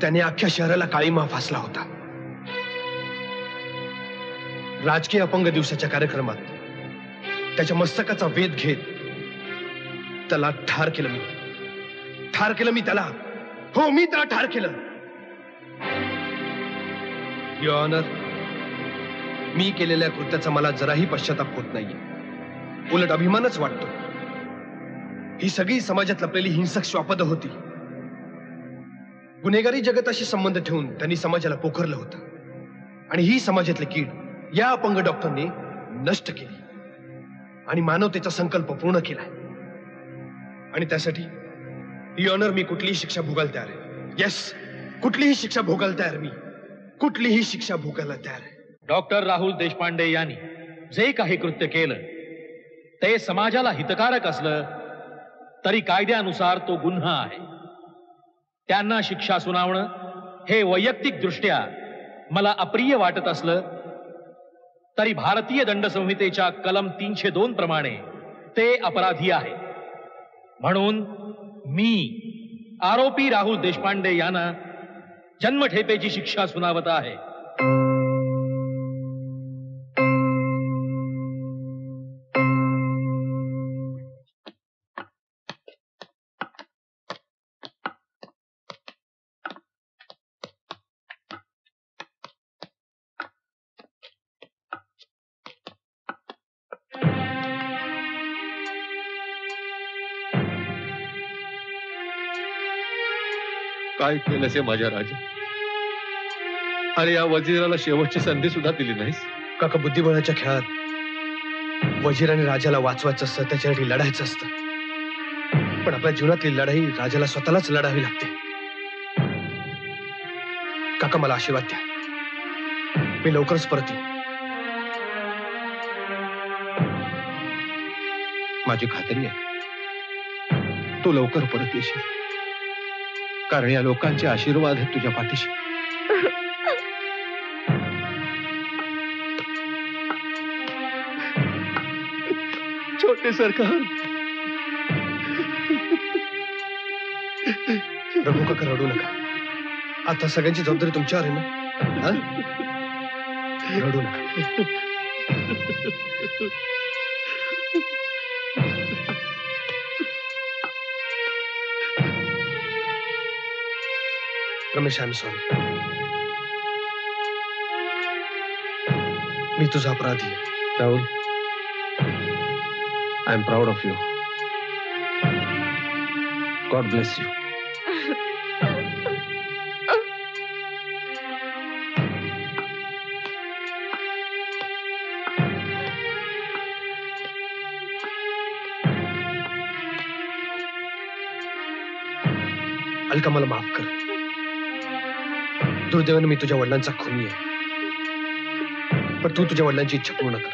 त्याने अख्ख्या शहराला काळीमा फासला होता. राजकीय अपंग दिवसाच्या कार्यक्रमात त्याच्या मस्तकाचा वेध घेत त्याला ठार केलं मी. ठार केलं मी त्याला. हो मी त्याला ठार केलं. ऑनर मी केलेल्या कृत्याचा मला जराही पश्चाताप होत नाही उलट अभिमानच वाटतो. ही सगळी समाजात लपलेली हिंसक स्वापद होती. गुन्हेगारी जगताशी संबंध ठेवून त्यांनी समाजाला पोखरलं होतं. आणि ही समाजातली कीड या अपंग डॉक्टरने नष्ट केली. आणि मानवतेचा संकल्प पूर्ण केलाय. आणि त्यासाठी ही ऑनर मी कुठलीही शिक्षा भोगायला तयार आहे. येस कुठलीही शिक्षा भोगायला तयार मी. कुठलीही शिक्षा भोगायला तयार आहे. डॉक्टर राहुल देशपांडे यांनी जे काही कृत्य केलं ते समाजाला हितकारक असलं तरी कायद्यानुसार तो गुन्हा आहे. त्यांना शिक्षा सुनावणं हे वैयक्तिक दृष्ट्या मला अप्रिय वाटत असलं तरी भारतीय दंड संहितेच्या कलम तीनशे दोन प्रमाणे ते अपराधी आहे. म्हणून मी आरोपी राहुल देशपांडे यांना जन्मठेपेची शिक्षा सुनावत आहे. काय केलंस माझ्या राजा? अरे या वजिराला शेवटची संधी सुद्धा दिली नाहीस? काका बुद्धिबळाच्या खेळात वजिराने राजाला वाचवायचं असतं त्याच्यासाठी लढायचं असतं. पण आपल्या जीवनातली लढाई राजाला स्वतःलाच लढावी लागते. काका मला आशीर्वाद द्या. मी लवकरच परत येईन. माझी खात्री आहे. तू लवकर परत येशील. कारण या लोकांचे आशीर्वाद आहेत तुझ्या पाठीशी. छोटे सरकार. रघु काका रडू नका. आता सगळ्यांची जबाबदारी तुमच्यावर आहे ना? हा? रडू नका. रमेश आय एम सॉरी मी तुझा अपराधी आहे. Rahul. I am proud of you god bless you Alka मला माफ कर. दुर्दैवानं मी तुझ्या वडिलांचा खुनी आहे. पण तू तुझ्या वडिलांची इच्छा पूर्ण कर.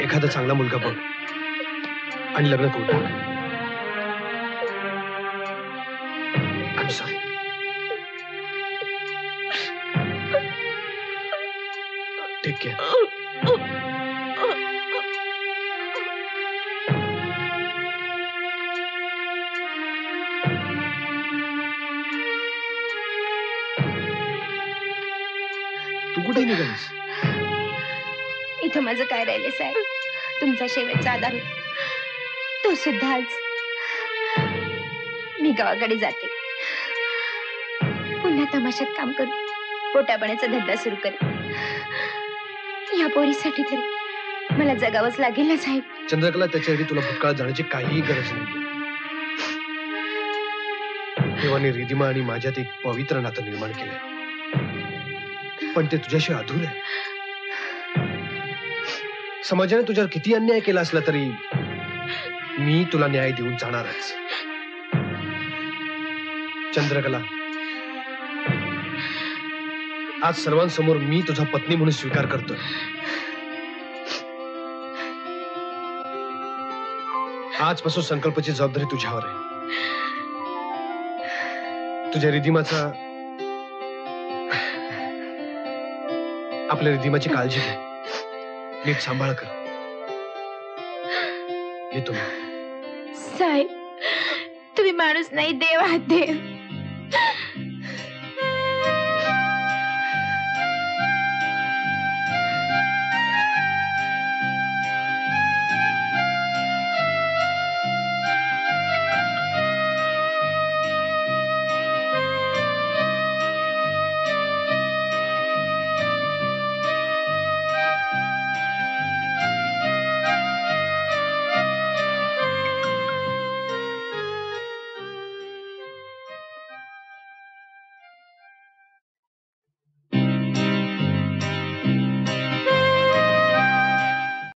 एखादा चांगला मुलगा बघ आणि लग्न करू तुमचा आधार होता. तो सुद्धा आज मी गावाकडे जाते. पुन्हा तमाशात काम करू पोटापाण्याचा धंदा सुरू करेन. या पोरीसाठी तरी मला जगावंच लागेल ना साहेब. चंद्रकला त्याच्यासाठी तुला भूतकाळात जाण्याची काहीही गरज नाही. देवाने रिदिमा आणि माझ्यात एक पवित्र नातं निर्माण केलंय. पण ते तुझ्याशी अधूर आहे. समाजाने तुझ्यावर किती अन्याय केला असला तरी मी तुला न्याय देऊन जाणारच. चंद्रकला आज सर्वांसमोर मी तुझा पत्नी म्हणून स्वीकार करतोय. आजपासून संकल्पाची जबाबदारी तुझ्यावर आहे. तुझ्या रिदिमाचा आपल्या रिदिमाची काळजी घे. नीट सांभाळ कर. येतो मी. साहेब तुम्ही माणूस नाही देव आहात देव.